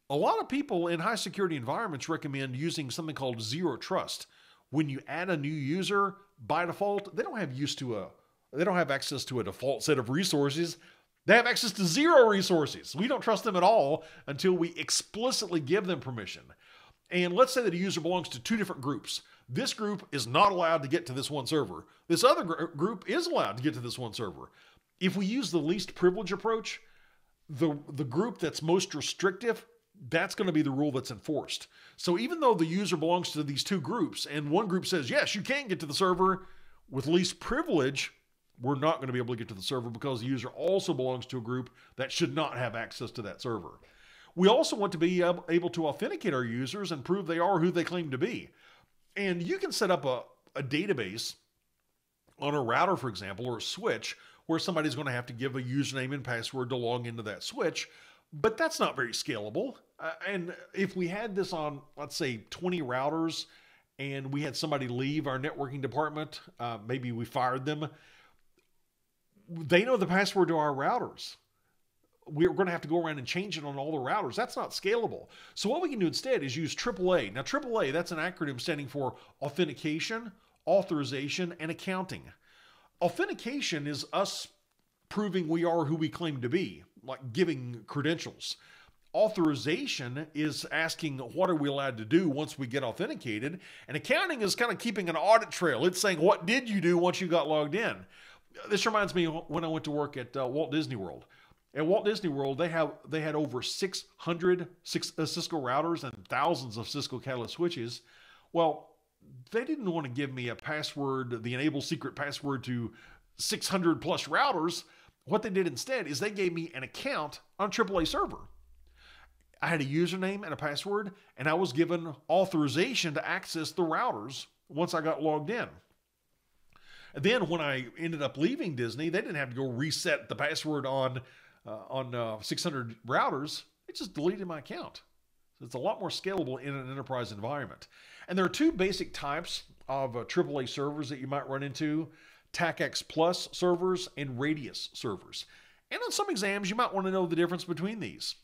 A lot of people in high security environments recommend using something called zero trust. When you add a new user, by default, they don't have used to a they don't have access to a default set of resources. They have access to zero resources. We don't trust them at all until we explicitly give them permission. And let's say that a user belongs to two different groups. This group is not allowed to get to this one server. This other gr- group is allowed to get to this one server. If we use the least privilege approach, the, the group that's most restrictive that's going to be the rule that's enforced. So even though the user belongs to these two groups and one group says, yes, you can get to the server with least privilege, we're not going to be able to get to the server because the user also belongs to a group that should not have access to that server. We also want to be able to authenticate our users and prove they are who they claim to be. And you can set up a, a database on a router, for example, or a switch where somebody's going to have to give a username and password to log into that switch but that's not very scalable. Uh, and if we had this on, let's say, 20 routers and we had somebody leave our networking department, uh, maybe we fired them, they know the password to our routers. We're going to have to go around and change it on all the routers. That's not scalable. So, what we can do instead is use AAA. Now, AAA, that's an acronym standing for Authentication, Authorization, and Accounting. Authentication is us proving we are who we claim to be like giving credentials. Authorization is asking what are we allowed to do once we get authenticated, and accounting is kind of keeping an audit trail. It's saying what did you do once you got logged in. This reminds me when I went to work at uh, Walt Disney World. At Walt Disney World, they have they had over 600 six, uh, Cisco routers and thousands of Cisco Catalyst switches. Well, they didn't want to give me a password, the enable secret password to 600 plus routers. What they did instead is they gave me an account on AAA server. I had a username and a password, and I was given authorization to access the routers once I got logged in. Then when I ended up leaving Disney, they didn't have to go reset the password on uh, on uh, 600 routers. It just deleted my account. So it's a lot more scalable in an enterprise environment. And there are two basic types of uh, AAA servers that you might run into. TACACS Plus servers and Radius servers. And on some exams, you might want to know the difference between these.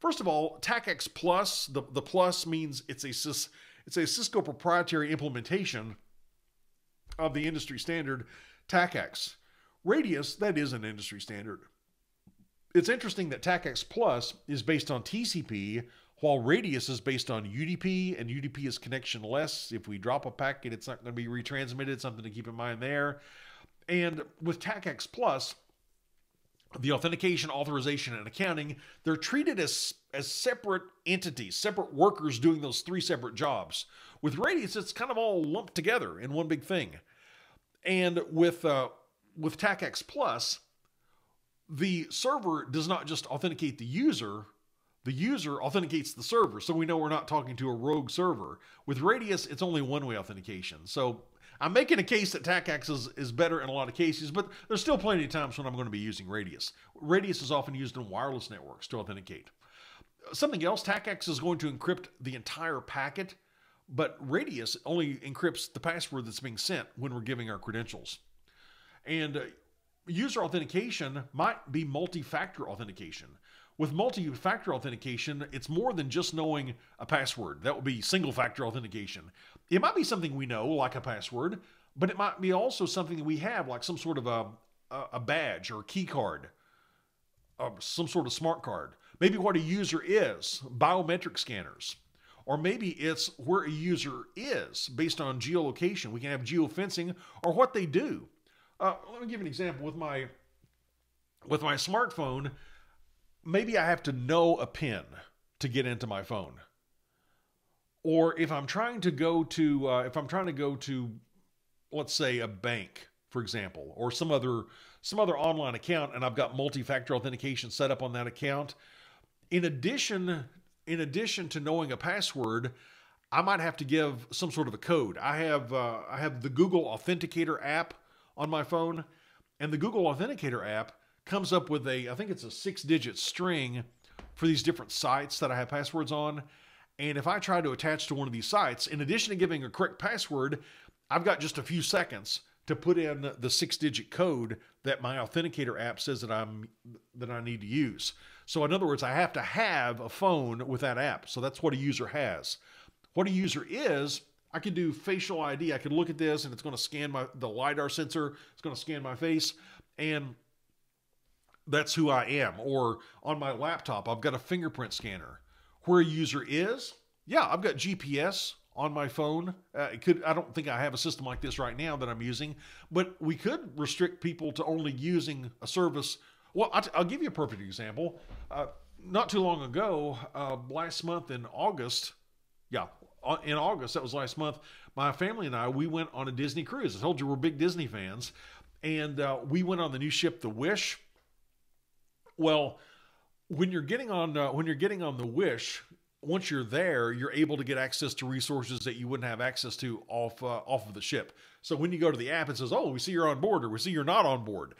First of all, TACACS Plus, the, the plus means it's a, it's a Cisco proprietary implementation of the industry standard TACACS. Radius, that is an industry standard. It's interesting that TACACS Plus is based on TCP, while Radius is based on UDP, and UDP is connectionless. If we drop a packet, it's not going to be retransmitted. Something to keep in mind there. And with TACACS Plus, the authentication, authorization, and accounting, they're treated as, as separate entities, separate workers doing those three separate jobs. With Radius, it's kind of all lumped together in one big thing. And with uh, with TACACS Plus, the server does not just authenticate the user, the user authenticates the server. So we know we're not talking to a rogue server. With Radius, it's only one way authentication. So I'm making a case that TACACS is, is better in a lot of cases, but there's still plenty of times when I'm going to be using Radius. Radius is often used in wireless networks to authenticate. Something else, TACACS is going to encrypt the entire packet, but Radius only encrypts the password that's being sent when we're giving our credentials. And uh, user authentication might be multi-factor authentication. With multi-factor authentication, it's more than just knowing a password. That would be single-factor authentication. It might be something we know, like a password, but it might be also something that we have, like some sort of a, a badge or a key card, or some sort of smart card. Maybe what a user is, biometric scanners. Or maybe it's where a user is based on geolocation. We can have geofencing or what they do. Uh, let me give an example with my with my smartphone. Maybe I have to know a pin to get into my phone. Or if I'm trying to go to uh, if I'm trying to go to let's say a bank for example or some other some other online account and I've got multi-factor authentication set up on that account in addition in addition to knowing a password I might have to give some sort of a code. I have uh, I have the Google Authenticator app on my phone and the Google Authenticator app comes up with a I think it's a six digit string for these different sites that I have passwords on and if I try to attach to one of these sites, in addition to giving a correct password, I've got just a few seconds to put in the six digit code that my authenticator app says that I'm that I need to use. So in other words, I have to have a phone with that app. So that's what a user has. What a user is, I can do facial ID. I can look at this and it's going to scan my the lidar sensor, it's going to scan my face and that's who I am. Or on my laptop, I've got a fingerprint scanner where a user is. Yeah, I've got GPS on my phone. Uh, could I don't think I have a system like this right now that I'm using, but we could restrict people to only using a service. Well, I'll, give you a perfect example. Uh, not too long ago, uh, last month in August, yeah, uh, in August, that was last month, my family and I, we went on a Disney cruise. I told you we're big Disney fans. And uh, we went on the new ship, the Wish. Well, when you're getting on uh, when you're getting on the Wish, once you're there, you're able to get access to resources that you wouldn't have access to off uh, off of the ship. So when you go to the app, it says, "Oh, we see you're on board," or "We see you're not on board."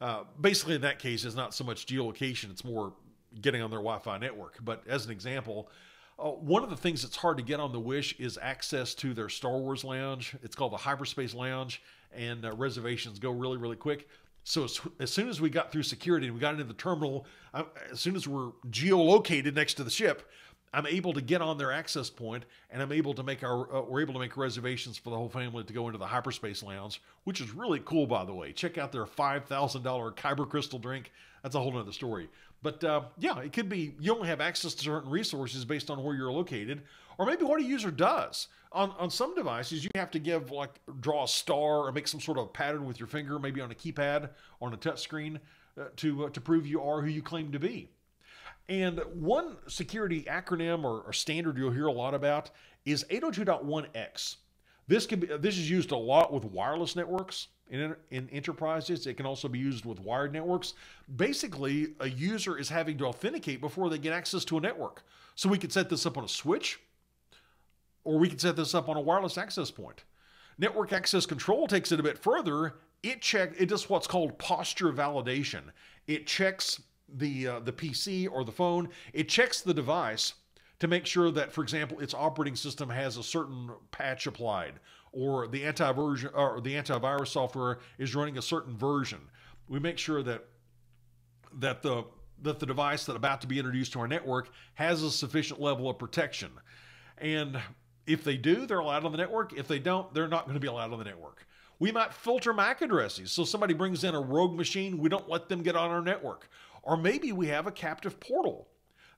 Uh, basically, in that case, it's not so much geolocation; it's more getting on their Wi-Fi network. But as an example, uh, one of the things that's hard to get on the Wish is access to their Star Wars lounge. It's called the Hyperspace Lounge, and uh, reservations go really, really quick. So as, as, soon as we got through security and we got into the terminal, I, as soon as we're geolocated next to the ship, I'm able to get on their access point and I'm able to make our uh, we're able to make reservations for the whole family to go into the hyperspace lounge, which is really cool by the way. Check out their five thousand dollar Kyber crystal drink. That's a whole nother story. But uh, yeah, it could be you only have access to certain resources based on where you're located, or maybe what a user does. On, on some devices, you have to give like draw a star or make some sort of pattern with your finger, maybe on a keypad or on a touch screen, uh, to uh, to prove you are who you claim to be. And one security acronym or, or standard you'll hear a lot about is 802.1x. This can be this is used a lot with wireless networks in, in enterprises. It can also be used with wired networks. Basically, a user is having to authenticate before they get access to a network. So we could set this up on a switch or we can set this up on a wireless access point. Network access control takes it a bit further. It check it does what's called posture validation. It checks the uh, the PC or the phone. It checks the device to make sure that, for example, its operating system has a certain patch applied, or the antiversion or the antivirus software is running a certain version. We make sure that that the that the device that about to be introduced to our network has a sufficient level of protection. And if they do, they're allowed on the network. If they don't, they're not going to be allowed on the network. We might filter MAC addresses. So somebody brings in a rogue machine, we don't let them get on our network. Or maybe we have a captive portal.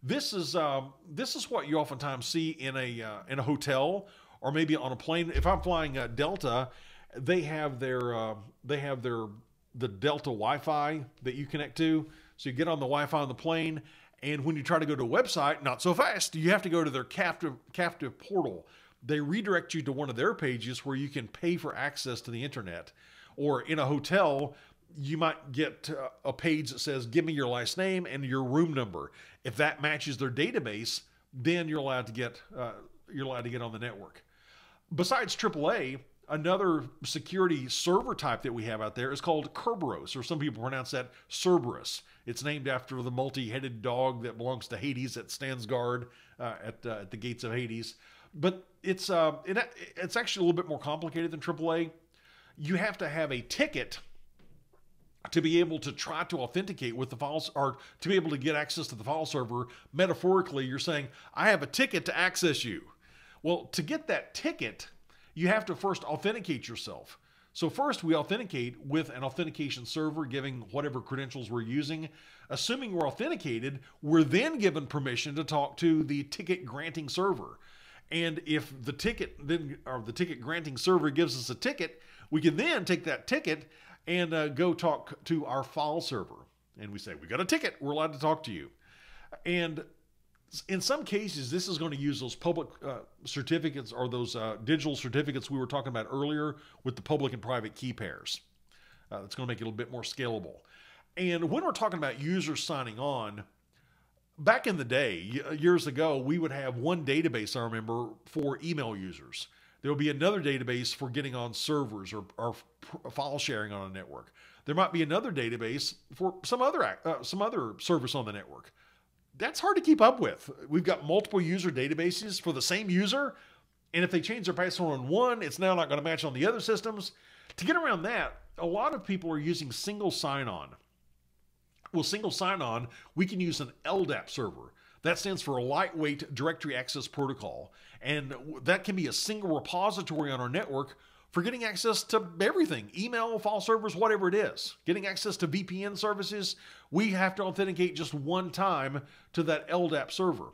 This is um, this is what you oftentimes see in a uh, in a hotel or maybe on a plane. If I'm flying uh, Delta, they have their uh, they have their the Delta Wi-Fi that you connect to. So you get on the Wi-Fi on the plane, and when you try to go to a website, not so fast. You have to go to their captive captive portal. They redirect you to one of their pages where you can pay for access to the internet. Or in a hotel, you might get uh, a page that says, "Give me your last name and your room number." If that matches their database, then you're allowed to get uh, you're allowed to get on the network. Besides AAA, another security server type that we have out there is called Kerberos, or some people pronounce that Cerberus. It's named after the multi-headed dog that belongs to Hades that stands guard uh, at, uh, at the gates of Hades. But it's uh, it, it's actually a little bit more complicated than AAA. You have to have a ticket to be able to try to authenticate with the files or to be able to get access to the file server. Metaphorically, you're saying, I have a ticket to access you. Well, to get that ticket, you have to first authenticate yourself. So first we authenticate with an authentication server giving whatever credentials we're using. Assuming we're authenticated, we're then given permission to talk to the ticket granting server. And if the ticket then or the ticket granting server gives us a ticket, we can then take that ticket and uh, go talk to our file server. And we say, we got a ticket. We're allowed to talk to you. And in some cases, this is going to use those public uh, certificates or those uh, digital certificates we were talking about earlier with the public and private key pairs. Uh, it's going to make it a little bit more scalable. And when we're talking about users signing on, back in the day, years ago, we would have one database, I remember, for email users. There will be another database for getting on servers or, or file sharing on a network. There might be another database for some other uh, some other service on the network that's hard to keep up with. We've got multiple user databases for the same user, and if they change their password on one, it's now not going to match on the other systems. To get around that, a lot of people are using single sign-on. Well, single sign-on, we can use an LDAP server. That stands for a lightweight directory access protocol, and that can be a single repository on our network for getting access to everything email, file servers, whatever it is. Getting access to VPN services, we have to authenticate just one time to that LDAP server.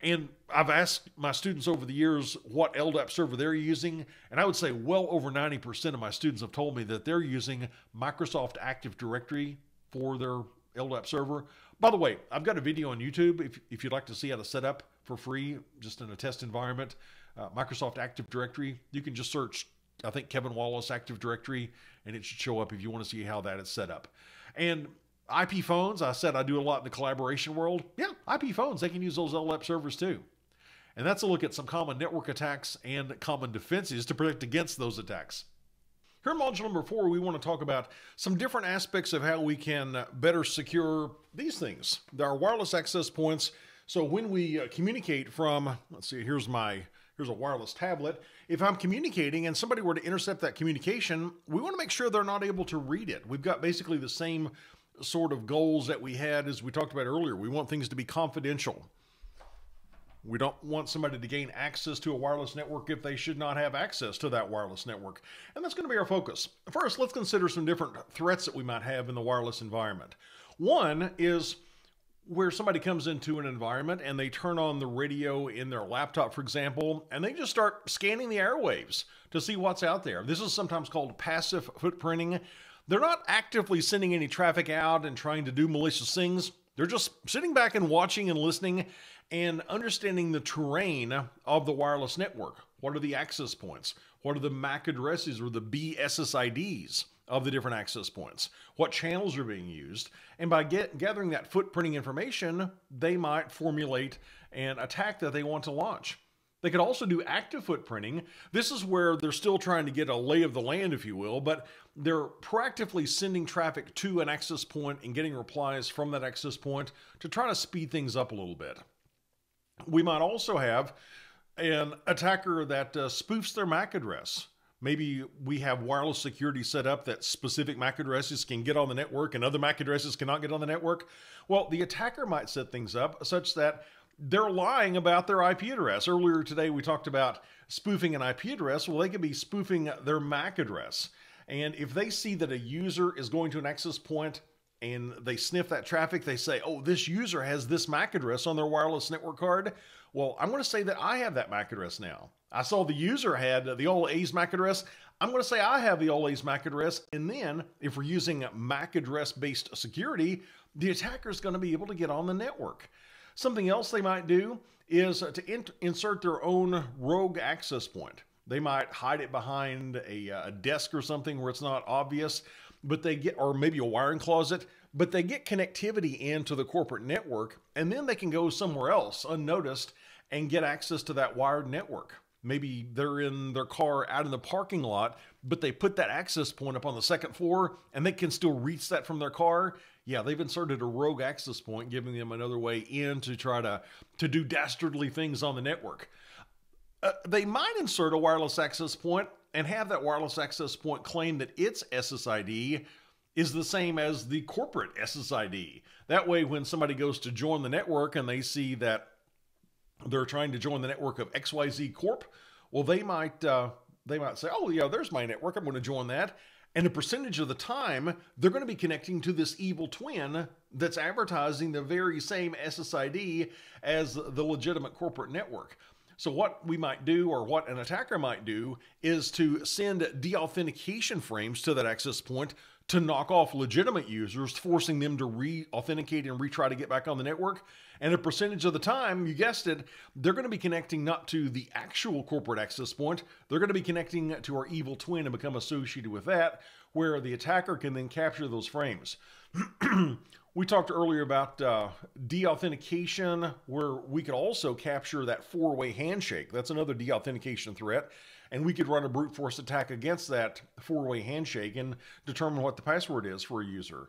And I've asked my students over the years what LDAP server they're using, and I would say well over 90% of my students have told me that they're using Microsoft Active Directory for their LDAP server. By the way, I've got a video on YouTube if, if you'd like to see how to set up for free, just in a test environment, uh, Microsoft Active Directory. You can just search I think Kevin Wallace Active Directory, and it should show up if you want to see how that is set up. And IP phones, I said I do a lot in the collaboration world. Yeah, IP phones, they can use those LDAP servers too. And that's a look at some common network attacks and common defenses to protect against those attacks. Here in module number four, we want to talk about some different aspects of how we can better secure these things. There are wireless access points. So when we uh, communicate from, let's see, here's my here's a wireless tablet. If I'm communicating and somebody were to intercept that communication, we want to make sure they're not able to read it. We've got basically the same sort of goals that we had as we talked about earlier. We want things to be confidential. We don't want somebody to gain access to a wireless network if they should not have access to that wireless network. And that's going to be our focus. First, let's consider some different threats that we might have in the wireless environment. One is where somebody comes into an environment and they turn on the radio in their laptop, for example, and they just start scanning the airwaves to see what's out there. This is sometimes called passive footprinting. They're not actively sending any traffic out and trying to do malicious things. They're just sitting back and watching and listening and understanding the terrain of the wireless network. What are the access points? What are the MAC addresses or the BSSIDs? of the different access points, what channels are being used, and by get, gathering that footprinting information, they might formulate an attack that they want to launch. They could also do active footprinting. This is where they're still trying to get a lay of the land, if you will, but they're proactively sending traffic to an access point and getting replies from that access point to try to speed things up a little bit. We might also have an attacker that uh, spoofs their MAC address. Maybe we have wireless security set up that specific MAC addresses can get on the network and other MAC addresses cannot get on the network. Well, the attacker might set things up such that they're lying about their IP address. Earlier today, we talked about spoofing an IP address. Well, they could be spoofing their MAC address. And if they see that a user is going to an access point and they sniff that traffic, they say, oh, this user has this MAC address on their wireless network card. Well, I'm going to say that I have that MAC address now. I saw the user had the old A's MAC address. I'm going to say I have the old A's MAC address, and then if we're using MAC address based security, the attacker is going to be able to get on the network. Something else they might do is to in insert their own rogue access point. They might hide it behind a, a, desk or something where it's not obvious, but they get, or maybe a wiring closet, but they get connectivity into the corporate network, and then they can go somewhere else unnoticed and get access to that wired network. Maybe they're in their car out in the parking lot, but they put that access point up on the second floor and they can still reach that from their car. Yeah, they've inserted a rogue access point, giving them another way in to try to, to do dastardly things on the network. Uh, they might insert a wireless access point and have that wireless access point claim that its SSID is the same as the corporate SSID. That way, when somebody goes to join the network and they see that they're trying to join the network of XYZ Corp, well, they might uh, they might say, "Oh, yeah, there's my network. I'm going to join that." And a percentage of the time, they're going to be connecting to this evil twin that's advertising the very same SSID as the legitimate corporate network. So, what we might do, or what an attacker might do, is to send deauthentication frames to that access point to knock off legitimate users, forcing them to re authenticate and retry to get back on the network. And a percentage of the time, you guessed it, they're going to be connecting not to the actual corporate access point, they're going to be connecting to our evil twin and become associated with that, where the attacker can then capture those frames. we talked earlier about uh, deauthentication, where we could also capture that four way handshake. That's another deauthentication threat and we could run a brute force attack against that four-way handshake and determine what the password is for a user.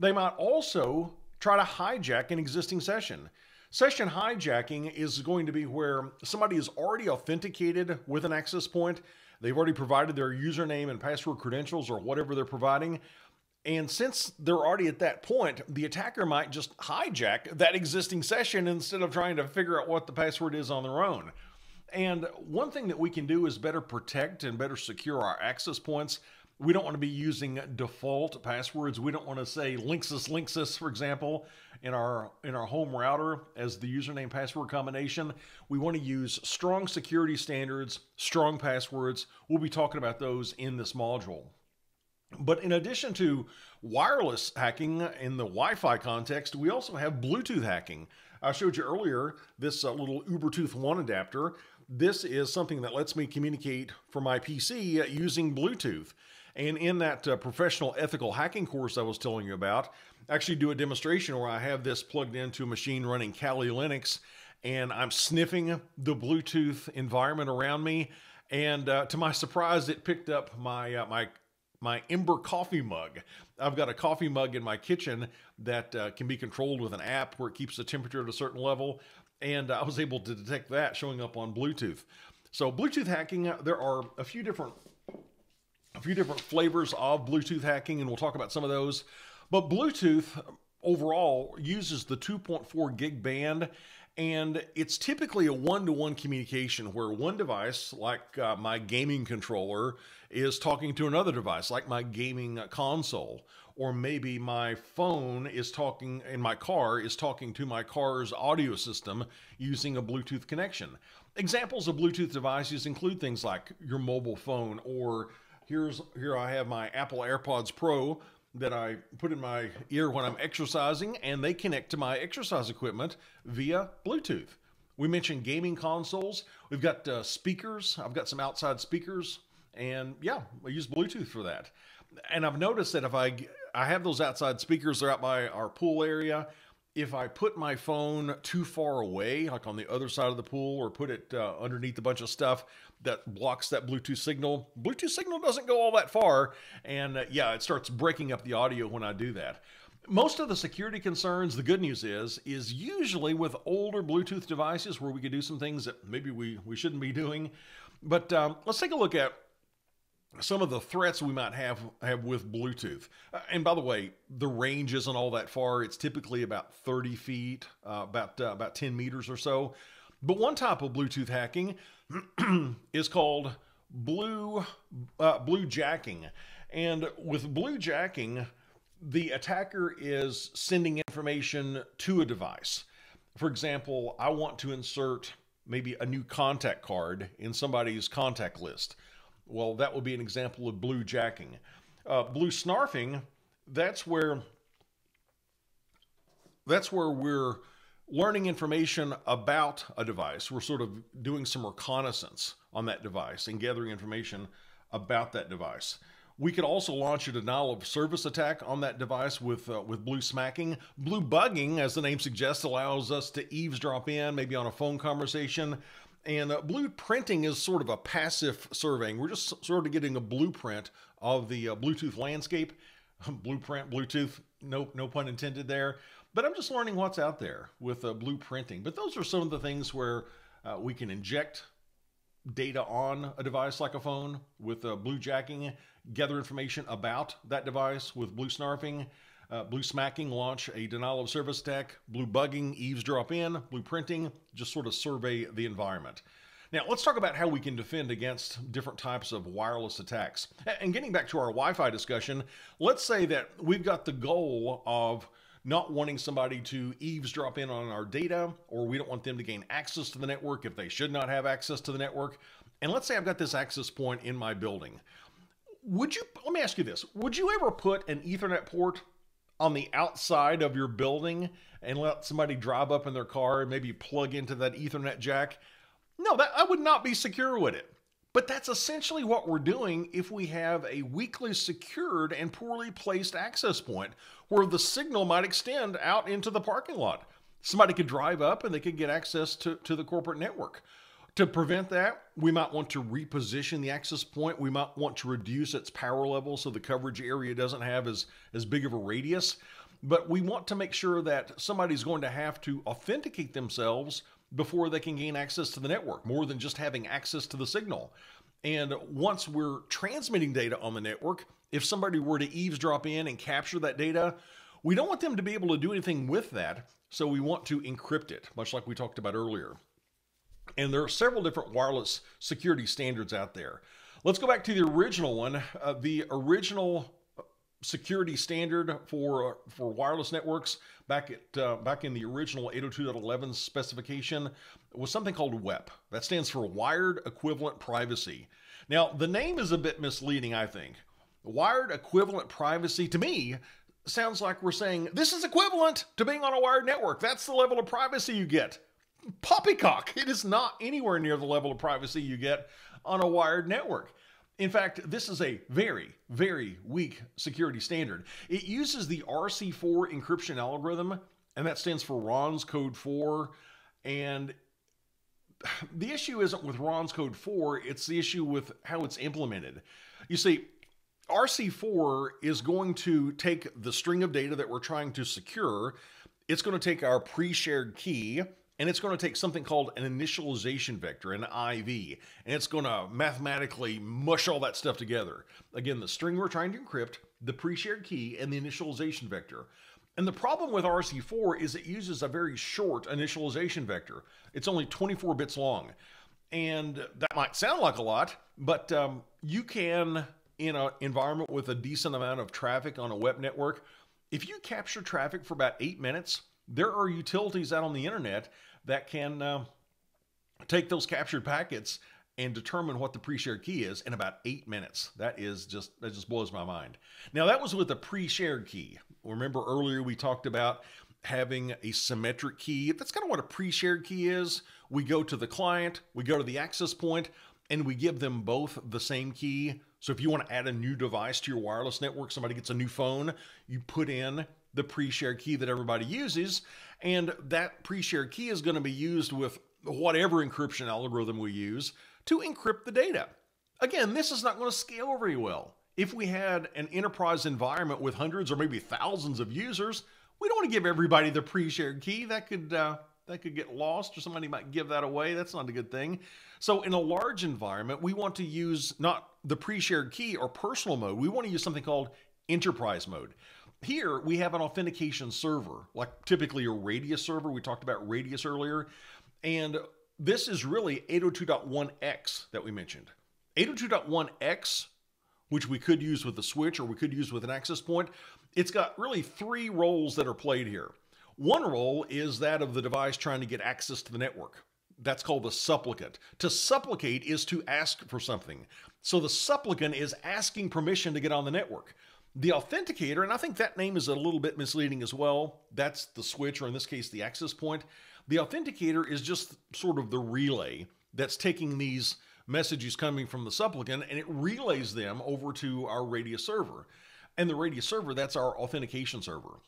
They might also try to hijack an existing session. Session hijacking is going to be where somebody is already authenticated with an access point. They've already provided their username and password credentials or whatever they're providing. And since they're already at that point, the attacker might just hijack that existing session instead of trying to figure out what the password is on their own. And one thing that we can do is better protect and better secure our access points. We don't want to be using default passwords. We don't want to say Linksys Linksys, for example, in our in our home router as the username password combination. We want to use strong security standards, strong passwords. We'll be talking about those in this module. But in addition to wireless hacking in the Wi Fi context, we also have Bluetooth hacking. I showed you earlier this uh, little Ubertooth 1 adapter this is something that lets me communicate from my PC using Bluetooth. And in that uh, professional ethical hacking course I was telling you about, I actually do a demonstration where I have this plugged into a machine running Kali Linux and I'm sniffing the Bluetooth environment around me. And uh, to my surprise, it picked up my uh, my my Ember coffee mug. I've got a coffee mug in my kitchen that uh, can be controlled with an app where it keeps the temperature at a certain level and I was able to detect that showing up on Bluetooth. So Bluetooth hacking, uh, there are a few different a few different flavors of Bluetooth hacking, and we'll talk about some of those. But Bluetooth overall uses the 2.4 gig band, and it's typically a one-to-one communication where one device, like uh, my gaming controller, is talking to another device, like my gaming console, or maybe my phone is talking in my car is talking to my car's audio system using a Bluetooth connection. Examples of Bluetooth devices include things like your mobile phone or here's here I have my Apple AirPods Pro that I put in my ear when I'm exercising and they connect to my exercise equipment via Bluetooth. We mentioned gaming consoles. We've got uh, speakers. I've got some outside speakers and yeah, I use Bluetooth for that. And I've noticed that if I I have those outside speakers, they're out by our pool area. If I put my phone too far away, like on the other side of the pool, or put it uh, underneath a bunch of stuff that blocks that Bluetooth signal, Bluetooth signal doesn't go all that far. And uh, yeah, it starts breaking up the audio when I do that. Most of the security concerns, the good news is, is usually with older Bluetooth devices where we could do some things that maybe we, we shouldn't be doing. But um, let's take a look at some of the threats we might have have with Bluetooth. Uh, and by the way, the range isn't all that far. It's typically about 30 feet, uh, about uh, about 10 meters or so. But one type of Bluetooth hacking is called blue uh, blue jacking. And with blue jacking, the attacker is sending information to a device. For example, I want to insert maybe a new contact card in somebody's contact list. Well, that would be an example of blue jacking. Uh, blue snarfing, that's where that's where we're learning information about a device. We're sort of doing some reconnaissance on that device and gathering information about that device. We could also launch a denial of service attack on that device with uh, with blue smacking. Blue bugging, as the name suggests, allows us to eavesdrop in, maybe on a phone conversation. And uh, blue printing is sort of a passive surveying. We're just sort of getting a blueprint of the uh, Bluetooth landscape. Blueprint, Bluetooth, no, no pun intended there. But I'm just learning what's out there with uh, blueprinting. But those are some of the things where uh, we can inject data on a device like a phone with uh, blue jacking, gather information about that device with blue snarfing, uh, blue smacking, launch a denial of service attack, blue bugging, eavesdrop in, blue printing, just sort of survey the environment. Now, let's talk about how we can defend against different types of wireless attacks. And getting back to our Wi Fi discussion, let's say that we've got the goal of not wanting somebody to eavesdrop in on our data, or we don't want them to gain access to the network if they should not have access to the network. And let's say I've got this access point in my building. Would you, let me ask you this, would you ever put an Ethernet port on the outside of your building and let somebody drive up in their car and maybe plug into that Ethernet jack? No, that I would not be secure with it. But that's essentially what we're doing if we have a weakly secured and poorly placed access point where the signal might extend out into the parking lot. Somebody could drive up and they could get access to, to the corporate network. To prevent that, we might want to reposition the access point. We might want to reduce its power level so the coverage area doesn't have as, as big of a radius. But we want to make sure that somebody's going to have to authenticate themselves before they can gain access to the network, more than just having access to the signal. And once we're transmitting data on the network, if somebody were to eavesdrop in and capture that data, we don't want them to be able to do anything with that. So we want to encrypt it, much like we talked about earlier. And there are several different wireless security standards out there. Let's go back to the original one. Uh, the original security standard for for wireless networks back at uh, back in the original 802.11 specification was something called WEP. That stands for Wired Equivalent Privacy. Now, the name is a bit misleading, I think. Wired equivalent privacy to me sounds like we're saying this is equivalent to being on a wired network. That's the level of privacy you get. Poppycock. It is not anywhere near the level of privacy you get on a wired network. In fact, this is a very, very weak security standard. It uses the RC4 encryption algorithm, and that stands for Ron's code 4. And the issue isn't with Ron's code 4, it's the issue with how it's implemented. You see, RC4 is going to take the string of data that we're trying to secure, it's going to take our pre shared key, and it's going to take something called an initialization vector, an IV, and it's going to mathematically mush all that stuff together. Again, the string we're trying to encrypt, the pre-shared key, and the initialization vector. And the problem with RC4 is it uses a very short initialization vector. It's only 24 bits long. And that might sound like a lot, but um, you can, in an environment with a decent amount of traffic on a WEP network, if you capture traffic for about eight minutes, there are utilities out on the internet that can uh, take those captured packets and determine what the pre-shared key is in about eight minutes. That is just that just blows my mind. Now that was with a pre-shared key. Remember earlier we talked about having a symmetric key. That's kind of what a pre-shared key is. We go to the client, we go to the access point, and we give them both the same key. So if you want to add a new device to your wireless network, somebody gets a new phone, you put in the pre-shared key that everybody uses, and that pre-shared key is going to be used with whatever encryption algorithm we use to encrypt the data. Again, this is not going to scale very well. If we had an enterprise environment with hundreds or maybe thousands of users, we don't want to give everybody the pre-shared key. That could uh, that could get lost, or somebody might give that away. That's not a good thing. So, in a large environment, we want to use not the pre-shared key or personal mode. We want to use something called enterprise mode. Here we have an authentication server, like typically a Radius server. We talked about Radius earlier. And this is really 802.1x that we mentioned. 802.1x, which we could use with a switch or we could use with an access point, it's got really three roles that are played here. One role is that of the device trying to get access to the network. That's called the supplicant. To supplicate is to ask for something. So the supplicant is asking permission to get on the network. The authenticator, and I think that name is a little bit misleading as well. That's the switch, or in this case, the access point. The authenticator is just sort of the relay that's taking these messages coming from the supplicant and it relays them over to our Radius server. And the Radius server, that's our authentication server.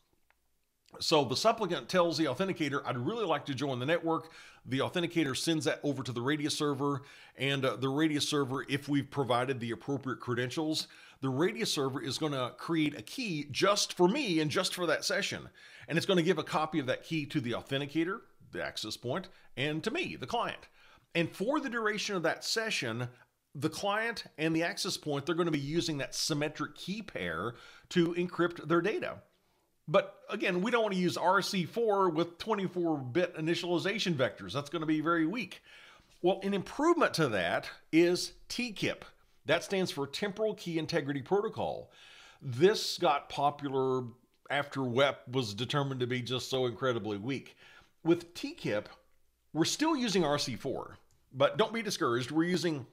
So the supplicant tells the authenticator, I'd really like to join the network. The authenticator sends that over to the Radius server, and uh, the Radius server, if we've provided the appropriate credentials, the Radius server is going to create a key just for me and just for that session. And it's going to give a copy of that key to the authenticator, the access point, and to me, the client. And for the duration of that session, the client and the access point, they're going to be using that symmetric key pair to encrypt their data. But again, we don't want to use RC4 with 24-bit initialization vectors. That's going to be very weak. Well, an improvement to that is TKIP. That stands for Temporal Key Integrity Protocol. This got popular after WEP was determined to be just so incredibly weak. With TKIP, we're still using RC4, but don't be discouraged. We're using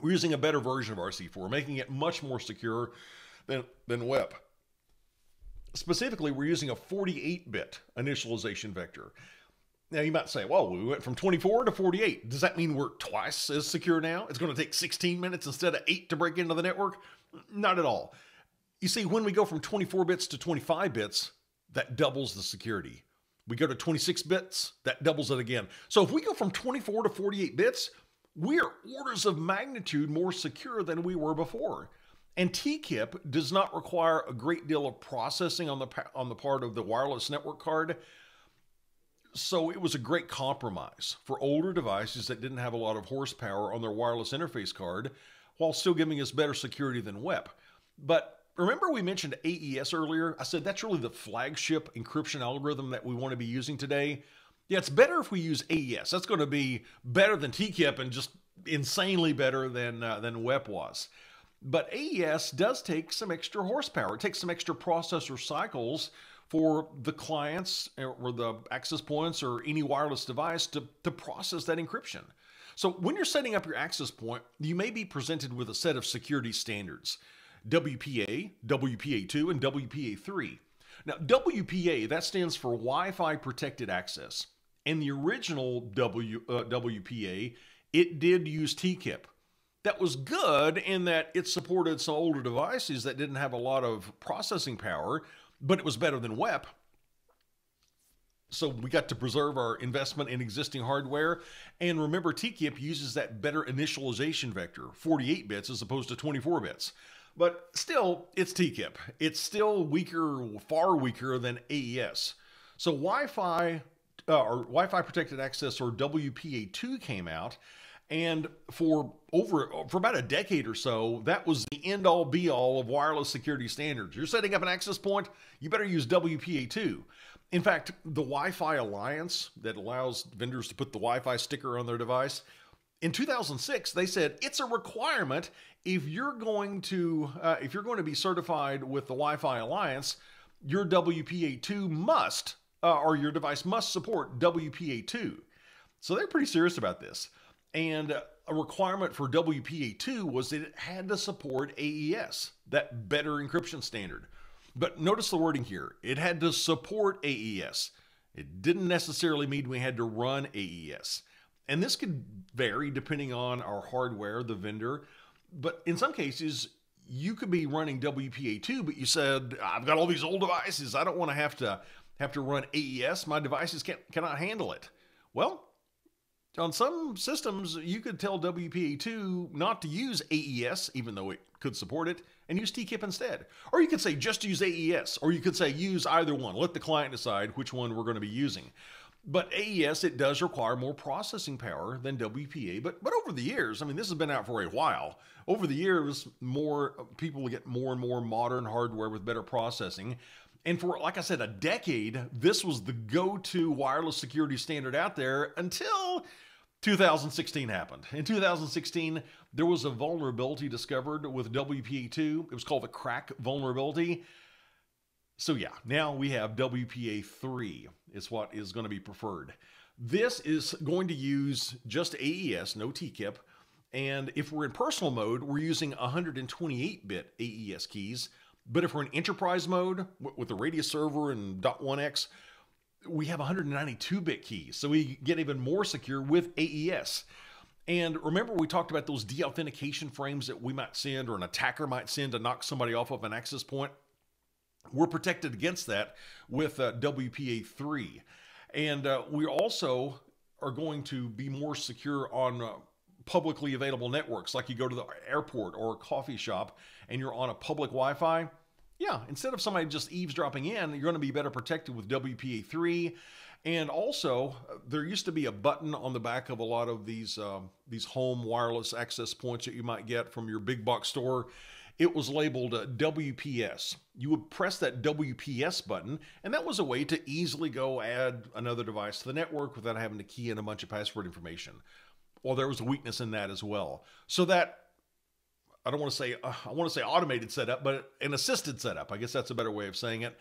we're using a better version of RC4, making it much more secure than, than WEP. Specifically, we're using a 48-bit initialization vector. Now you might say, well, we went from 24 to 48. Does that mean we're twice as secure now? It's going to take 16 minutes instead of 8 to break into the network? Not at all. You see, when we go from 24 bits to 25 bits, that doubles the security. We go to 26 bits, that doubles it again. So if we go from 24 to 48 bits, we are orders of magnitude more secure than we were before. And TKIP does not require a great deal of processing on the on the part of the wireless network card. So it was a great compromise for older devices that didn't have a lot of horsepower on their wireless interface card while still giving us better security than WEP. But remember we mentioned AES earlier? I said that's really the flagship encryption algorithm that we want to be using today. Yeah, it's better if we use AES. That's going to be better than TKIP and just insanely better than uh, than WEP was. But AES does take some extra horsepower. It takes some extra processor cycles for the clients or the access points or any wireless device to, to process that encryption. So when you're setting up your access point, you may be presented with a set of security standards. WPA, WPA2, and WPA3. Now, WPA, that stands for Wi-Fi Protected Access. And the original w, uh, WPA, it did use TKIP. That was good in that it supported some older devices that didn't have a lot of processing power, but it was better than WEP. So we got to preserve our investment in existing hardware. And remember, TKIP uses that better initialization vector, 48 bits as opposed to 24 bits. But still, it's TKIP. It's still weaker, far weaker than AES. So Wi-Fi uh, or Wi-Fi protected access or WPA2 came out, and for over for about a decade or so, that was the end all be all of wireless security standards. You're setting up an access point, you better use WPA2. In fact, the Wi-Fi Alliance that allows vendors to put the Wi-Fi sticker on their device, in 2006 they said it's a requirement if you're going to uh, if you're going to be certified with the Wi-Fi Alliance, your WPA2 must uh, or your device must support WPA2. So they're pretty serious about this. And a requirement for WPA2 was that it had to support AES, that better encryption standard. But notice the wording here it had to support AES. It didn't necessarily mean we had to run AES. And this could vary depending on our hardware, the vendor. But in some cases, you could be running WPA2, but you said, I've got all these old devices. I don't want to have to have to run AES. My devices can't, cannot handle it. Well, on some systems, you could tell WPA2 not to use AES, even though it could support it, and use TKIP instead. Or you could say just use AES, or you could say use either one. Let the client decide which one we're going to be using. But AES, it does require more processing power than WPA. But but over the years, I mean, this has been out for a while. Over the years, more people get more and more modern hardware with better processing. And for, like I said, a decade, this was the go to wireless security standard out there until 2016 happened. In 2016, there was a vulnerability discovered with WPA2. It was called the KRACK vulnerability. So, yeah, now we have WPA3, is what is going to be preferred. This is going to use just AES, no TKIP, And if we're in personal mode, we're using 128 bit AES keys. But if we're in enterprise mode with the Radius server and .1x, we have 192 bit keys. So we get even more secure with AES. And remember, we talked about those deauthentication frames that we might send or an attacker might send to knock somebody off of an access point. We're protected against that with uh, WPA3. And uh, we also are going to be more secure on uh, publicly available networks, like you go to the airport or a coffee shop and you're on a public Wi Fi. Yeah, instead of somebody just eavesdropping in, you're going to be better protected with WPA3. And also, there used to be a button on the back of a lot of these um, these home wireless access points that you might get from your big box store. It was labeled uh, WPS. You would press that WPS button, and that was a way to easily go add another device to the network without having to key in a bunch of password information. Well, there was a weakness in that as well. So that I don't want to say uh, I want to say automated setup, but an assisted setup. I guess that's a better way of saying it.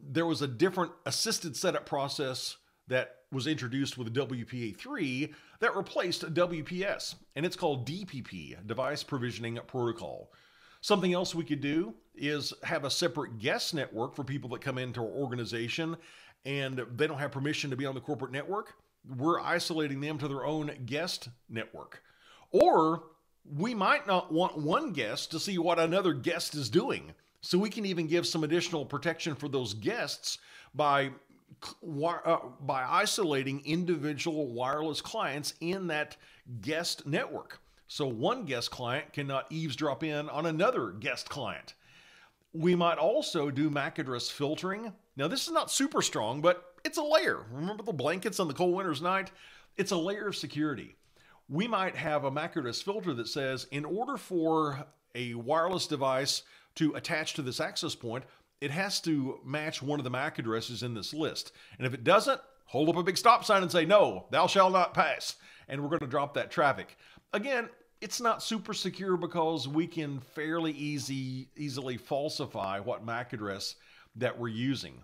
There was a different assisted setup process that was introduced with WPA3 that replaced WPS, and it's called DPP, Device Provisioning Protocol. Something else we could do is have a separate guest network for people that come into our organization and they don't have permission to be on the corporate network. We're isolating them to their own guest network. Or we might not want one guest to see what another guest is doing. So we can even give some additional protection for those guests by uh, by isolating individual wireless clients in that guest network. So one guest client cannot eavesdrop in on another guest client. We might also do MAC address filtering. Now, this is not super strong, but it's a layer. Remember the blankets on the cold winter's night? It's a layer of security. We might have a MAC address filter that says, in order for a wireless device to attach to this access point, it has to match one of the MAC addresses in this list. And if it doesn't, hold up a big stop sign and say, no, thou shalt not pass. And we're going to drop that traffic. Again, it's not super secure because we can fairly easy easily falsify what MAC address that we're using.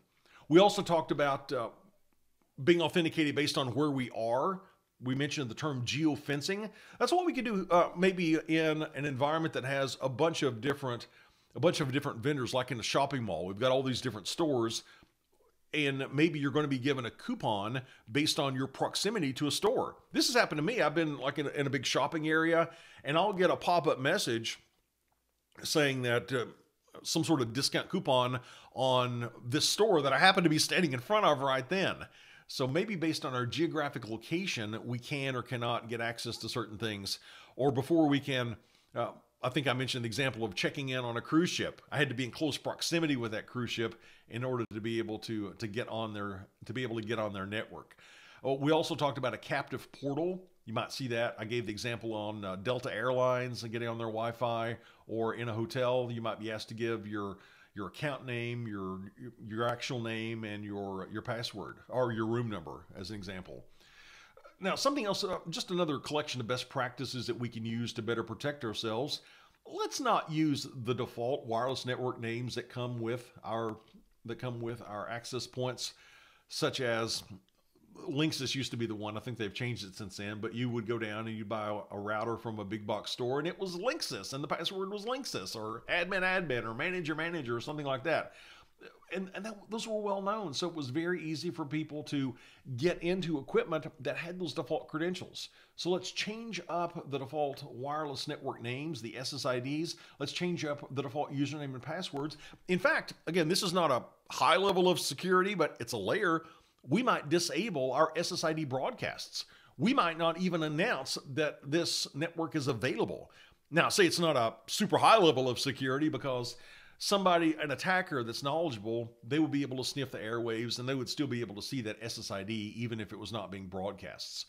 We also talked about uh, being authenticated based on where we are. We mentioned the term geofencing. That's what we could do uh, maybe in an environment that has a bunch of different a bunch of different vendors like in a shopping mall. We've got all these different stores and maybe you're going to be given a coupon based on your proximity to a store. This has happened to me. I've been like in a, in a big shopping area, and I'll get a pop up message saying that uh, some sort of discount coupon on this store that I happen to be standing in front of right then. So maybe based on our geographic location, we can or cannot get access to certain things, or before we can. Uh, I think I mentioned the example of checking in on a cruise ship. I had to be in close proximity with that cruise ship in order to be able to to get on their to be able to get on their network. Oh, we also talked about a captive portal. You might see that. I gave the example on uh, Delta Airlines and getting on their Wi-Fi, or in a hotel, you might be asked to give your your account name, your your actual name, and your your password or your room number, as an example. Now, something else, uh, just another collection of best practices that we can use to better protect ourselves. Let's not use the default wireless network names that come with our that come with our access points, such as Linksys used to be the one. I think they've changed it since then. But you would go down and you buy a router from a big box store, and it was Linksys, and the password was Linksys or admin admin or manager manager or something like that and, and that, those were well known. So it was very easy for people to get into equipment that had those default credentials. So let's change up the default wireless network names, the SSIDs. Let's change up the default username and passwords. In fact, again, this is not a high level of security, but it's a layer. We might disable our SSID broadcasts. We might not even announce that this network is available. Now, say it's not a super high level of security because somebody, an attacker that's knowledgeable, they would be able to sniff the airwaves and they would still be able to see that SSID even if it was not being broadcasts.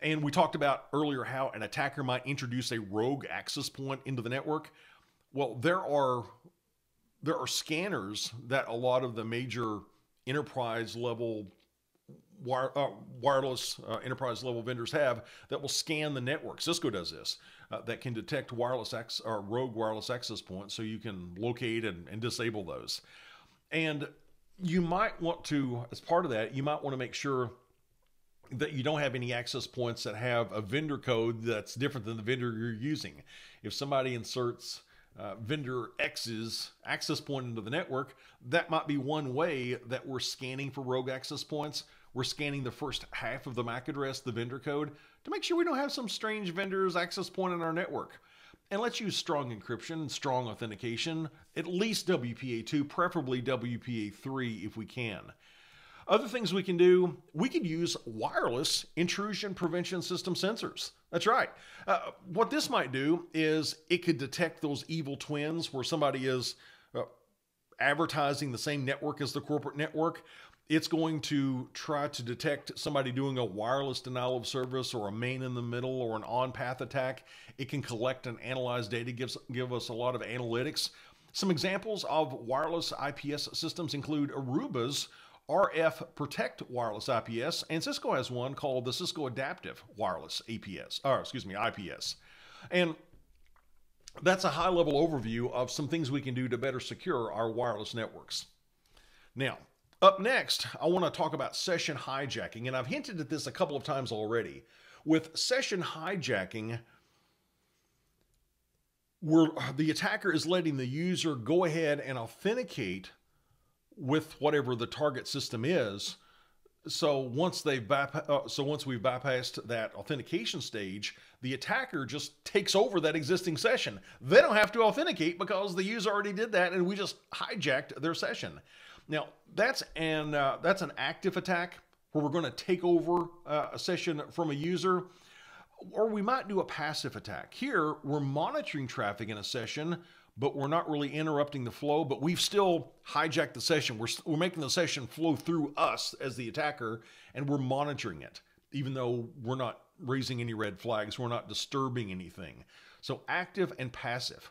And we talked about earlier how an attacker might introduce a rogue access point into the network. Well, there are there are scanners that a lot of the major enterprise level wire, uh, wireless uh, enterprise level vendors have that will scan the network. Cisco does this uh, that can detect wireless ex- or rogue wireless access points, so you can locate and, and disable those. And you might want to, as part of that, you might want to make sure that you don't have any access points that have a vendor code that's different than the vendor you're using. If somebody inserts uh, vendor X's access point into the network, that might be one way that we're scanning for rogue access points. We're scanning the first half of the MAC address, the vendor code, to make sure we don't have some strange vendor's access point in our network. And let's use strong encryption strong authentication, at least WPA2, preferably WPA3 if we can. Other things we can do, we could use wireless intrusion prevention system sensors. That's right. Uh, what this might do is it could detect those evil twins where somebody is uh, advertising the same network as the corporate network. It's going to try to detect somebody doing a wireless denial of service or a main in the middle or an on path attack. It can collect and analyze data, gives, give us a lot of analytics. Some examples of wireless IPS systems include Aruba's RF Protect Wireless IPS, and Cisco has one called the Cisco Adaptive Wireless APS, or excuse me, IPS. And that's a high level overview of some things we can do to better secure our wireless networks. Now, up next, I want to talk about session hijacking, and I've hinted at this a couple of times already. With session hijacking, where the attacker is letting the user go ahead and authenticate with whatever the target system is. So once they've uh, so once we've bypassed that authentication stage, the attacker just takes over that existing session. They don't have to authenticate because the user already did that, and we just hijacked their session. Now that's an uh, that's an active attack where we're going to take over uh, a session from a user, or we might do a passive attack. Here we're monitoring traffic in a session but we're not really interrupting the flow, but we've still hijacked the session. We're, we're making the session flow through us as the attacker, and we're monitoring it, even though we're not raising any red flags, we're not disturbing anything. So active and passive.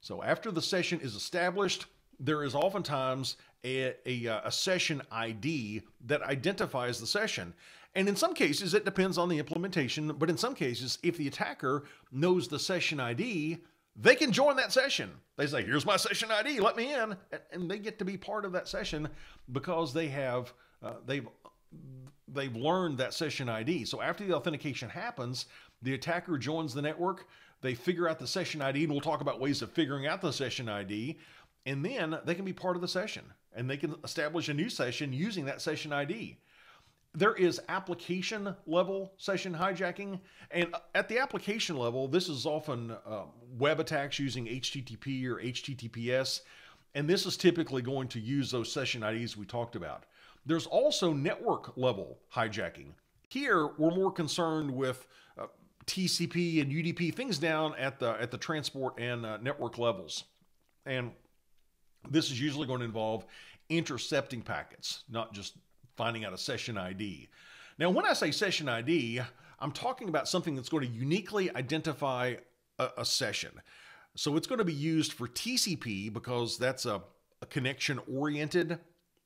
So after the session is established, there is oftentimes a, a, a, session ID that identifies the session. And in some cases, it depends on the implementation, but in some cases, if the attacker knows the session ID, they can join that session. They say, here's my session ID, let me in. And they get to be part of that session because they have, uh, they've, they've learned that session ID. So after the authentication happens, the attacker joins the network. They figure out the session ID, and we'll talk about ways of figuring out the session ID. And then they can be part of the session and they can establish a new session using that session ID there is application level session hijacking. And at the application level, this is often uh, web attacks using HTTP or HTTPS. And this is typically going to use those session IDs we talked about. There's also network level hijacking. Here, we're more concerned with uh, TCP and UDP, things down at the, at the transport and uh, network levels. And this is usually going to involve intercepting packets, not just finding out a session ID. Now, when I say session ID, I'm talking about something that's going to uniquely identify a, a session. So it's going to be used for TCP because that's a, a connection oriented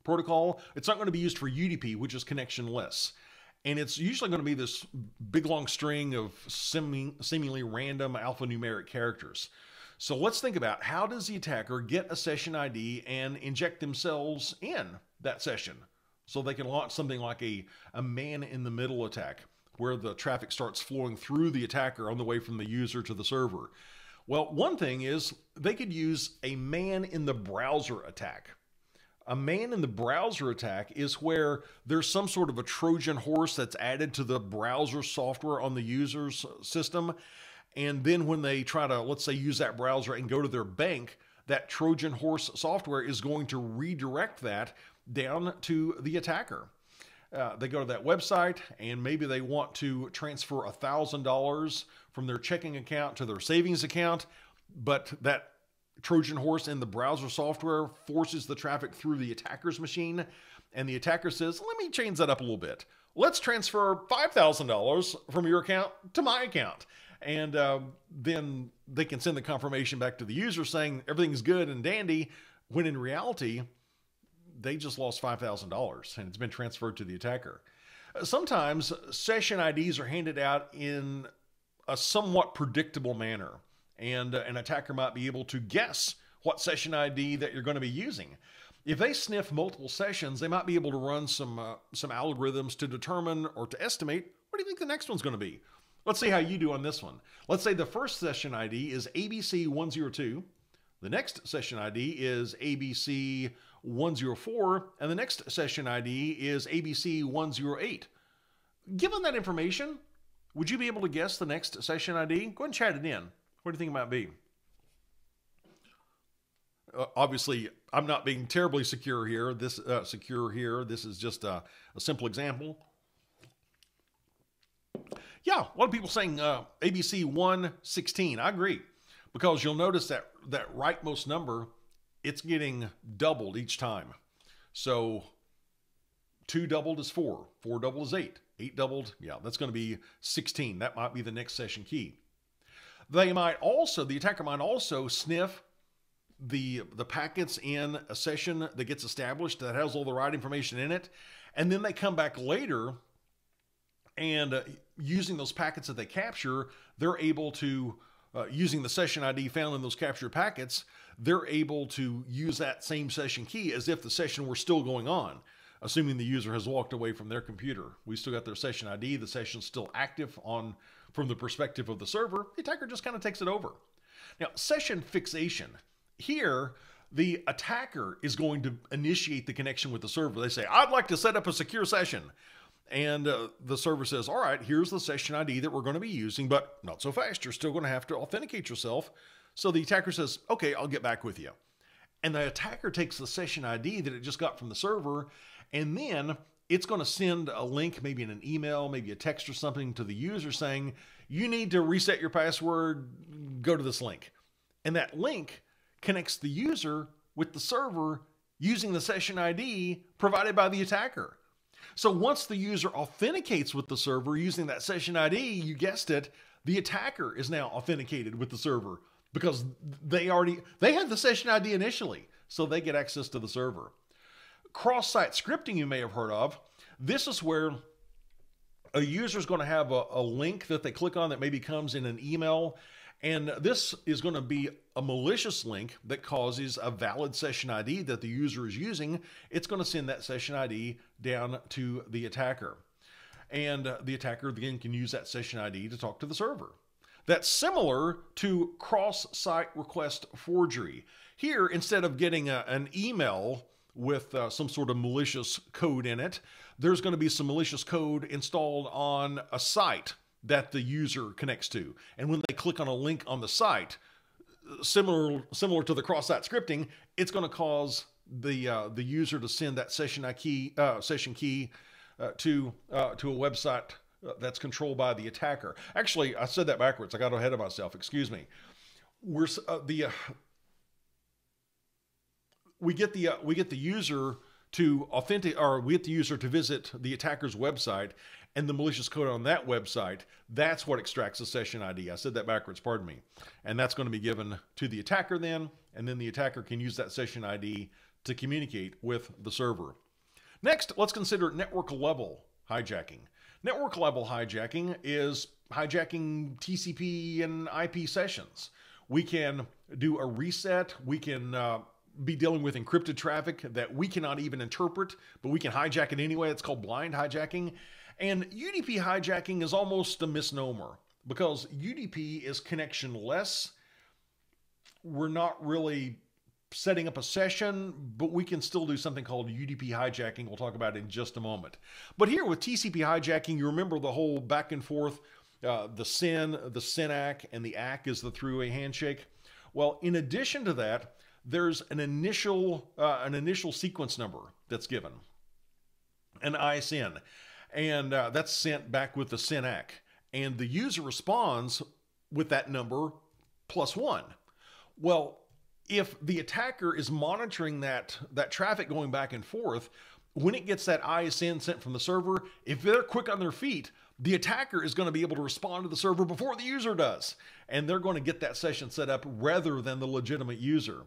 protocol. It's not going to be used for UDP, which is connectionless. And it's usually going to be this big long string of seeming, seemingly random alphanumeric characters. So let's think about how does the attacker get a session ID and inject themselves in that session? So they can launch something like a, a man in the middle attack where the traffic starts flowing through the attacker on the way from the user to the server. Well, one thing is they could use a man in the browser attack. A man in the browser attack is where there's some sort of a Trojan horse that's added to the browser software on the user's system. And then when they try to, let's say, use that browser and go to their bank, that Trojan horse software is going to redirect that down to the attacker. Uh, they go to that website and maybe they want to transfer $1,000 from their checking account to their savings account, but that Trojan horse in the browser software forces the traffic through the attacker's machine. And the attacker says, let me change that up a little bit. Let's transfer $5,000 from your account to my account. And uh, then they can send the confirmation back to the user saying everything's good and dandy, when in reality, they just lost $5,000 and it's been transferred to the attacker. Sometimes session IDs are handed out in a somewhat predictable manner, and uh, an attacker might be able to guess what session ID that you're going to be using. if they sniff multiple sessions, they might be able to run some uh, some algorithms to determine or to estimate what do you think the next one's going to be. Let's see how you do on this one. Let's say the first session ID is ABC102, the next session ID is ABC104, and the next session ID is ABC108. Given that information, would you be able to guess the next session ID? Go ahead and chat it in. What do you think it might be? Uh, obviously, I'm not being terribly secure here. This uh, secure here. This is just a, a, simple example. Yeah, a lot of people saying uh, ABC 116. I agree because you'll notice that that rightmost number, it's getting doubled each time. So two doubled is four, four doubled is eight, eight doubled, yeah, that's going to be 16. That might be the next session key. They might also, the attacker might also sniff the the packets in a session that gets established that has all the right information in it, and then they come back later and uh, using those packets that they capture, they're able to uh, using the session ID found in those captured packets, they're able to use that same session key as if the session were still going on, assuming the user has walked away from their computer. We still got their session ID, the session's still active on from the perspective of the server, the attacker just kind of takes it over. Now, session fixation. Here, the attacker is going to initiate the connection with the server. They say, I'd like to set up a secure session. And uh, the server says, all right, here's the session ID that we're going to be using, but not so fast. You're still going to have to authenticate yourself. So the attacker says, okay, I'll get back with you. And the attacker takes the session ID that it just got from the server, and then it's going to send a link, maybe in an email, maybe a text or something to the user saying, you need to reset your password, go to this link. And that link connects the user with the server using the session ID provided by the attacker. So once the user authenticates with the server using that session ID, you guessed it, the attacker is now authenticated with the server because they already they had the session ID initially, so they get access to the server. Cross-site scripting you may have heard of. This is where a user is going to have a, a link that they click on that maybe comes in an email and this is going to be a malicious link that causes a valid session ID that the user is using. It's going to send that session ID down to the attacker. And the attacker again can use that session ID to talk to the server. That's similar to cross site request forgery. Here, instead of getting a, an email with uh, some sort of malicious code in it, there's going to be some malicious code installed on a site that the user connects to. And when they click on a link on the site, similar similar to the cross-site scripting, it's going to cause the uh, the user to send that session key uh, session key uh, to uh, to a website uh, that's controlled by the attacker. Actually, I said that backwards. I got ahead of myself. Excuse me. We're uh, the we get the we get the user to authentic or we get the user to visit the attacker's website and the malicious code on that website, that's what extracts the session ID. I said that backwards, pardon me. And that's going to be given to the attacker then, and then the attacker can use that session ID to communicate with the server. Next, let's consider network level hijacking. Network level hijacking is hijacking TCP and IP sessions. We can do a reset, we can uh, be dealing with encrypted traffic that we cannot even interpret, but we can hijack it anyway. It's called blind hijacking. And UDP hijacking is almost a misnomer because UDP is connectionless. We're not really setting up a session, but we can still do something called UDP hijacking. We'll talk about it in just a moment. But here with TCP hijacking, you remember the whole back and forth, uh, the SYN, the SYN-ACK, and the ACK is the three-way handshake. Well, in addition to that, there's an initial uh, an initial sequence number that's given, an ISN and uh, that's sent back with the SYN-ACK. And the user responds with that number plus one. Well, if the attacker is monitoring that, that traffic going back and forth, when it gets that ISN sent from the server, if they're quick on their feet, the attacker is going to be able to respond to the server before the user does. And they're going to get that session set up rather than the legitimate user.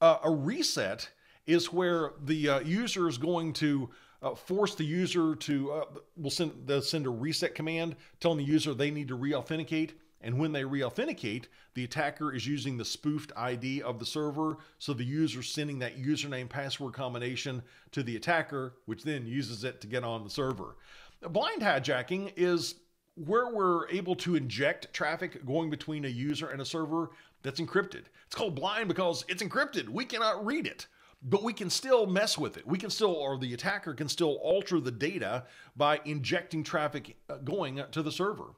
Uh, a reset is where the uh, user is going to uh, force the user to, uh, will send, they'll send a reset command telling the user they need to re-authenticate. And when they re authenticate, the attacker is using the spoofed ID of the server. So the user sending that username password combination to the attacker, which then uses it to get on the server. Blind hijacking is where we're able to inject traffic going between a user and a server that's encrypted. It's called blind because it's encrypted. We cannot read it but we can still mess with it. We can still, or the attacker can still alter the data by injecting traffic uh, going to the server.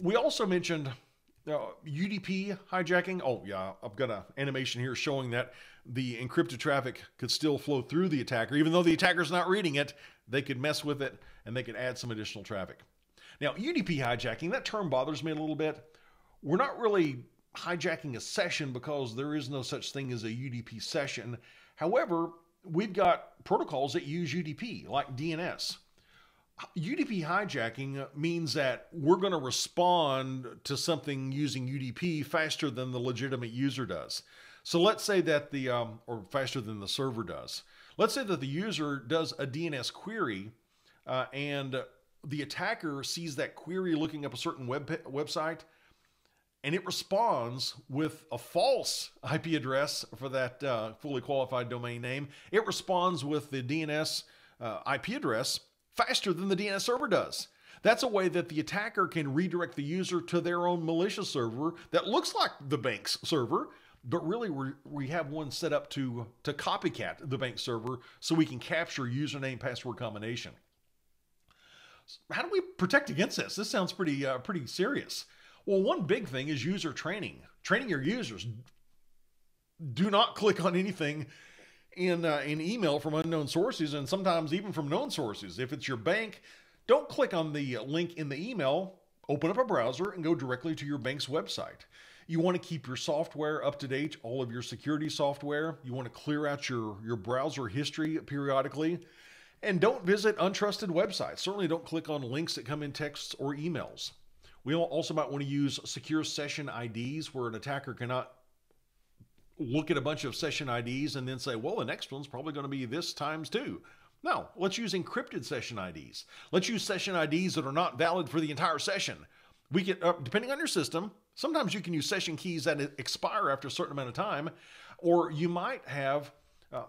We also mentioned uh, UDP hijacking. Oh, yeah, I've got an animation here showing that the encrypted traffic could still flow through the attacker. Even though the attacker's not reading it, they could mess with it and they could add some additional traffic. Now, UDP hijacking, that term bothers me a little bit. We're not really hijacking a session because there is no such thing as a UDP session. However, we've got protocols that use UDP, like DNS. UDP hijacking means that we're going to respond to something using UDP faster than the legitimate user does. So let's say that the, um, or faster than the server does. Let's say that the user does a DNS query uh, and the attacker sees that query looking up a certain web website and it responds with a false IP address for that uh, fully qualified domain name. It responds with the DNS uh, IP address faster than the DNS server does. That's a way that the attacker can redirect the user to their own malicious server that looks like the bank's server, but really we we have one set up to, to copycat the bank server so we can capture username password combination. How do we protect against this? This sounds pretty uh, pretty serious. Well, one big thing is user training. Training your users. Do not click on anything in uh, email from unknown sources, and sometimes even from known sources. If it's your bank, don't click on the link in the email. Open up a browser and go directly to your bank's website. You want to keep your software up to date, all of your security software. You want to clear out your, your browser history periodically. And don't visit untrusted websites. Certainly don't click on links that come in texts or emails. We also might want to use secure session IDs where an attacker cannot look at a bunch of session IDs and then say, well, the next one's probably going to be this times two. No, let's use encrypted session IDs. Let's use session IDs that are not valid for the entire session. We can, uh, depending on your system, sometimes you can use session keys that expire after a certain amount of time, or you might have uh,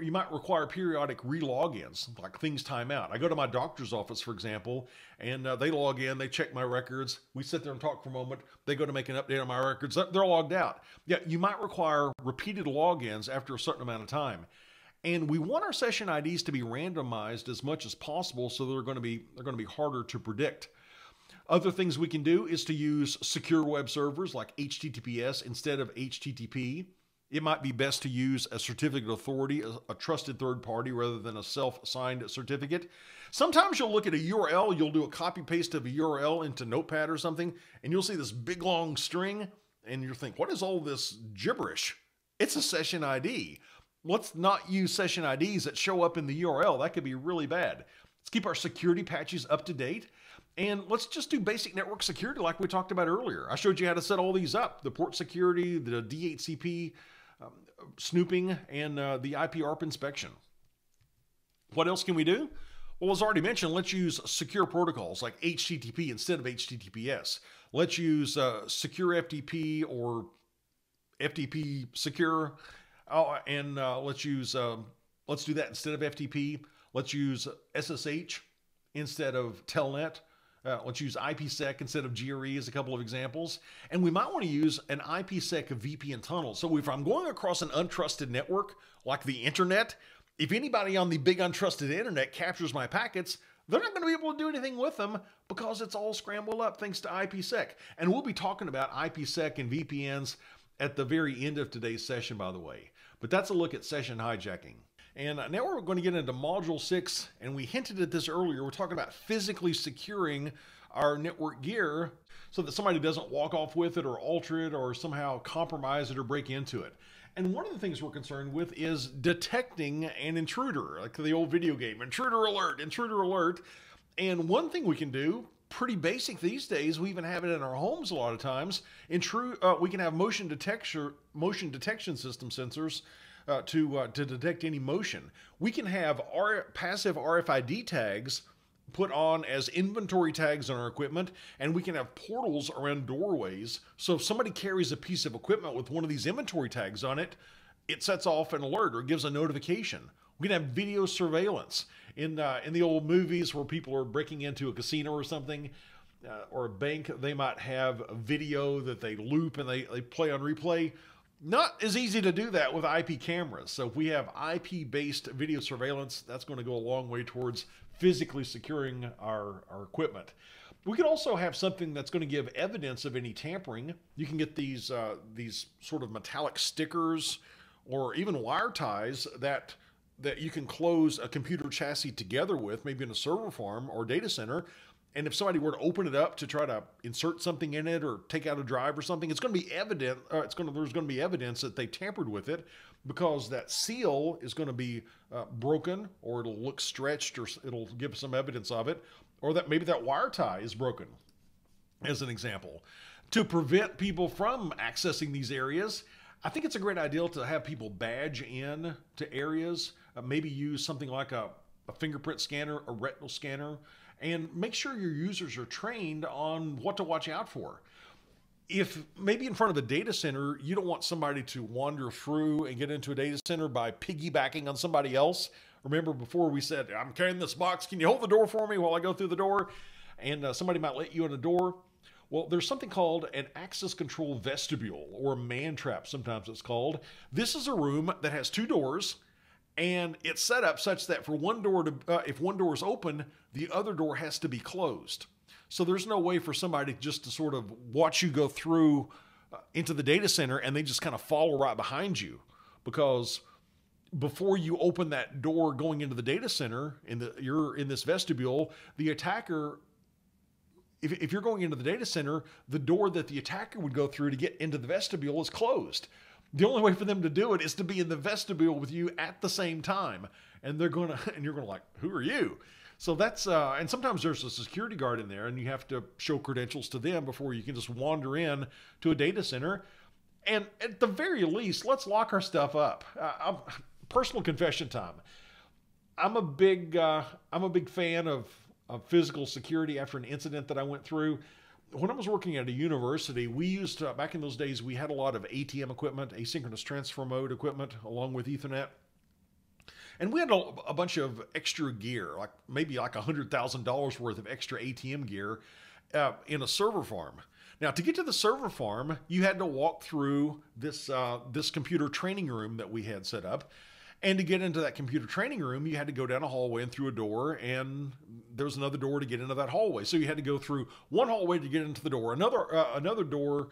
you might require periodic re-logins, like things time out. I go to my doctor's office, for example, and uh, they log in, they check my records. We sit there and talk for a moment. They go to make an update on my records. They're logged out. Yeah, you might require repeated logins after a certain amount of time. And we want our session IDs to be randomized as much as possible so they're going to be they're going to be harder to predict. Other things we can do is to use secure web servers like HTTPS instead of HTTP it might be best to use a certificate authority, a, a trusted third party, rather than a self signed certificate. Sometimes you'll look at a URL, you'll do a copy paste of a URL into Notepad or something, and you'll see this big long string, and you'll think, what is all this gibberish? It's a session ID. Let's not use session IDs that show up in the URL. That could be really bad. Let's keep our security patches up to date. And let's just do basic network security like we talked about earlier. I showed you how to set all these up the port security, the DHCP snooping, and uh, the IP ARP inspection. What else can we do? Well, as already mentioned, let's use secure protocols like HTTP instead of HTTPS. Let's use uh, secure FTP or FTP secure, oh, and uh, let's use um, let's do that instead of FTP. Let's use SSH instead of Telnet. Uh, let's use IPsec instead of GRE as a couple of examples. And we might want to use an IPsec VPN tunnel. So if I'm going across an untrusted network like the internet, if anybody on the big untrusted internet captures my packets, they're not going to be able to do anything with them because it's all scrambled up thanks to IPsec. And we'll be talking about IPsec and VPNs at the very end of today's session, by the way. But that's a look at session hijacking. And now we're going to get into Module 6, and we hinted at this earlier. We're talking about physically securing our network gear so that somebody doesn't walk off with it or alter it or somehow compromise it or break into it. And one of the things we're concerned with is detecting an intruder, like the old video game, intruder alert, intruder alert. And one thing we can do, pretty basic these days, we even have it in our homes a lot of times. Intrude, uh, we can have motion detection, motion detection system sensors uh, to uh, to detect any motion. We can have our passive RFID tags put on as inventory tags on our equipment, and we can have portals around doorways. So if somebody carries a piece of equipment with one of these inventory tags on it, it sets off an alert or gives a notification. We can have video surveillance in uh, in the old movies where people are breaking into a casino or something. Uh, or a bank, they might have a video that they loop and they, they play on replay. Not as easy to do that with IP cameras. So if we have IP based video surveillance, that's going to go a long way towards physically securing our, our equipment. We can also have something that's going to give evidence of any tampering. You can get these uh, these sort of metallic stickers or even wire ties that that you can close a computer chassis together with, maybe in a server farm or data center. And if somebody were to open it up to try to insert something in it or take out a drive or something, it's going to be evident. Uh, it's going to there's going to be evidence that they tampered with it because that seal is going to be uh, broken or it'll look stretched or it'll give some evidence of it, or that maybe that wire tie is broken, as an example. To prevent people from accessing these areas, I think it's a great idea to have people badge in to areas, uh, maybe use something like a, a fingerprint scanner, a retinal scanner, and make sure your users are trained on what to watch out for. If maybe in front of a data center, you don't want somebody to wander through and get into a data center by piggybacking on somebody else. Remember before we said, I'm carrying this box. Can you hold the door for me while I go through the door? And uh, somebody might let you in the door. Well, there's something called an access control vestibule or man trap, sometimes it's called. This is a room that has two doors and it's set up such that for one door to, uh, if one door is open, the other door has to be closed. So there's no way for somebody just to sort of watch you go through uh, into the data center and they just kind of follow right behind you because before you open that door going into the data center in the you're in this vestibule the attacker if, if you're going into the data center, the door that the attacker would go through to get into the vestibule is closed. The only way for them to do it is to be in the vestibule with you at the same time. And they're to, and you're to like, who are you? So that's, uh, and sometimes there's a security guard in there and you have to show credentials to them before you can just wander in to a data center. And at the very least, let's lock our stuff up. Uh, personal confession time. I'm a big, uh, I'm a big fan of of physical security after an incident that I went through. When I was working at a university, we used, uh, back in those days, we had a lot of ATM equipment, asynchronous transfer mode equipment, along with Ethernet. And we had a, a bunch of extra gear, like maybe like $100,000 worth of extra ATM gear uh, in a server farm. Now, to get to the server farm, you had to walk through this uh, this computer training room that we had set up, and to get into that computer training room, you had to go down a hallway and through a door, and there was another door to get into that hallway. So you had to go through one hallway to get into the door, another uh, another door,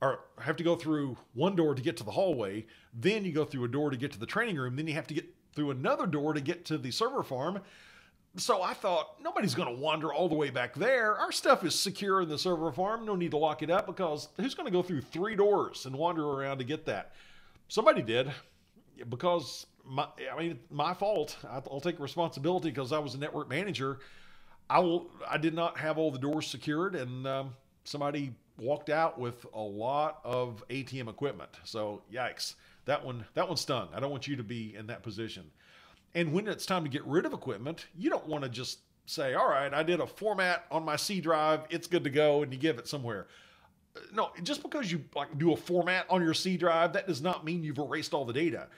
or have to go through one door to get to the hallway. Then you go through a door to get to the training room. Then you have to get through another door to get to the server farm. So I thought nobody's going to wander all the way back there. Our stuff is secure in the server farm. No need to lock it up because who's going to go through three doors and wander around to get that? Somebody did because my, I mean, my fault. I'll take responsibility because I was a network manager. I will. I did not have all the doors secured, and um, somebody walked out with a lot of ATM equipment. So yikes, that one that one stung. I don't want you to be in that position. And when it's time to get rid of equipment, you don't want to just say, "All right, I did a format on my C drive. It's good to go," and you give it somewhere. No, just because you like do a format on your C drive, that does not mean you've erased all the data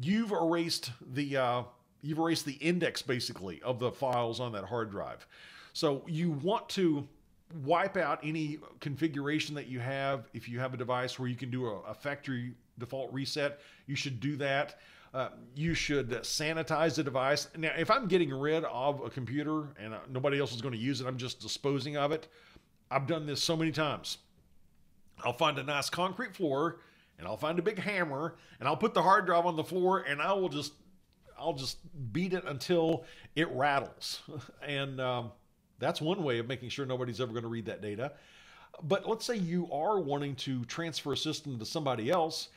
you've erased the uh, you've erased the index basically of the files on that hard drive. So you want to wipe out any configuration that you have. If you have a device where you can do a, a factory default reset, you should do that. Uh, you should sanitize the device. Now, if I'm getting rid of a computer and uh, nobody else is going to use it, I'm just disposing of it. I've done this so many times. I'll find a nice concrete floor and I'll find a big hammer and I'll put the hard drive on the floor and I will just I'll just beat it until it rattles. and um, that's one way of making sure nobody's ever going to read that data. But let's say you are wanting to transfer a system to somebody else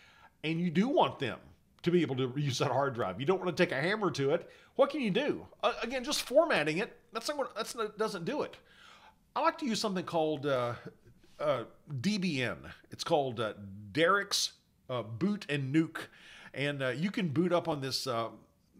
and you do want them to be able to use that hard drive. You don't want to take a hammer to it. What can you do? Uh, again, just formatting it. That's not what, that's not, doesn't do it. I like to use something called uh, uh, DBN. It's called uh, Darik's uh, Boot and Nuke, and uh, you can boot up on this uh,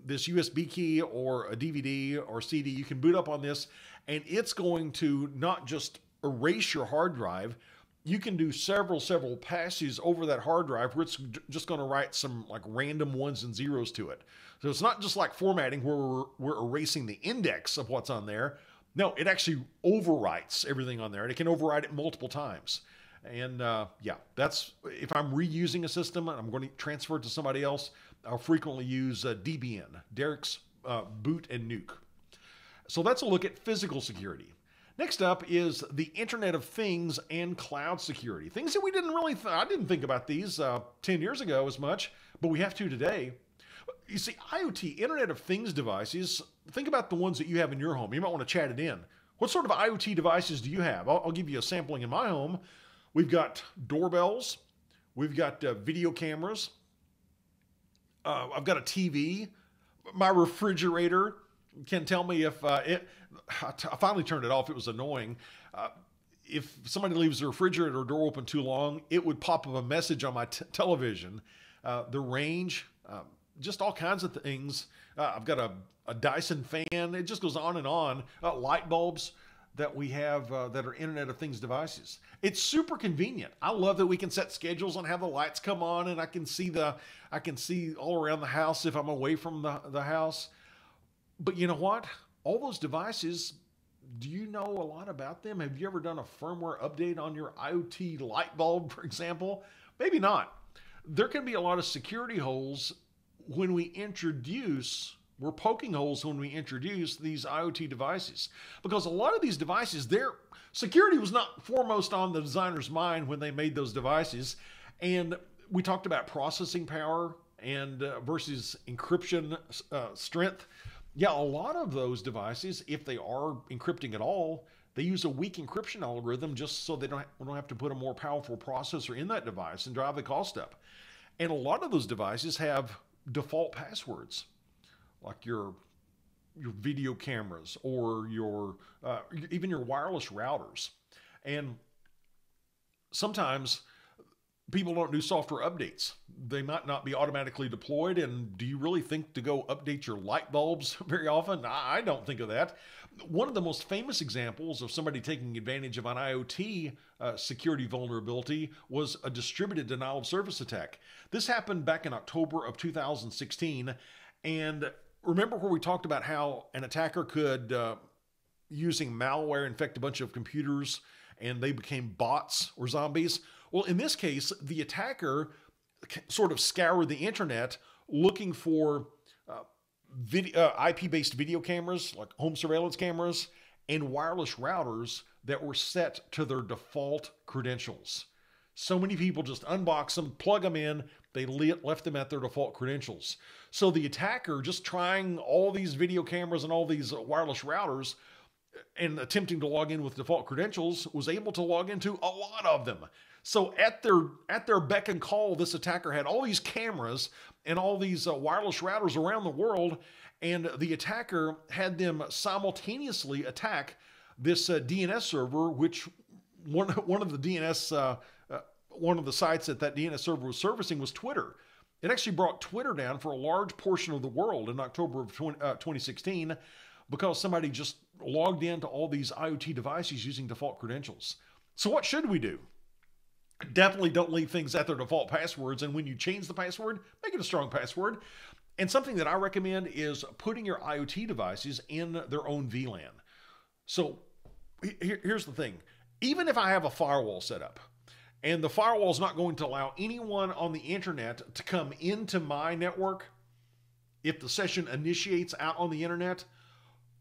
this USB key or a DVD or CD, you can boot up on this, and it's going to not just erase your hard drive. You can do several, several passes over that hard drive where it's just going to write some like random ones and zeros to it. So it's not just like formatting where we're, we're erasing the index of what's on there. No, it actually overwrites everything on there, and it can overwrite it multiple times. And uh, yeah, that's if I'm reusing a system and I'm going to transfer it to somebody else, I'll frequently use uh, DBN, Darik's uh, Boot and Nuke. So that's a look at physical security. Next up is the Internet of Things and cloud security. Things that we didn't really, th- I didn't think about these uh, 10 years ago as much, but we have to today. You see, IoT, Internet of Things devices, think about the ones that you have in your home. You might want to chat it in. What sort of IoT devices do you have? I'll, I'll give you a sampling in my home. We've got doorbells, we've got uh, video cameras, uh, I've got a TV, my refrigerator can tell me if uh, it. I finally turned it off. It was annoying. Uh, if somebody leaves the refrigerator door open too long, it would pop up a message on my television. Uh, the range, um, just all kinds of things. Uh, I've got a, a Dyson fan. It just goes on and on. Uh, light bulbs that we have uh, that are Internet of Things devices. It's super convenient. I love that we can set schedules on how the lights come on, and I can see the I can see all around the house if I'm away from the, the house. But you know what? All those devices, do you know a lot about them? Have you ever done a firmware update on your IoT light bulb, for example? Maybe not. There can be a lot of security holes when we introduce we're poking holes when we introduce these IoT devices because a lot of these devices, their security was not foremost on the designer's mind when they made those devices. And we talked about processing power and uh, versus encryption uh, strength. Yeah, a lot of those devices, if they are encrypting at all, they use a weak encryption algorithm just so they don't, don't have to put a more powerful processor in that device and drive the cost up. And a lot of those devices have default passwords like your your video cameras or your uh, even your wireless routers and sometimes people don't do software updates. They might not be automatically deployed and do you really think to go update your light bulbs very often? I don't think of that. One of the most famous examples of somebody taking advantage of an iot uh, security vulnerability was a distributed denial of service attack. This happened back in october of 2016 and remember where we talked about how an attacker could, uh, using malware, infect a bunch of computers and they became bots or zombies? Well, in this case, the attacker sort of scoured the internet looking for uh, video, uh, IP based video cameras, like home surveillance cameras, and wireless routers that were set to their default credentials. So many people just unbox them, plug them in, they left them at their default credentials. So the attacker, just trying all these video cameras and all these wireless routers and attempting to log in with default credentials, was able to log into a lot of them. So at their at their beck and call, this attacker had all these cameras and all these uh, wireless routers around the world, and the attacker had them simultaneously attack this uh, DNS server, which one one of the DNS uh, one of the sites that that DNS server was servicing was Twitter. It actually brought Twitter down for a large portion of the world in October of 20, uh, 2016 because somebody just logged into all these IoT devices using default credentials. So, what should we do? Definitely don't leave things at their default passwords. And when you change the password, make it a strong password. And something that I recommend is putting your IoT devices in their own VLAN. So, here's the thing even if I have a firewall set up, and the firewall is not going to allow anyone on the internet to come into my network if the session initiates out on the internet.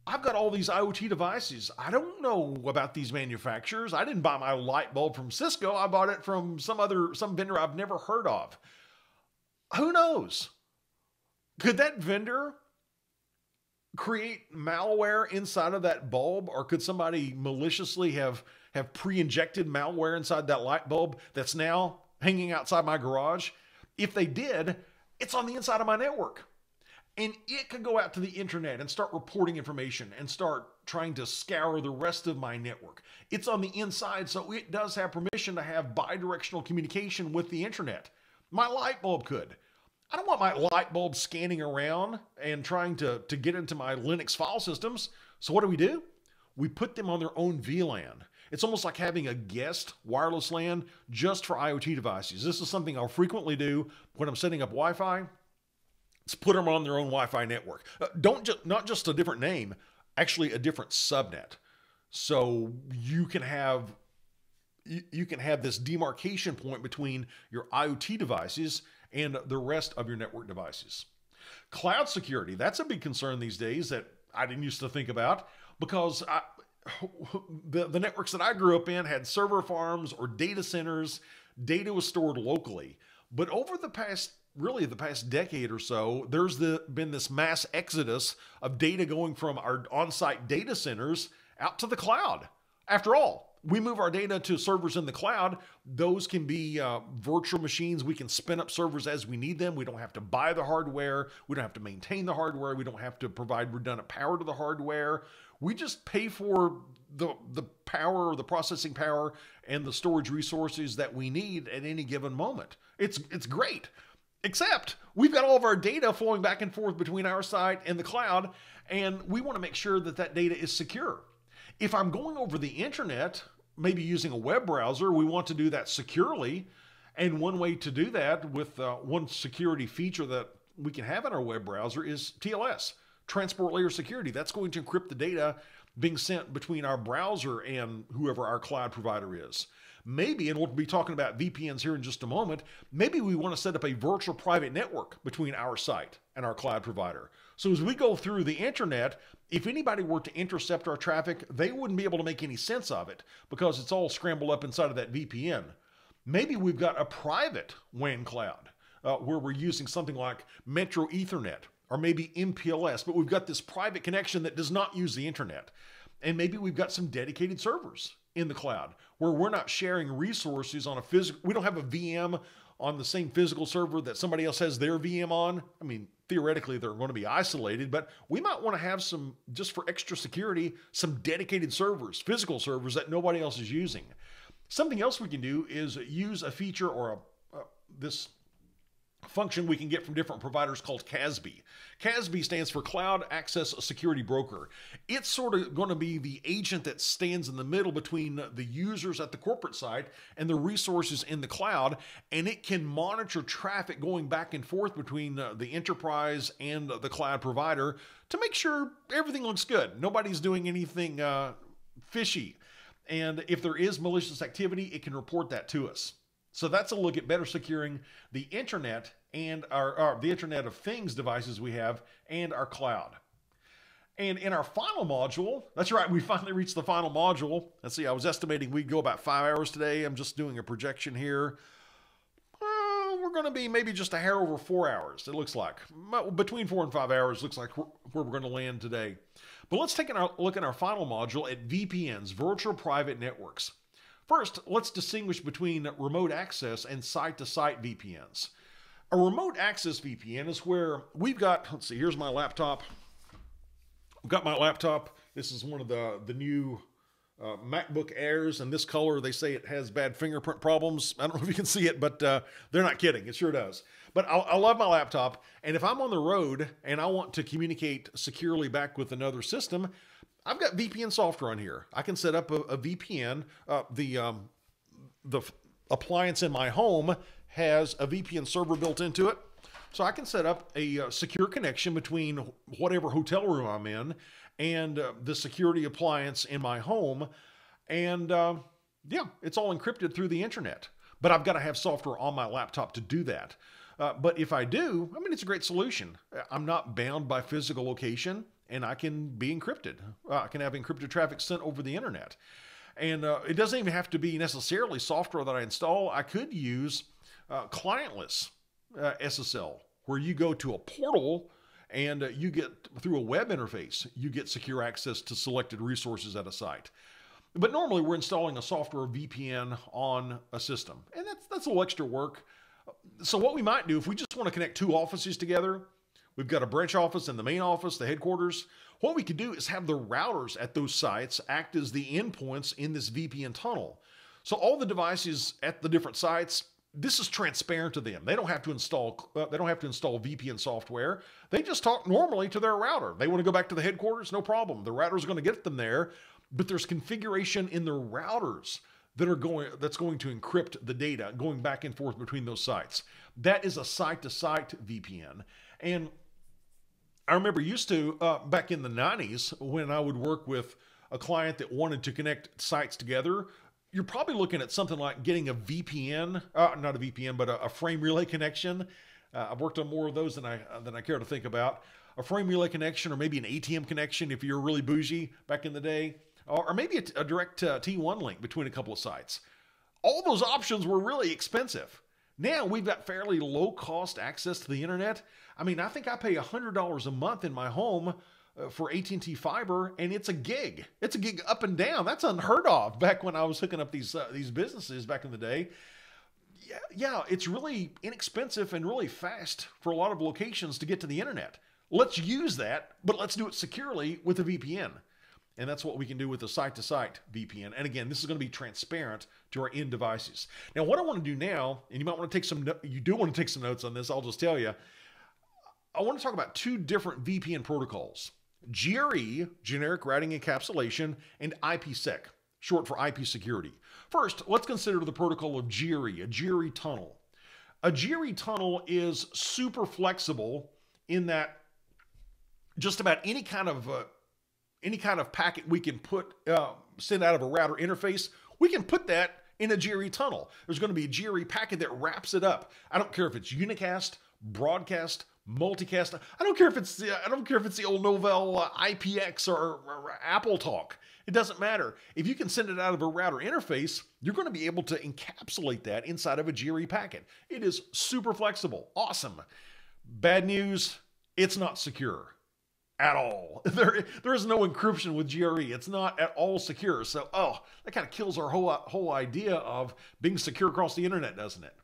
I've got all these IoT devices. I don't know about these manufacturers. I didn't buy my light bulb from Cisco. I bought it from some other some vendor I've never heard of. Who knows? Could that vendor create malware inside of that bulb or could somebody maliciously have have pre-injected malware inside that light bulb that's now hanging outside my garage if they did it's on the inside of my network and it could go out to the internet and start reporting information and start trying to scour the rest of my network it's on the inside so it does have permission to have bidirectional communication with the internet my light bulb could I don't want my light bulb scanning around and trying to, to get into my Linux file systems. So what do we do? We put them on their own VLAN. It's almost like having a guest wireless LAN just for IoT devices. This is something I'll frequently do when I'm setting up Wi-Fi. Let's put them on their own Wi-Fi network. Uh, don't just not just a different name, actually a different subnet. So you can have you, you can have this demarcation point between your IoT devices and the rest of your network devices. Cloud security, that's a big concern these days that I didn't used to think about because I, the, the networks that I grew up in had server farms or data centers. Data was stored locally. But over the past really the past decade or so, there's the, been this mass exodus of data going from our on-site data centers out to the cloud. After all, we move our data to servers in the cloud. Those can be uh, virtual machines. We can spin up servers as we need them. We don't have to buy the hardware. We don't have to maintain the hardware. We don't have to provide redundant power to the hardware. We just pay for the, the power, the processing power, and the storage resources that we need at any given moment. It's, it's great. Except we've got all of our data flowing back and forth between our site and the cloud, and we want to make sure that that data is secure. If I'm going over the internet, maybe using a web browser, we want to do that securely. And one way to do that with uh, one security feature that we can have in our web browser is TLS, Transport Layer Security. That's going to encrypt the data being sent between our browser and whoever our cloud provider is. Maybe, and we'll be talking about VPNs here in just a moment, maybe we want to set up a virtual private network between our site and our cloud provider. So as we go through the internet, if anybody were to intercept our traffic, they wouldn't be able to make any sense of it because it's all scrambled up inside of that VPN. Maybe we've got a private WAN cloud uh, where we're using something like Metro Ethernet or maybe MPLS, but we've got this private connection that does not use the internet. And maybe we've got some dedicated servers in the cloud where we're not sharing resources on a physical, we don't have a VM on the same physical server that somebody else has their VM on. I mean, theoretically, they're going to be isolated, but we might want to have some, just for extra security, some dedicated servers, physical servers that nobody else is using. Something else we can do is use a feature or a, uh, this function we can get from different providers called CASB. CASB stands for Cloud Access Security Broker. It's sort of going to be the agent that stands in the middle between the users at the corporate site and the resources in the cloud, and it can monitor traffic going back and forth between the enterprise and the cloud provider to make sure everything looks good. Nobody's doing anything uh, fishy. And if there is malicious activity, it can report that to us. So that's a look at better securing the internet and our, our, the Internet of Things devices we have and our cloud. And in our final module, that's right, we finally reached the final module. Let's see, I was estimating we'd go about five hours today. I'm just doing a projection here. Uh, we're going to be maybe just a hair over four hours, it looks like. Between four and five hours looks like where we're going to land today. But let's take a look at our final module at VPNs, Virtual Private Networks. First, let's distinguish between remote access and site-to-site VPNs. A remote access VPN is where we've got, let's see, here's my laptop. I've got my laptop. This is one of the, the new uh, MacBook Airs, and this color, they say it has bad fingerprint problems. I don't know if you can see it, but uh, they're not kidding. It sure does. But I, I, love my laptop, and if I'm on the road and I want to communicate securely back with another system, I've got VPN software on here. I can set up a, a VPN. Uh, the um, the appliance in my home has a VPN server built into it. So I can set up a uh, secure connection between whatever hotel room I'm in and uh, the security appliance in my home. And uh, yeah, it's all encrypted through the internet. But I've got to have software on my laptop to do that. Uh, but if I do, I mean, it's a great solution. I'm not bound by physical location and I can be encrypted. Uh, I can have encrypted traffic sent over the internet. And uh, it doesn't even have to be necessarily software that I install. I could use uh, clientless uh, SSL, where you go to a portal and uh, you get through a web interface, you get secure access to selected resources at a site. But normally we're installing a software VPN on a system, and that's that's a little extra work. So what we might do if we just want to connect two offices together, we've got a branch office and the main office, the headquarters. What we could do is have the routers at those sites act as the endpoints in this VPN tunnel. So all the devices at the different sites this is transparent to them. They don't have to install uh, they don't have to install VPN software. They just talk normally to their router. They want to go back to the headquarters, no problem. The router is going to get them there, but there's configuration in the routers that are going that's going to encrypt the data going back and forth between those sites. That is a site-to-site VPN. And I remember used to uh, back in the 90s when I would work with a client that wanted to connect sites together you're probably looking at something like getting a VPN, uh, not a VPN, but a, a frame relay connection. Uh, I've worked on more of those than I than I care to think about. A frame relay connection, or maybe an ATM connection if you're really bougie back in the day, or, or maybe a, a direct uh, T1 link between a couple of sites. All those options were really expensive. Now we've got fairly low cost access to the internet. I mean, I think I pay $100 a month in my home uh, for AT&T fiber and it's a gig. It's a gig up and down. That's unheard of back when I was hooking up these uh, these businesses back in the day. Yeah, yeah, it's really inexpensive and really fast for a lot of locations to get to the internet. Let's use that, but let's do it securely with a VPN. And that's what we can do with the site to site VPN. And again, this is going to be transparent to our end devices. Now, what I want to do now, and you might want to take some, you do want to take some notes on this, I'll just tell you. I want to talk about two different VPN protocols. GRE, generic routing encapsulation, and IPsec, short for IP security. First, let's consider the protocol of GRE, a GRE tunnel. A GRE tunnel is super flexible in that just about any kind of uh, any kind of packet we can put uh, send out of a router interface, we can put that in a GRE tunnel. There's going to be a GRE packet that wraps it up. I don't care if it's unicast, broadcast, multicast. I don't care if it's the, I don't care if it's the old Novell uh, IPX or, or, AppleTalk. It doesn't matter. If you can send it out of a router interface, you're going to be able to encapsulate that inside of a GRE packet. It is super flexible. Awesome. Bad news, it's not secure at all. There, there is no encryption with GRE. It's not at all secure. So, oh, that kind of kills our whole, whole idea of being secure across the internet, doesn't it?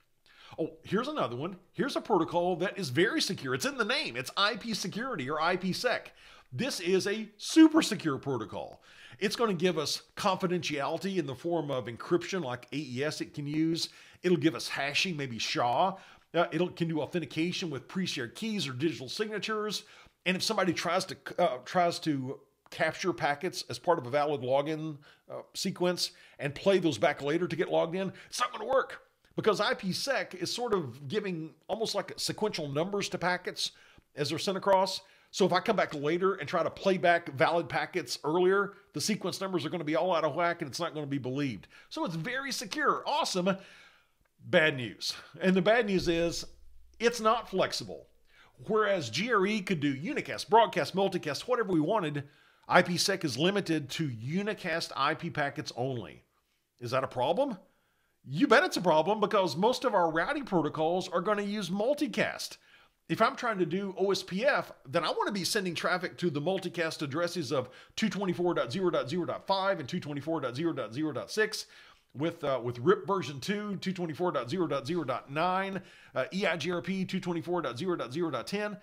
Oh, here's another one. Here's a protocol that is very secure. It's in the name. It's IP security or IPsec. This is a super secure protocol. It's going to give us confidentiality in the form of encryption like AES it can use. It'll give us hashing, maybe SHA. Uh, it can do authentication with pre-shared keys or digital signatures. And if somebody tries to uh, tries to capture packets as part of a valid login uh, sequence and play those back later to get logged in, it's not going to work because IPsec is sort of giving almost like sequential numbers to packets as they're sent across. So if I come back later and try to play back valid packets earlier, the sequence numbers are going to be all out of whack and it's not going to be believed. So it's very secure. Awesome. Bad news. And the bad news is it's not flexible. Whereas GRE could do unicast, broadcast, multicast, whatever we wanted, IPsec is limited to unicast IP packets only. Is that a problem? You bet it's a problem because most of our routing protocols are going to use multicast. If I'm trying to do OSPF, then I want to be sending traffic to the multicast addresses of 224.0.0.5 and 224.0.0.6 with uh, with RIP version 2, 224.0.0.9, uh, EIGRP 224.0.0.10.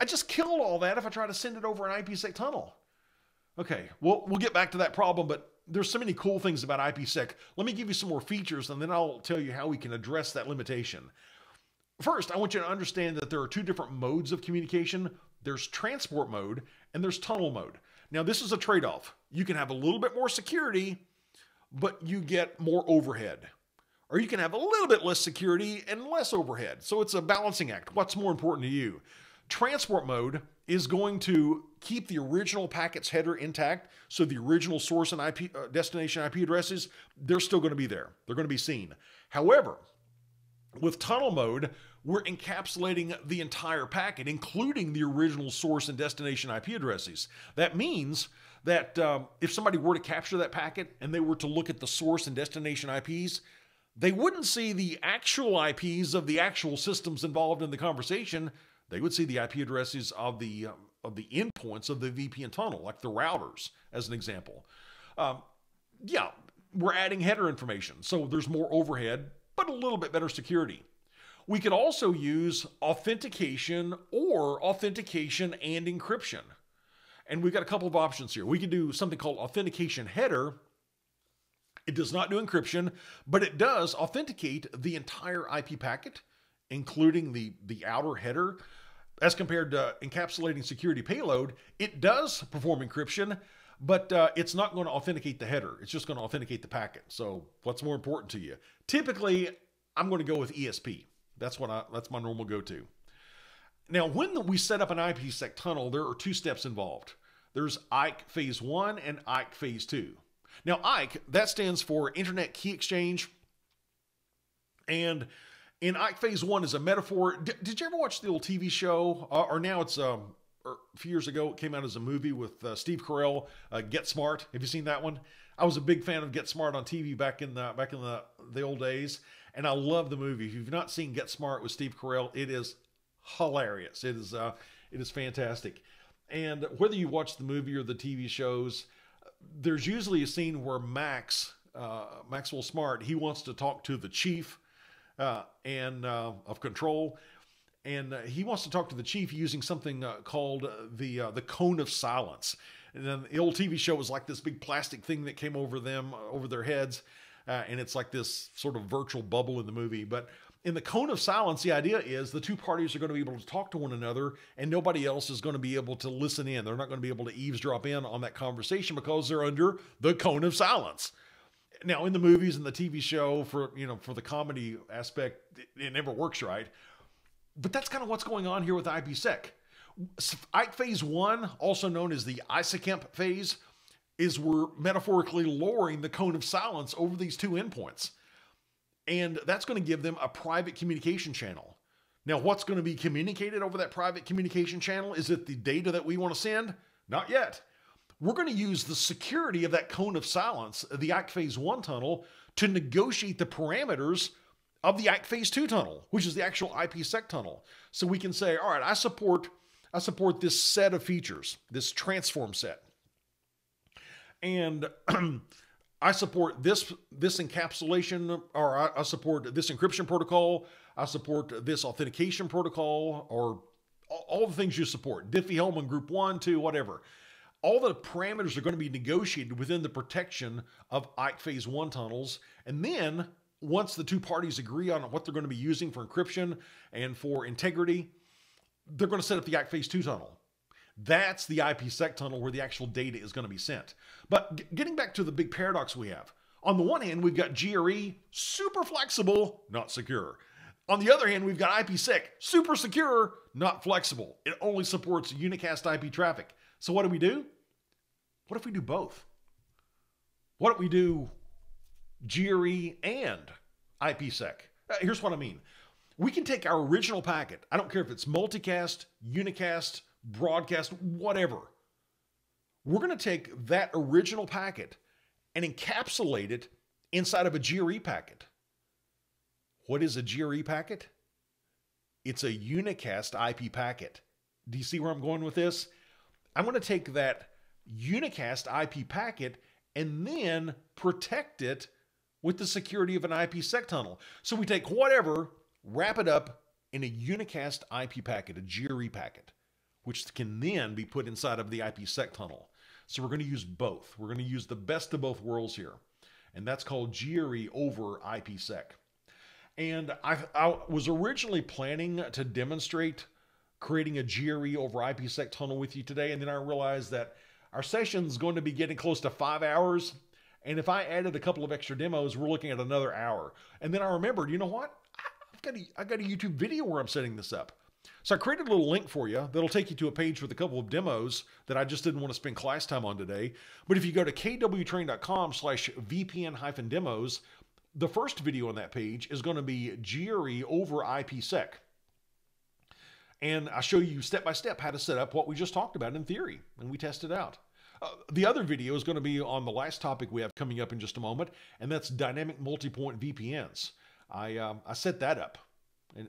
I just kill all that if I try to send it over an IPsec tunnel. Okay, well, we'll get back to that problem, but there's so many cool things about IPsec. Let me give you some more features and then I'll tell you how we can address that limitation. First, I want you to understand that there are two different modes of communication. There's transport mode and there's tunnel mode. Now, this is a trade-off. You can have a little bit more security, but you get more overhead. Or you can have a little bit less security and less overhead. So it's a balancing act. What's more important to you? Transport mode is going to keep the original packet's header intact. So the original source and IP uh, destination IP addresses, they're still going to be there. They're going to be seen. However, with tunnel mode, we're encapsulating the entire packet, including the original source and destination IP addresses. That means that um, if somebody were to capture that packet and they were to look at the source and destination IPs, they wouldn't see the actual IPs of the actual systems involved in the conversation they would see the IP addresses of the um, of the endpoints of the VPN tunnel, like the routers, as an example. Um, yeah, we're adding header information, so there's more overhead, but a little bit better security. We could also use authentication or authentication and encryption. And we've got a couple of options here. We could do something called authentication header. It does not do encryption, but it does authenticate the entire IP packet, including the, the outer header. As compared to encapsulating security payload, it does perform encryption, but uh, it's not going to authenticate the header. It's just going to authenticate the packet. So what's more important to you? Typically, I'm going to go with ESP. That's what I, that's my normal go-to. Now, when we set up an IPsec tunnel, there are two steps involved. There's IKE Phase 1 and IKE Phase 2. Now, IKE, that stands for Internet Key Exchange. And in IKE Phase 1 is a metaphor. D- did you ever watch the old TV show? Uh, or now it's um, er, a few years ago, it came out as a movie with uh, Steve Carell, uh, Get Smart. Have you seen that one? I was a big fan of Get Smart on TV back in the back in the, the old days, and I love the movie. If you've not seen Get Smart with Steve Carell, it is hilarious. It is uh, it is fantastic. And whether you watch the movie or the TV shows, there's usually a scene where Max uh, Maxwell Smart he wants to talk to the chief uh, and uh, of control, and uh, he wants to talk to the chief using something uh, called the uh, the cone of silence. And then the old TV show was like this big plastic thing that came over them over their heads, and it's like this sort of virtual bubble in the movie, but in the cone of silence, the idea is the two parties are going to be able to talk to one another and nobody else is going to be able to listen in. They're not going to be able to eavesdrop in on that conversation because they're under the cone of silence. Now, in the movies and the TV show, for you know, for the comedy aspect, it, it never works right. But that's kind of what's going on here with IPsec. IKE phase one, also known as the ISAKMP phase, is we're metaphorically lowering the cone of silence over these two endpoints. And that's going to give them a private communication channel. Now, what's going to be communicated over that private communication channel? Is it the data that we want to send? Not yet. We're going to use the security of that cone of silence, the IKE Phase 1 tunnel, to negotiate the parameters of the IKE Phase 2 tunnel, which is the actual IPsec tunnel. So we can say, all right, I support I support this set of features, this transform set. And I support this this encapsulation, or I, I, support this encryption protocol. I support this authentication protocol, or all, the things you support. Diffie-Hellman Group One, Two, whatever. All the parameters are going to be negotiated within the protection of IKE Phase One tunnels, and then once the two parties agree on what they're going to be using for encryption and for integrity, they're going to set up the IKE Phase Two tunnel. That's the IPsec tunnel where the actual data is going to be sent. But getting back to the big paradox we have. On the one hand, we've got GRE, super flexible, not secure. On the other hand, we've got IPsec, super secure, not flexible. It only supports unicast IP traffic. So what do we do? What if we do both? What if we do GRE and IPsec? Uh, here's what I mean. We can take our original packet. I don't care if it's multicast, unicast, broadcast, whatever. We're going to take that original packet and encapsulate it inside of a GRE packet. What is a GRE packet? It's a unicast IP packet. Do you see where I'm going with this? I'm going to take that unicast IP packet and then protect it with the security of an IPsec tunnel. So we take whatever, wrap it up in a unicast IP packet, a GRE packet which can then be put inside of the IPsec tunnel. So we're going to use both. We're going to use the best of both worlds here. And that's called GRE over IPsec. And I, I was originally planning to demonstrate creating a GRE over IPsec tunnel with you today. And then I realized that our session's going to be getting close to five hours. And if I added a couple of extra demos, we're looking at another hour. And then I remembered, you know what? I've got a, I've got a YouTube video where I'm setting this up. So I created a little link for you that'll take you to a page with a couple of demos that I just didn't want to spend class time on today. But if you go to kwtrain.com slash VPN demos, the first video on that page is going to be GRE over IPsec. And I show you step by step how to set up what we just talked about in theory, and we test it out. Uh, the other video is going to be on the last topic we have coming up in just a moment, and that's dynamic multi-point VPNs. I, um, I set that up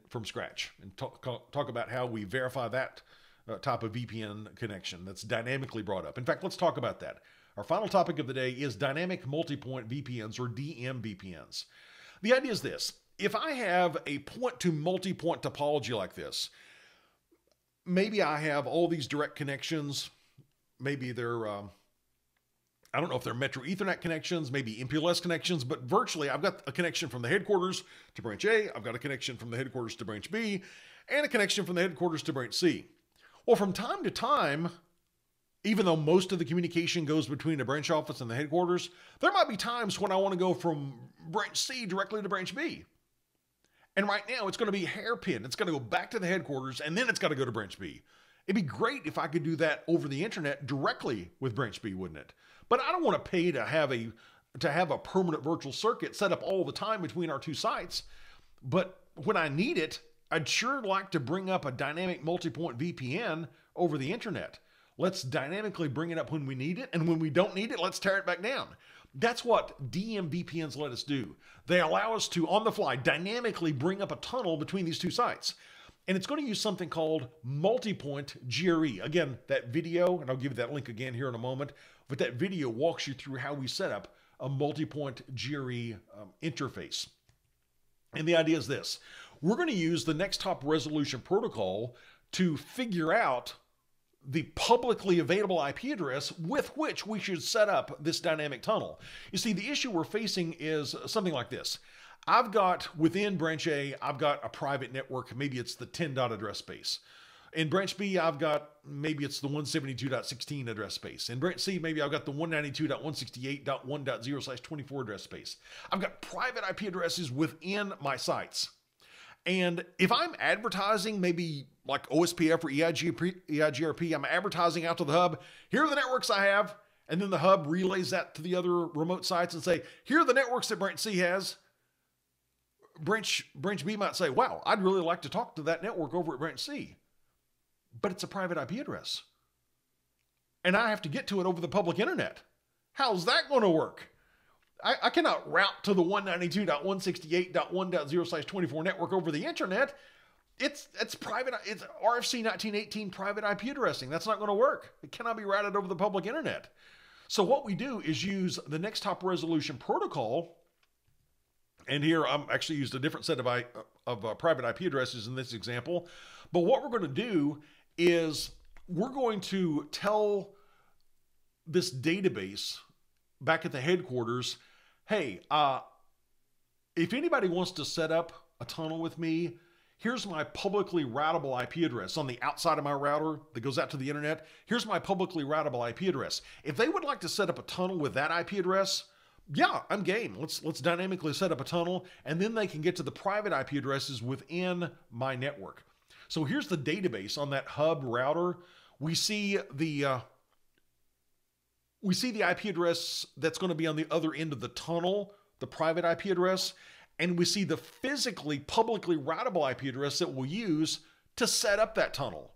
from scratch and talk, talk about how we verify that uh, type of VPN connection that's dynamically brought up. In fact, let's talk about that. Our final topic of the day is dynamic multi-point VPNs or DM VPNs. The idea is this. If I have a point to multi-point topology like this, maybe I have all these direct connections. Maybe they're um, I don't know if they're Metro Ethernet connections, maybe MPLS connections, but virtually I've got a connection from the headquarters to branch A, I've got a connection from the headquarters to branch B, and a connection from the headquarters to branch C. Well, from time to time, even though most of the communication goes between a branch office and the headquarters, there might be times when I want to go from branch C directly to branch B. And right now it's going to be hairpin. It's going to go back to the headquarters and then it's got to go to branch B. It'd be great if I could do that over the internet directly with branch B, wouldn't it? But I don't want to pay to have a to have a permanent virtual circuit set up all the time between our two sites. But when I need it, I'd sure like to bring up a dynamic multi-point VPN over the internet. Let's dynamically bring it up when we need it, and when we don't need it, let's tear it back down. That's what DM VPNs let us do. They allow us to, on the fly, dynamically bring up a tunnel between these two sites. And it's going to use something called multi-point GRE. Again, that video, and I'll give you that link again here in a moment, but that video walks you through how we set up a multi-point GRE um, interface. And the idea is this. We're going to use the next hop resolution protocol to figure out the publicly available IP address with which we should set up this dynamic tunnel. You see, the issue we're facing is something like this. I've got within branch A, I've got a private network. Maybe it's the 10 dot address space. In branch B, I've got maybe it's the 172.16 address space. In branch C, maybe I've got the 192.168.1.0 slash 24 address space. I've got private IP addresses within my sites. And if I'm advertising maybe like OSPF or EIGRP, I'm advertising out to the hub, here are the networks I have. And then the hub relays that to the other remote sites and say, here are the networks that branch C has. Branch, branch B might say, wow, I'd really like to talk to that network over at branch C. But it's a private IP address. And I have to get to it over the public internet. How's that going to work? I, I cannot route to the 192.168.1.0 slash 24 network over the internet. It's it's private. It's RFC 1918 private IP addressing. That's not going to work. It cannot be routed over the public internet. So what we do is use the next hop resolution protocol. And here I'm actually used a different set of, I, of uh, private IP addresses in this example. But what we're going to do is we're going to tell this database back at the headquarters hey, uh, if anybody wants to set up a tunnel with me, here's my publicly routable IP address on the outside of my router that goes out to the internet. Here's my publicly routable IP address. If they would like to set up a tunnel with that IP address, yeah, I'm game. Let's let's dynamically set up a tunnel and then they can get to the private IP addresses within my network. So here's the database on that hub router. We see the uh, we see the IP address that's going to be on the other end of the tunnel, the private IP address, and we see the physically publicly routable IP address that we'll use to set up that tunnel.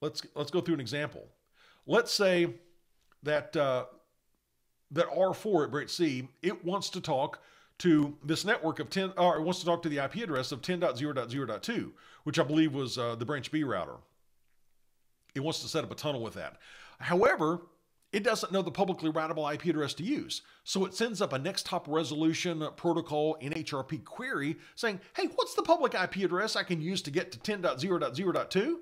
Let's let's go through an example. Let's say that uh, that R4 at Branch C it wants to talk to this network of 10 or it wants to talk to the IP address of 10.0.0.2, which I believe was uh, the Branch B router. It wants to set up a tunnel with that. However, it doesn't know the publicly routable IP address to use. So it sends up a next hop resolution protocol NHRP query saying, hey, what's the public IP address I can use to get to 10.0.0.2?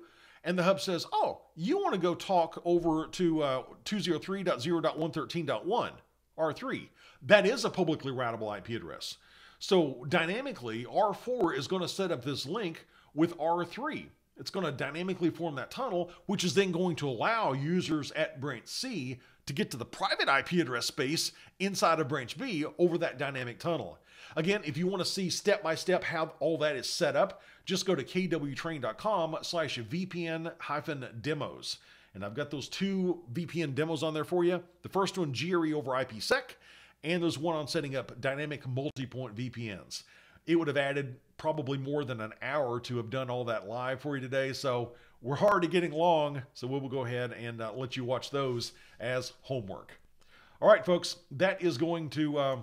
And the hub says, oh, you want to go talk over to uh, 203.0.113.1, R3. That is a publicly routable IP address. So dynamically, R4 is going to set up this link with R3. It's going to dynamically form that tunnel, which is then going to allow users at branch C to get to the private IP address space inside of branch B over that dynamic tunnel. Again, if you want to see step by step how all that is set up, just go to kwtrain.com slash VPN hyphen demos. And I've got those two VPN demos on there for you. The first one, GRE over IPsec, and there's one on setting up dynamic multi-point VPNs it would have added probably more than an hour to have done all that live for you today. So we're already getting long, so we will go ahead and uh, let you watch those as homework. All right, folks, that is going to uh,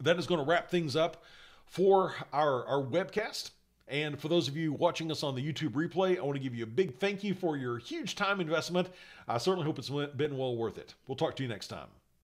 that is going to wrap things up for our, our webcast. And for those of you watching us on the YouTube replay, I want to give you a big thank you for your huge time investment. I certainly hope it's been well worth it. We'll talk to you next time.